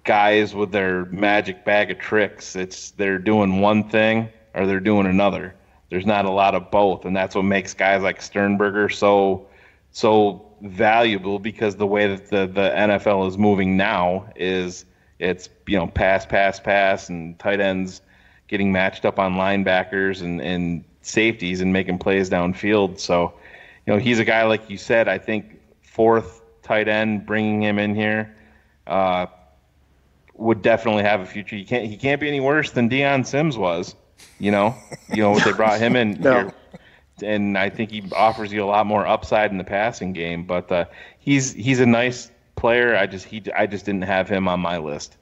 guys with their magic bag of tricks. It's they're doing one thing or they're doing another. There's not a lot of both, and that's what makes guys like Sternberger so so valuable because the way that the, the NFL is moving now is it's you know pass pass pass and tight ends getting matched up on linebackers and, and safeties and making plays downfield. So, you know, he's a guy like you said. I think fourth tight end, bringing him in here, uh, would definitely have a future. He can't he can't be any worse than Dion Sims was. You know, you know what they brought him in no. here, and I think he offers you a lot more upside in the passing game. But uh, he's he's a nice player. I just he I just didn't have him on my list.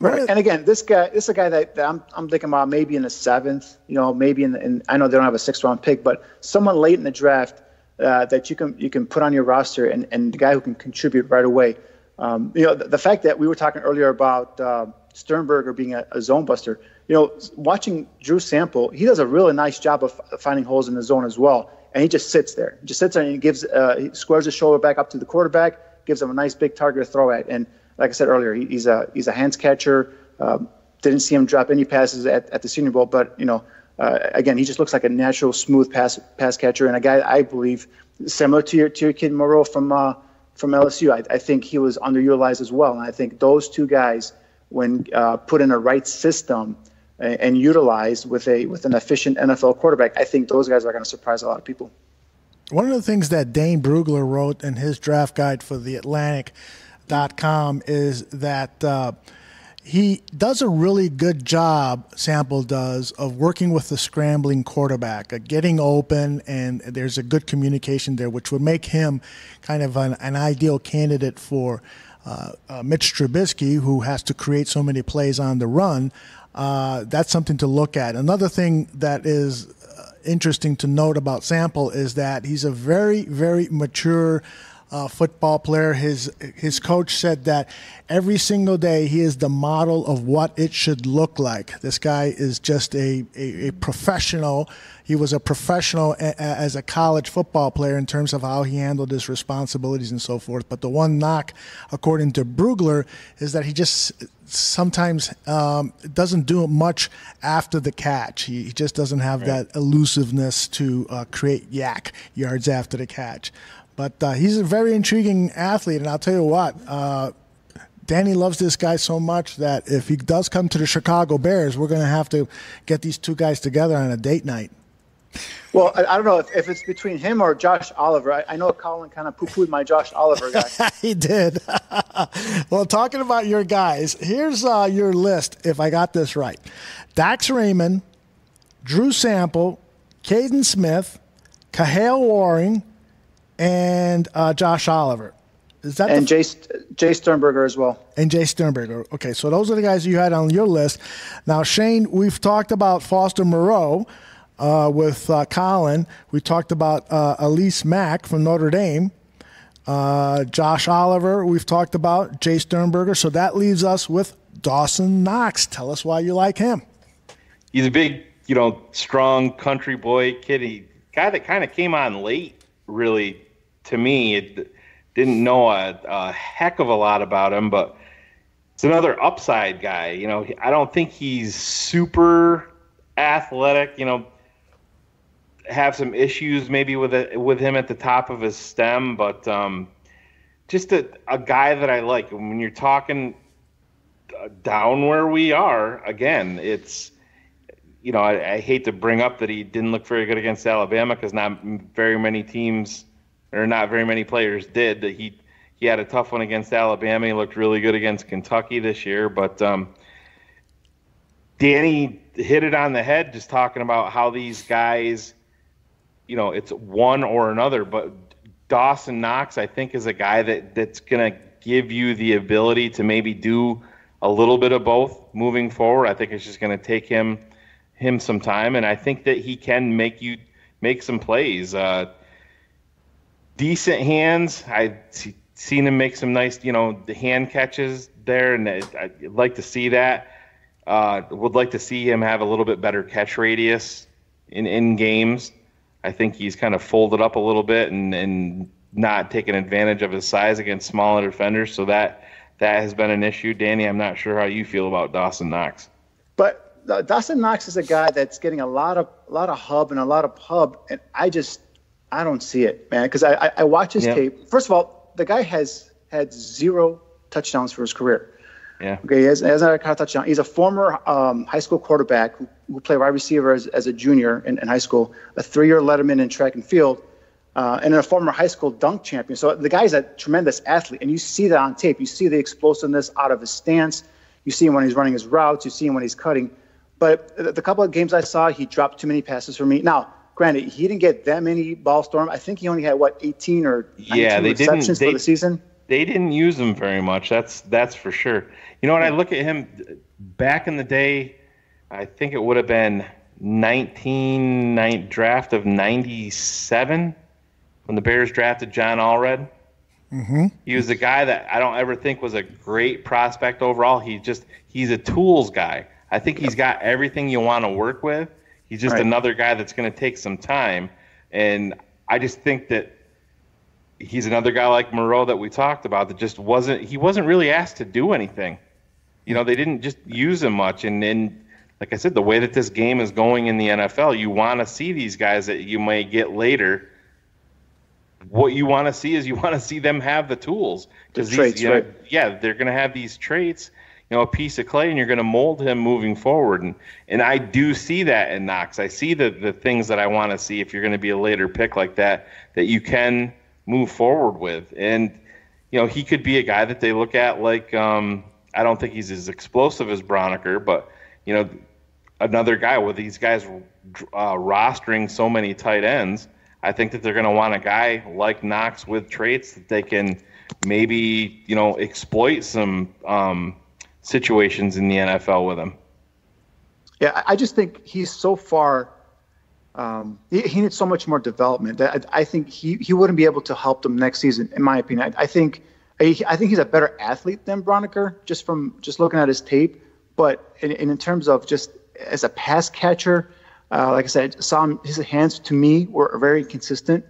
Right. And again, this guy, this is a guy that, that, I'm, I'm thinking about maybe in the seventh, you know, maybe in, the, in I know they don't have a sixth round pick, but someone late in the draft uh, that you can you can put on your roster and, and the guy who can contribute right away. Um, you know, the, the, fact that we were talking earlier about uh, Sternberger being a, a, zone buster, you know, watching Drew Sample, he does a really nice job of finding holes in the zone as well. And he just sits there, he just sits there and he gives, uh, he squares his shoulder back up to the quarterback, gives him a nice big target to throw at. And like I said earlier, he, he's a he's a hands catcher. Um, didn't see him drop any passes at, at the Senior Bowl, but you know, uh, again, he just looks like a natural, smooth pass pass catcher and a guy I believe similar to your to your kid Moreau from. Uh, from LSU. I, I, think he was underutilized as well. And I think those two guys, when uh, put in a right system and, utilized with a with an efficient NFL quarterback, I think those guys are going to surprise a lot of people. One of the things that Dane Brugler wrote in his draft guide for the Athletic.com is that. Uh, he does a really good job, Sample does, of working with the scrambling quarterback, uh, getting open, and there's a good communication there, which would make him kind of an, an ideal candidate for uh, uh, Mitch Trubisky, who has to create so many plays on the run. Uh, that's something to look at. Another thing that is uh, interesting to note about Sample is that he's a very, very mature uh, football player. His his coach said that every single day he is the model of what it should look like. This guy is just a, a, a professional. He was a professional a, a, as a college football player in terms of how he handled his responsibilities and so forth. But the one knock, according to Brugler, is that he just sometimes um, doesn't do much after the catch. He, he just doesn't have right. that elusiveness to uh, create YAC yards after the catch. But uh, he's a very intriguing athlete, and I'll tell you what. Uh, Danny loves this guy so much that if he does come to the Chicago Bears, we're going to have to get these two guys together on a date night. Well, I, I don't know if, if, it's between him or Josh Oliver. I, I know Colin kind of poo pooed my Josh Oliver guy. he did. well, talking about your guys, here's uh, your list, if I got this right Dax Raymond, Drew Sample, Kaden Smith, Kahale Warring, and uh, Josh Oliver. Is that and Jay, Jace Sternberger as well. And Jace Sternberger. Okay, so those are the guys you had on your list. Now, Shane, we've talked about Foster Moreau uh, with uh, Colin. We talked about uh, Alize Mack from Notre Dame. Uh, Josh Oliver, we've talked about. Jace Sternberger. So that leaves us with Dawson Knox. Tell us why you like him. He's a big, you know, strong country boy kid. He guy that kind of came on late, really to me, it didn't know a, a heck of a lot about him, but it's another upside guy. You know, I don't think he's super athletic. You know, have some issues maybe with it, with him at the top of his stem, but um, just a, a guy that I like. When you're talking uh, down where we are, again, it's you know I, I hate to bring up that he didn't look very good against Alabama because not very many teams or not very many players did. That he he had a tough one against Alabama. He looked really good against Kentucky this year, but um, Danny hit it on the head just talking about how these guys you know, it's one or another. But Dawson Knox, I think, is a guy that that's going to give you the ability to maybe do a little bit of both moving forward. I think it's just going to take him him some time, and I think that he can make you make some plays. Uh, decent hands. I've seen him make some nice, you know, the hand catches there, and I'd like to see that. Uh, would like to see him have a little bit better catch radius in in games. I think he's kind of folded up a little bit and, and not taking advantage of his size against smaller defenders. So that that has been an issue. Danny, I'm not sure how you feel about Dawson Knox. But uh, Dawson Knox is a guy that's getting a lot of a lot of hub and a lot of pub, and I just I don't see it, man. Because I, I, I watch his tape. First of all, the guy has had zero touchdowns for his career. Yeah. Okay, he has, he hasn't had a touchdown. He's a former um, high school quarterback who, who played wide receiver as, as a junior in, in high school, a three-year letterman in track and field, uh, and a former high school dunk champion. So the guy's a tremendous athlete, and you see that on tape. You see the explosiveness out of his stance. You see him when he's running his routes. You see him when he's cutting. But the, the couple of games I saw, he dropped too many passes for me. Now, granted, he didn't get that many ball storm. I think he only had what 18 or 19 yeah, they receptions didn't, they, for the season. They didn't use him very much. That's that's for sure. You know, when I look at him back in the day, I think it would have been 19 draft of 97 when the Bears drafted John Allred. Mm-hmm. He was a guy that I don't ever think was a great prospect overall. He just he's a tools guy. I think he's got everything you want to work with. He's just Right. another guy that's going to take some time, and I just think that he's another guy like Moreau that we talked about that just wasn't he wasn't really asked to do anything. You know, they didn't just use him much, and then like I said, the way that this game is going in the NFL, you want to see these guys that you may get later. What you want to see is you want to see them have the tools because The traits, you know, right. yeah, they're going to have these traits. You know, a piece of clay, and you're going to mold him moving forward. And and I do see that in Knox. I see the the things that I want to see if you're going to be a later pick like that that you can move forward with. And you know, he could be a guy that they look at like um, I don't think he's as explosive as Braunecker, but you know, another guy with these guys uh, rostering so many tight ends. I think that they're going to want a guy like Knox with traits that they can maybe you know exploit some um, situations in the NFL with him. Yeah, I- just think he's so far. Um, he, he needs so much more development. That I, I think he, he wouldn't be able to help them next season, in my opinion. I, I think I, I think he's a better athlete than Braunecker, just from just looking at his tape. But in, in terms of just as a pass catcher, uh, like I said, saw him, his hands to me were very consistent.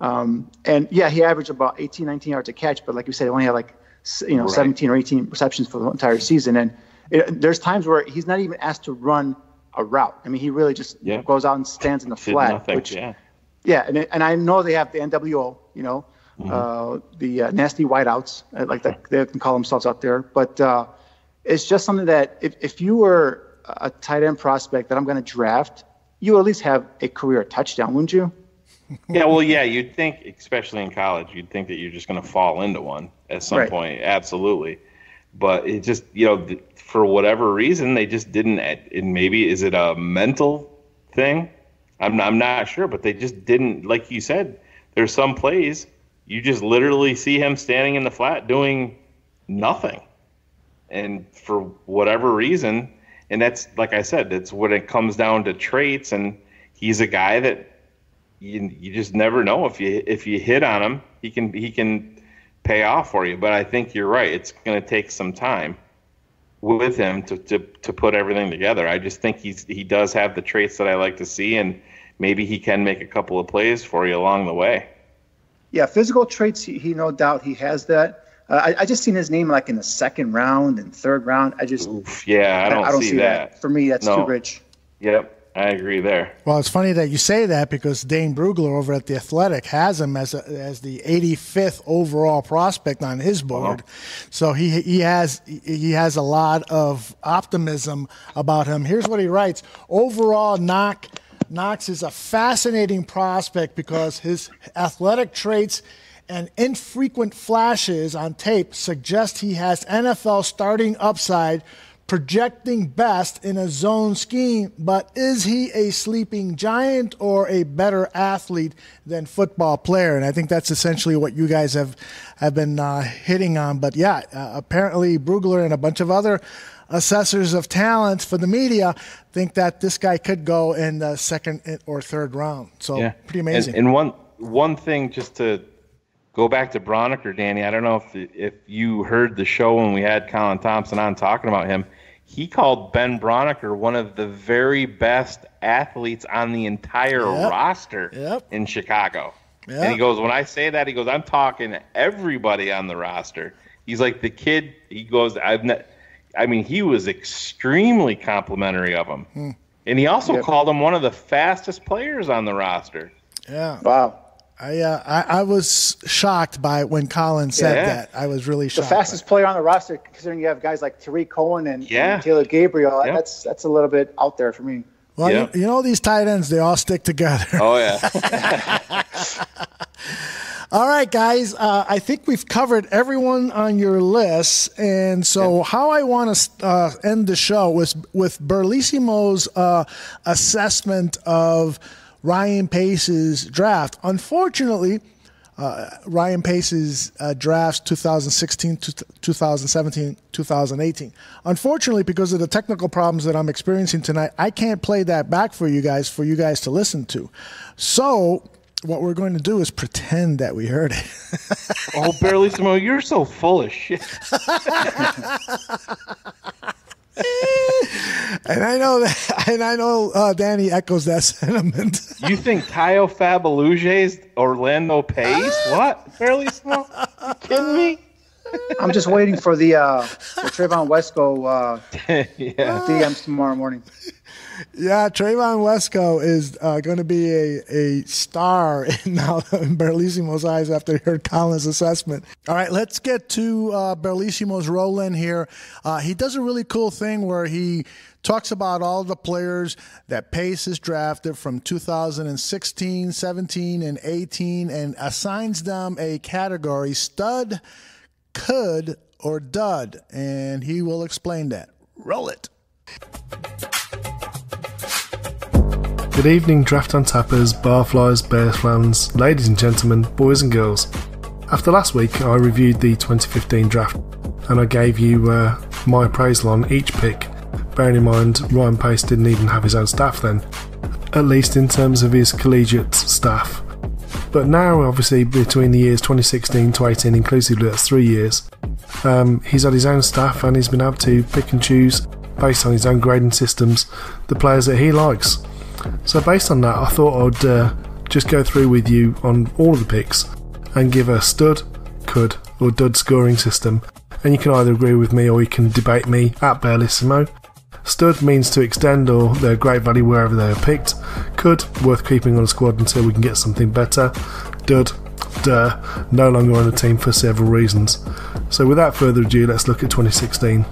Um, and yeah, he averaged about 18, 19 yards a catch, but like you said, he only had like you know Right. 17 or 18 receptions for the entire season. And it, there's times where he's not even asked to run a route. I mean, he really just Yeah. goes out and stands in the Did flat. nothing. Which, yeah. yeah, and and I know they have the NWO, you know, Mm-hmm. uh, the uh, nasty whiteouts, uh, like that they can call themselves out there. But uh, it's just something that if, if you were a tight end prospect that I'm going to draft, you at least have a career touchdown, wouldn't you? Yeah, well, yeah, you'd think, especially in college, you'd think that you're just going to fall into one at some Right. point. Absolutely. But it just, you know, for whatever reason, they just didn't. And maybe is it a mental thing? I'm I'm not sure, but they just didn't. Like you said, there's some plays you just literally see him standing in the flat doing nothing, and for whatever reason, and that's like I said, that's when it comes down to traits, and he's a guy that you, you just never know if you if you hit on him, he can he can pay off for you. But I think you're right; it's going to take some time with him to, to to put everything together. I just think he's he does have the traits that I like to see, and maybe he can make a couple of plays for you along the way. Yeah, physical traits. He, he no doubt he has that. Uh, I, I, just seen his name like in the second round and third round. I just Oof, yeah, I don't, I don't see, see that. that. For me, that's no. too rich. Yep. I agree there. Well, it's funny that you say that because Dane Brugler over at the Athletic has him as a, as the 85th overall prospect on his board. So he he has he has a lot of optimism about him. Here's what he writes: Overall, knock. Knox is a fascinating prospect because his athletic traits and infrequent flashes on tape suggest he has NFL starting upside projecting best in a zone scheme, but is he a sleeping giant or a better athlete than football player? And I think that's essentially what you guys have have been uh, hitting on. But yeah, uh, apparently Brugler and a bunch of other assessors of talent for the media think that this guy could go in the second or third round. So yeah. pretty amazing. And, and one one thing just to go back to Braunecker, Danny. I don't know if if you heard the show when we had Colin Thompson on talking about him he called Ben Braunecker one of the very best athletes on the entire yep. roster yep. in Chicago. Yep. And he goes, when I say that, he goes, I'm talking everybody on the roster. He's like the kid. He goes, I've ne- I mean, he was extremely complimentary of him, hmm. and he also yep. called him one of the fastest players on the roster. Yeah. Wow. I, uh, I, I was shocked by when Colin said yeah. that. I was really shocked. The fastest player on the roster, considering you have guys like Tarik Cohen and, yeah. and Taylor Gabriel. Yep. That's that's a little bit out there for me. Well, yep. you, you, know these tight ends, they all stick together. Oh yeah. all right, guys. Uh, I think we've covered everyone on your list, and so yeah. how I want to uh, end the show was with Bearlissimo's uh, assessment of Ryan Pace's draft. Unfortunately, uh, Ryan Pace's uh, drafts 2016, 2017, 2018. Unfortunately, because of the technical problems that I'm experiencing tonight, I can't play that back for you guys for you guys to listen to. So, what we're going to do is pretend that we heard it. oh, Bearlissimo, you're so full of shit. and I know that, and I know uh, Danny echoes that sentiment. you think Tayo Fabuluje's Orlando Pace? what? Fairly small? You kidding me? I'm just waiting for the, uh, the Trevon Wesco uh, yeah. DMs tomorrow morning. Yeah, Trevon Wesco is uh, going to be a, a star in in Bearlissimo's eyes after he heard Colin's assessment. All right, let's get to uh, Bearlissimo's roll in here. Uh, he does a really cool thing where he talks about all the players that Pace has drafted from 2016, 17, and 18 and assigns them a category stud, could, or dud. And he will explain that. Roll it. Good evening, Draft on Tappers, Barflies, Bears fans, ladies and gentlemen, boys and girls. After last week, I reviewed the 2015 draft and I gave you uh, my appraisal on each pick. Bearing in mind, Ryan Pace didn't even have his own staff then, at least in terms of his collegiate staff. But now, obviously, between the years 2016 to 18, inclusively, that's three years, um, he's had his own staff and he's been able to pick and choose based on his own grading systems the players that he likes. So, based on that, I thought I'd uh, just go through with you on all of the picks and give a stud, could, or dud scoring system. And you can either agree with me or you can debate me at Bearlissimo. Stud means to extend or their great value wherever they are picked. Could, worth keeping on a squad until we can get something better. Dud, duh, no longer on the team for several reasons. So without further ado, let's look at 2016.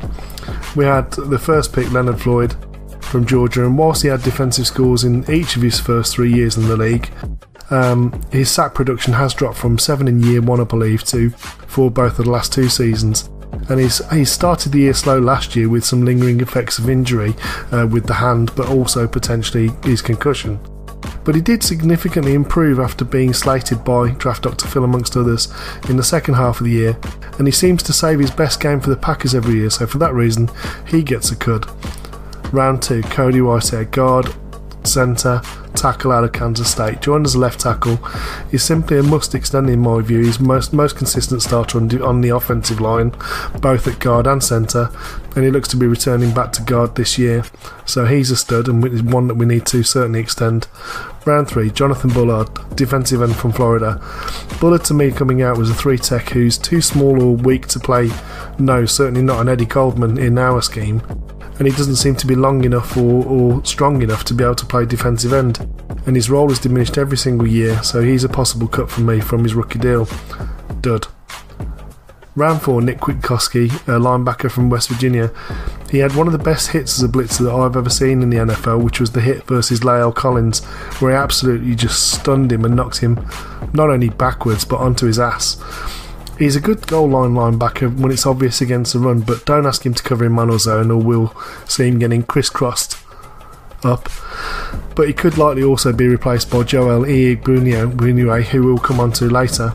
We had the first pick, Leonard Floyd, from Georgia, and whilst he had defensive scores in each of his first three years in the league, um, his sack production has dropped from seven in year one, I believe, to for both of the last two seasons. And he's he started the year slow last year with some lingering effects of injury uh, with the hand, but also potentially his concussion. But he did significantly improve after being slated by draft Dr. Phil amongst others in the second half of the year, and he seems to save his best game for the Packers every year, so for that reason, he gets a cud. Round 2, Cody Whitehead, guard, centre, tackle out of Kansas State. Joined as a left tackle. He's simply a must extend in my view. He's most most consistent starter on, on the offensive line, both at guard and centre, and he looks to be returning back to guard this year. So he's a stud and one that we need to certainly extend. Round three, Jonathan Bullard, defensive end from Florida. Bullard to me coming out was a three tech who's too small or weak to play. No, certainly not an Eddie Goldman in our scheme and he doesn't seem to be long enough or, or strong enough to be able to play defensive end. And his role has diminished every single year, so he's a possible cut for me from his rookie deal. Dud. Round 4, Nick Kwiatkowski, a linebacker from West Virginia. He had one of the best hits as a blitzer that I've ever seen in the NFL, which was the hit versus La'el Collins, where he absolutely just stunned him and knocked him not only backwards but onto his ass. He's a good goal line linebacker when it's obvious against the run, but don't ask him to cover in man or zone, or we'll see him getting crisscrossed up. But he could likely also be replaced by Joel Iyiegbuniwe, who we'll come on to later.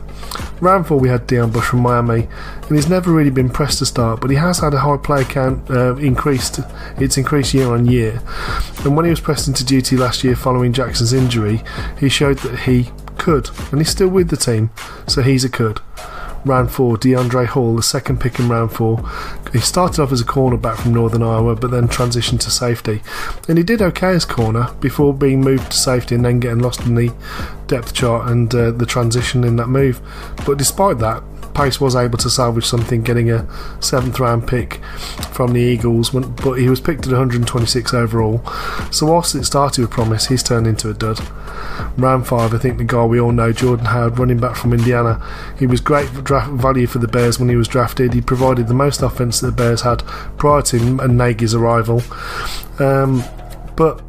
Round 4 we had Deon Bush from Miami, and he's never really been pressed to start, but he has had a high player count uh, increased. It's increased year on year. And when he was pressed into duty last year following Jackson's injury, he showed that he could, and he's still with the team, so he's a could round four, DeAndre Hall, the second pick in round four. He started off as a cornerback from Northern Iowa, but then transitioned to safety. And he did okay as corner before being moved to safety and then getting lost in the depth chart and uh, the transition in that move. But despite that, Pace was able to salvage something, getting a seventh round pick from the Eagles, but he was picked at 126 overall. So, whilst it started with promise, he's turned into a dud. Round 5, I think the guy we all know, Jordan Howard, running back from Indiana. He was great draft value for the Bears when he was drafted. He provided the most offense that the Bears had prior to and Nagy's arrival. Um, but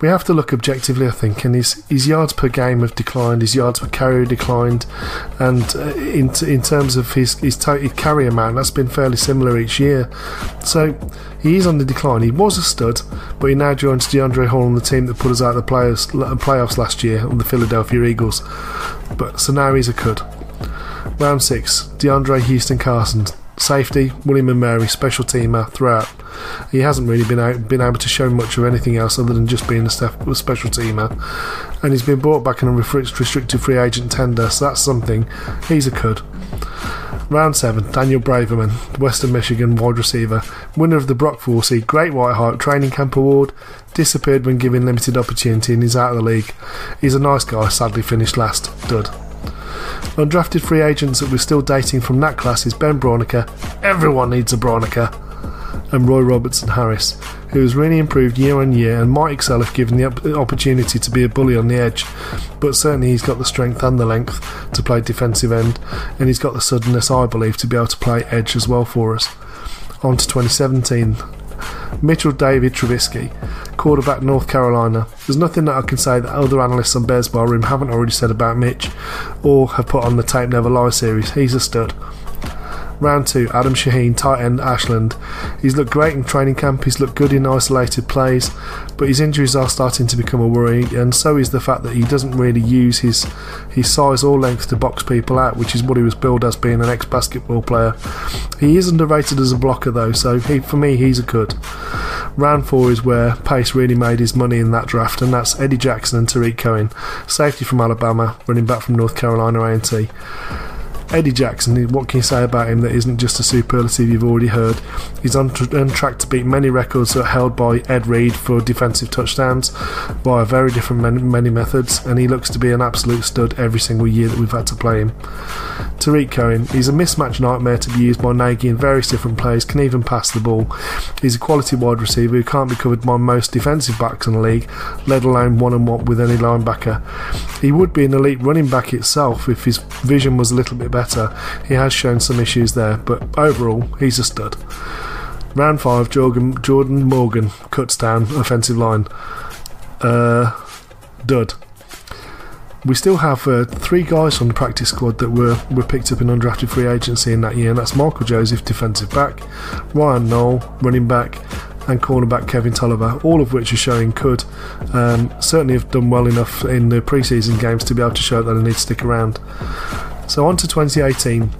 we have to look objectively, I think, and his, his yards per game have declined, his yards per carry declined, and uh, in, in terms of his, his, to- his carry amount, that's been fairly similar each year. So he is on the decline. He was a stud, but he now joins DeAndre Hall on the team that put us out of the playoffs last year on the Philadelphia Eagles. But so now he's a cud. Round six, DeAndre Houston Carson, safety, William and Mary, special teamer throughout. He hasn't really been out, been able to show much of anything else other than just being a special teamer, and he's been brought back in a restricted free agent tender, so that's something. He's a cud. Round 7, Daniel Braverman, Western Michigan wide receiver, winner of the Brock Forsey Great White Heart Training Camp Award, disappeared when given limited opportunity and he's out of the league. He's a nice guy, sadly finished last. Dud. Undrafted free agents that we're still dating from that class is Ben Braunecker. Everyone needs a Braunecker and Roy Robertson Harris, who has really improved year on year and might excel if given the opportunity to be a bully on the edge. But certainly he's got the strength and the length to play defensive end, and he's got the suddenness, I believe, to be able to play edge as well for us. On to 2017. Mitchell David Trubisky, quarterback North Carolina. There's nothing that I can say that other analysts on Bears Bar Room haven't already said about Mitch or have put on the Tape Never Lie series. He's a stud. Round two, Adam Shaheen, tight end, Ashland. He's looked great in training camp, he's looked good in isolated plays, but his injuries are starting to become a worry, and so is the fact that he doesn't really use his, his size or length to box people out, which is what he was billed as being an ex basketball player. He is underrated as a blocker though, so he, for me, he's a good. Round four is where Pace really made his money in that draft, and that's Eddie Jackson and Tarik Cohen, safety from Alabama, running back from North Carolina A&T. Eddie Jackson, what can you say about him that isn't just a superlative you've already heard? He's on, on track to beat many records that are held by Ed Reed for defensive touchdowns via very different many, many methods, and he looks to be an absolute stud every single year that we've had to play him. Tarik Cohen, he's a mismatch nightmare to be used by Nagy in various different plays, can even pass the ball. He's a quality wide receiver who can't be covered by most defensive backs in the league, let alone one on one with any linebacker. He would be an elite running back itself if his vision was a little bit better better. He has shown some issues there, but overall, he's a stud. Round 5, Jordan, Jordan Morgan Kutztown offensive line. Uh, dud. We still have uh, three guys from the practice squad that were, were picked up in undrafted free agency in that year, and that's Michael Joseph, defensive back, Ryan Nall, running back, and cornerback Kevin Toliver, all of which are showing could um, certainly have done well enough in the preseason games to be able to show that they need to stick around. So on to 2018.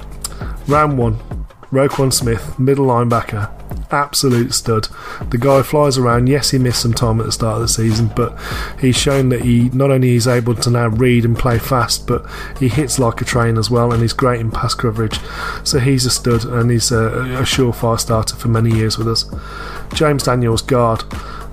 Round 1. Roquan Smith, middle linebacker. absolute stud. The guy flies around. Yes, he missed some time at the start of the season, but he's shown that he not only is able to now read and play fast, but he hits like a train as well, and he's great in pass coverage. So he's a stud, and he's a, a surefire starter for many years with us. James Daniels, guard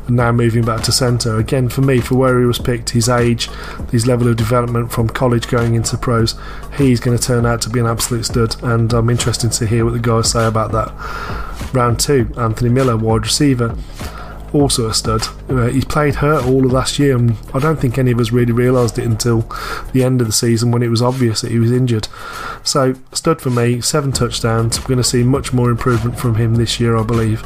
now moving back to centre. Again, for me, for where he was picked, his age, his level of development from college going into pros, he's going to turn out to be an absolute stud. And I'm interested to hear what the guys say about that. Round two, Anthony Miller, wide receiver also a stud. Uh, he's played hurt all of last year, and I don't think any of us really realised it until the end of the season when it was obvious that he was injured. So, stud for me, seven touchdowns. We're going to see much more improvement from him this year, I believe.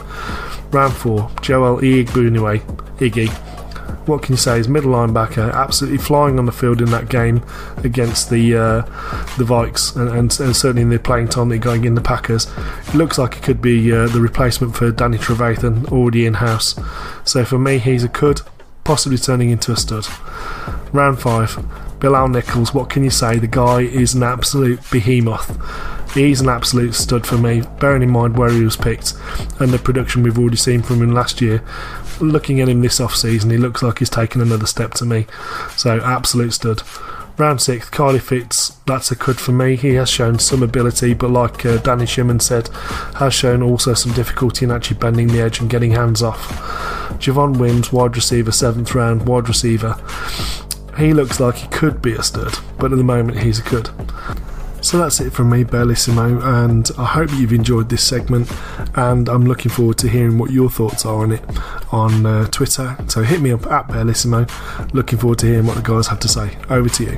Round four, Joel Iyiegbuniwe, Iggy what can you say? His middle linebacker absolutely flying on the field in that game against the uh, the Vikes, and, and, and, certainly in the playing time that going in the Packers. It looks like it could be uh, the replacement for Danny Trevathan already in house. So for me, he's a could, possibly turning into a stud. Round five, Bilal Nichols. What can you say? The guy is an absolute behemoth. He's an absolute stud for me, bearing in mind where he was picked and the production we've already seen from him last year looking at him this off season, he looks like he's taken another step to me. So absolute stud. Round six, Kylie Fitts. That's a could for me. He has shown some ability, but like uh, Danny Shimon said, has shown also some difficulty in actually bending the edge and getting hands off. Javon Wims, wide receiver, seventh round, wide receiver. He looks like he could be a stud, but at the moment he's a could. So that's it from me, Bearlissimo, and I hope you've enjoyed this segment. And I'm looking forward to hearing what your thoughts are on it on uh, Twitter. So hit me up at Bearlissimo. Looking forward to hearing what the guys have to say. Over to you.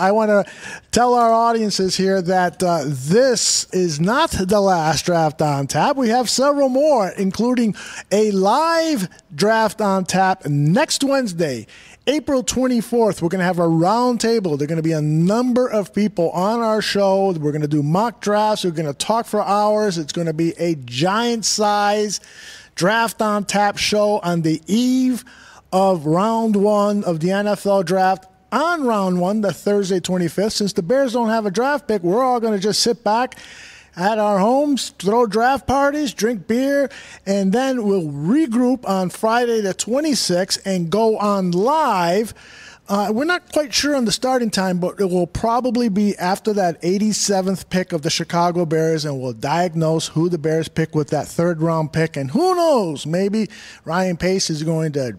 I want to tell our audiences here that uh, this is not the last draft on tap. We have several more, including a live draft on tap next Wednesday. April 24th, we're going to have a roundtable. There are going to be a number of people on our show. We're going to do mock drafts. We're going to talk for hours. It's going to be a giant size draft on tap show on the eve of round one of the NFL draft. On round one, the Thursday 25th, since the Bears don't have a draft pick, we're all going to just sit back at our homes, throw draft parties, drink beer, and then we'll regroup on Friday the 26th and go on live. Uh, we're not quite sure on the starting time, but it will probably be after that 87th pick of the Chicago Bears, and we'll diagnose who the Bears pick with that third round pick. And who knows, maybe Ryan Pace is going to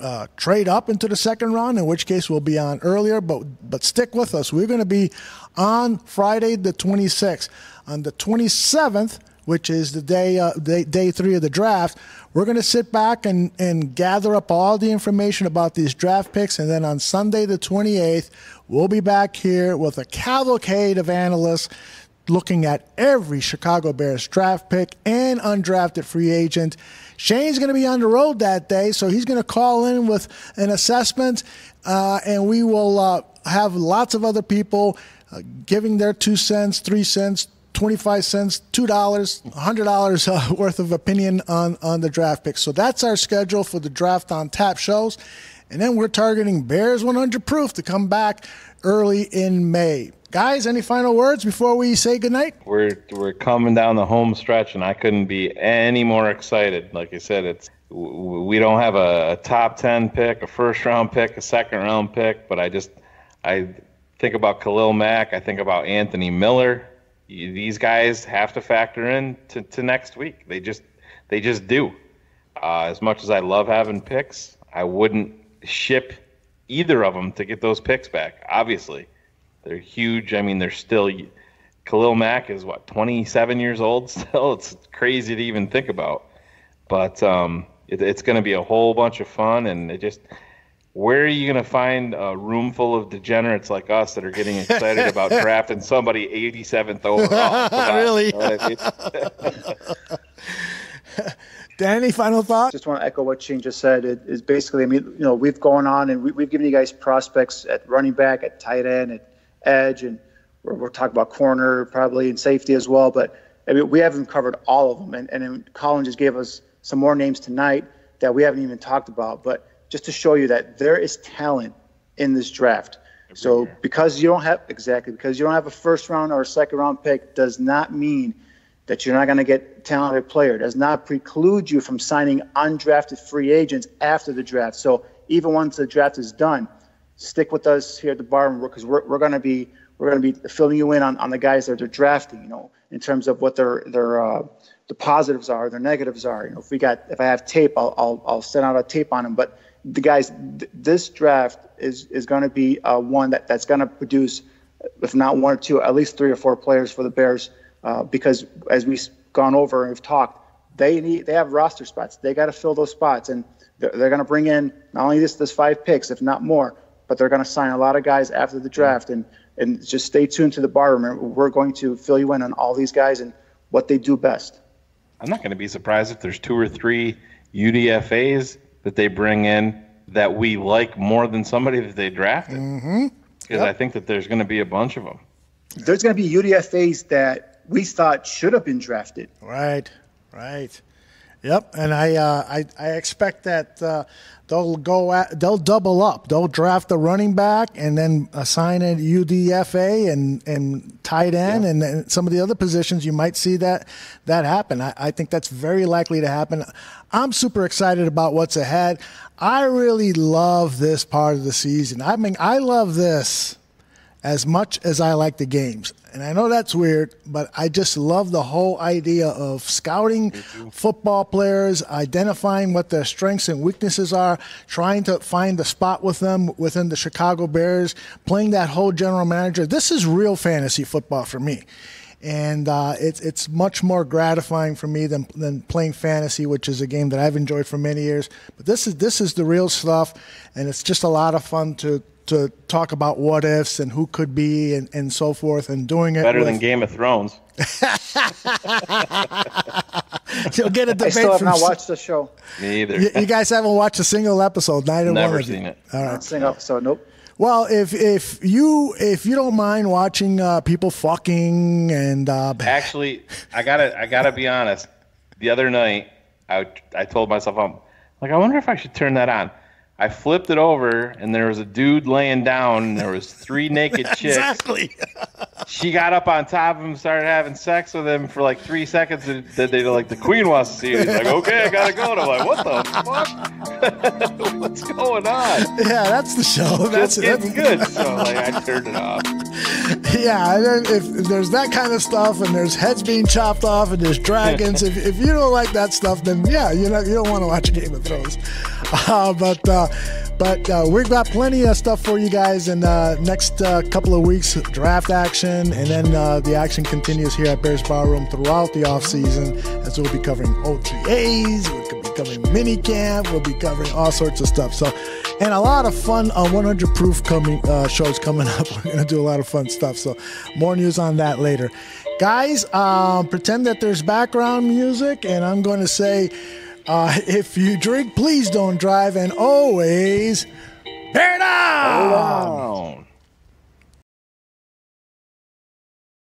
uh, trade up into the second round, in which case we'll be on earlier. But but stick with us. We're going to be on Friday the 26th. On the 27th, which is the day, uh, day, day three of the draft, we're going to sit back and, and gather up all the information about these draft picks. And then on Sunday, the 28th, we'll be back here with a cavalcade of analysts looking at every Chicago Bears draft pick and undrafted free agent. Shayne's going to be on the road that day, so he's going to call in with an assessment, uh, and we will uh, have lots of other people uh, giving their two cents, three cents, 25 cents, $2, $100 uh, worth of opinion on, on the draft picks. So that's our schedule for the draft on tap shows. And then we're targeting Bears 100 proof to come back early in May. Guys, any final words before we say goodnight? We're we're coming down the home stretch, and I couldn't be any more excited. Like I said, it's we don't have a, a top ten pick, a first round pick, a second round pick, but I just I think about Khalil Mack, I think about Anthony Miller, these guys have to factor in to, to next week. They just they just do. Uh, as much as I love having picks, I wouldn't ship either of them to get those picks back. Obviously, they're huge. I mean, they're still. Khalil Mack is what 27 years old still. It's crazy to even think about, but um, it, it's going to be a whole bunch of fun, and it just where are you going to find a room full of degenerates like us that are getting excited about drafting somebody 87th overall? really? You know I mean? Danny, final thought? Just want to echo what Shayne just said. It is basically, I mean, you know, we've gone on and we, have given you guys prospects at running back, at tight end, at edge, and we're, we're talking about corner probably and safety as well. But I mean, we haven't covered all of them. And, and Colin just gave us some more names tonight that we haven't even talked about. But just to show you that there is talent in this draft. Every so year. because you don't have exactly because you don't have a first round or a second round pick does not mean that you're not going to get talented player does not preclude you from signing undrafted free agents after the draft. So even once the draft is done, stick with us here at the bar because we're, we're going to be we're going to be filling you in on, on the guys that they're drafting. You know, in terms of what their their uh, the positives are, their negatives are. You know, if we got if I have tape, I'll I'll, I'll send out a tape on them. But the guys, th- this draft is is going to be uh, one that that's going to produce, if not one or two, at least three or four players for the Bears. Uh, because as we've gone over and we've talked, they need they have roster spots. They got to fill those spots, and they're, they're going to bring in not only this this five picks, if not more, but they're going to sign a lot of guys after the draft. And and just stay tuned to the bar room. We're going to fill you in on all these guys and what they do best. I'm not going to be surprised if there's two or three UDFA's that they bring in that we like more than somebody that they drafted. Mm-hmm. Because yep. I think that there's going to be a bunch of them. There's going to be UDFA's that we thought should have been drafted. Right, right. Yep, and I uh, I, I expect that uh, they'll go at, they'll double up. They'll draft the running back and then assign a UDFA and and tight end yeah. and, and, some of the other positions. You might see that that happen. I, I think that's very likely to happen. I'm super excited about what's ahead. I really love this part of the season. I mean, I love this as much as I like the games. And I know that's weird, but I just love the whole idea of scouting football players, identifying what their strengths and weaknesses are, trying to find the spot with them within the Chicago Bears, playing that whole general manager. This is real fantasy football for me. And uh, it's it's much more gratifying for me than, than playing fantasy, which is a game that I've enjoyed for many years. But this is this is the real stuff, and it's just a lot of fun to to talk about what ifs and who could be and, and so forth and doing it better with... than Game of Thrones. You'll get a debate. I still have not watched the show. Me either. You, you, guys haven't watched a single episode. Neither Never one of seen you. it. All right, not single episode. Nope. Well, if if you if you don't mind watching uh, people fucking and uh, actually, I gotta I gotta be honest. The other night, I I told myself I'm like I wonder if I should turn that on. I flipped it over, and there was a dude laying down, and there was three naked chicks. exactly. she got up on top of him, started having sex with him for like three seconds. And they, they like the queen wants to see you. He's like, okay, I gotta go. And I'm like, what the fuck? What's going on? Yeah, that's the show. That's Just getting good. So like, I turned it off. Yeah, and then if, if there's that kind of stuff, and there's heads being chopped off, and there's dragons, if, if you don't like that stuff, then yeah, you know you don't want to watch Game of Thrones. Uh, but uh, but uh, we've got plenty of stuff for you guys in the next uh, couple of weeks. Draft action, and then uh, the action continues here at Bears Barroom throughout the off season, as we'll be covering OTAs. We'll be covering mini camp. We'll be covering all sorts of stuff. So, and a lot of fun on 100 proof coming uh, shows coming up. We're gonna do a lot of fun stuff. So, more news on that later, guys. Um, pretend that there's background music, and I'm going to say. Uh, if you drink, please don't drive, and always bear down.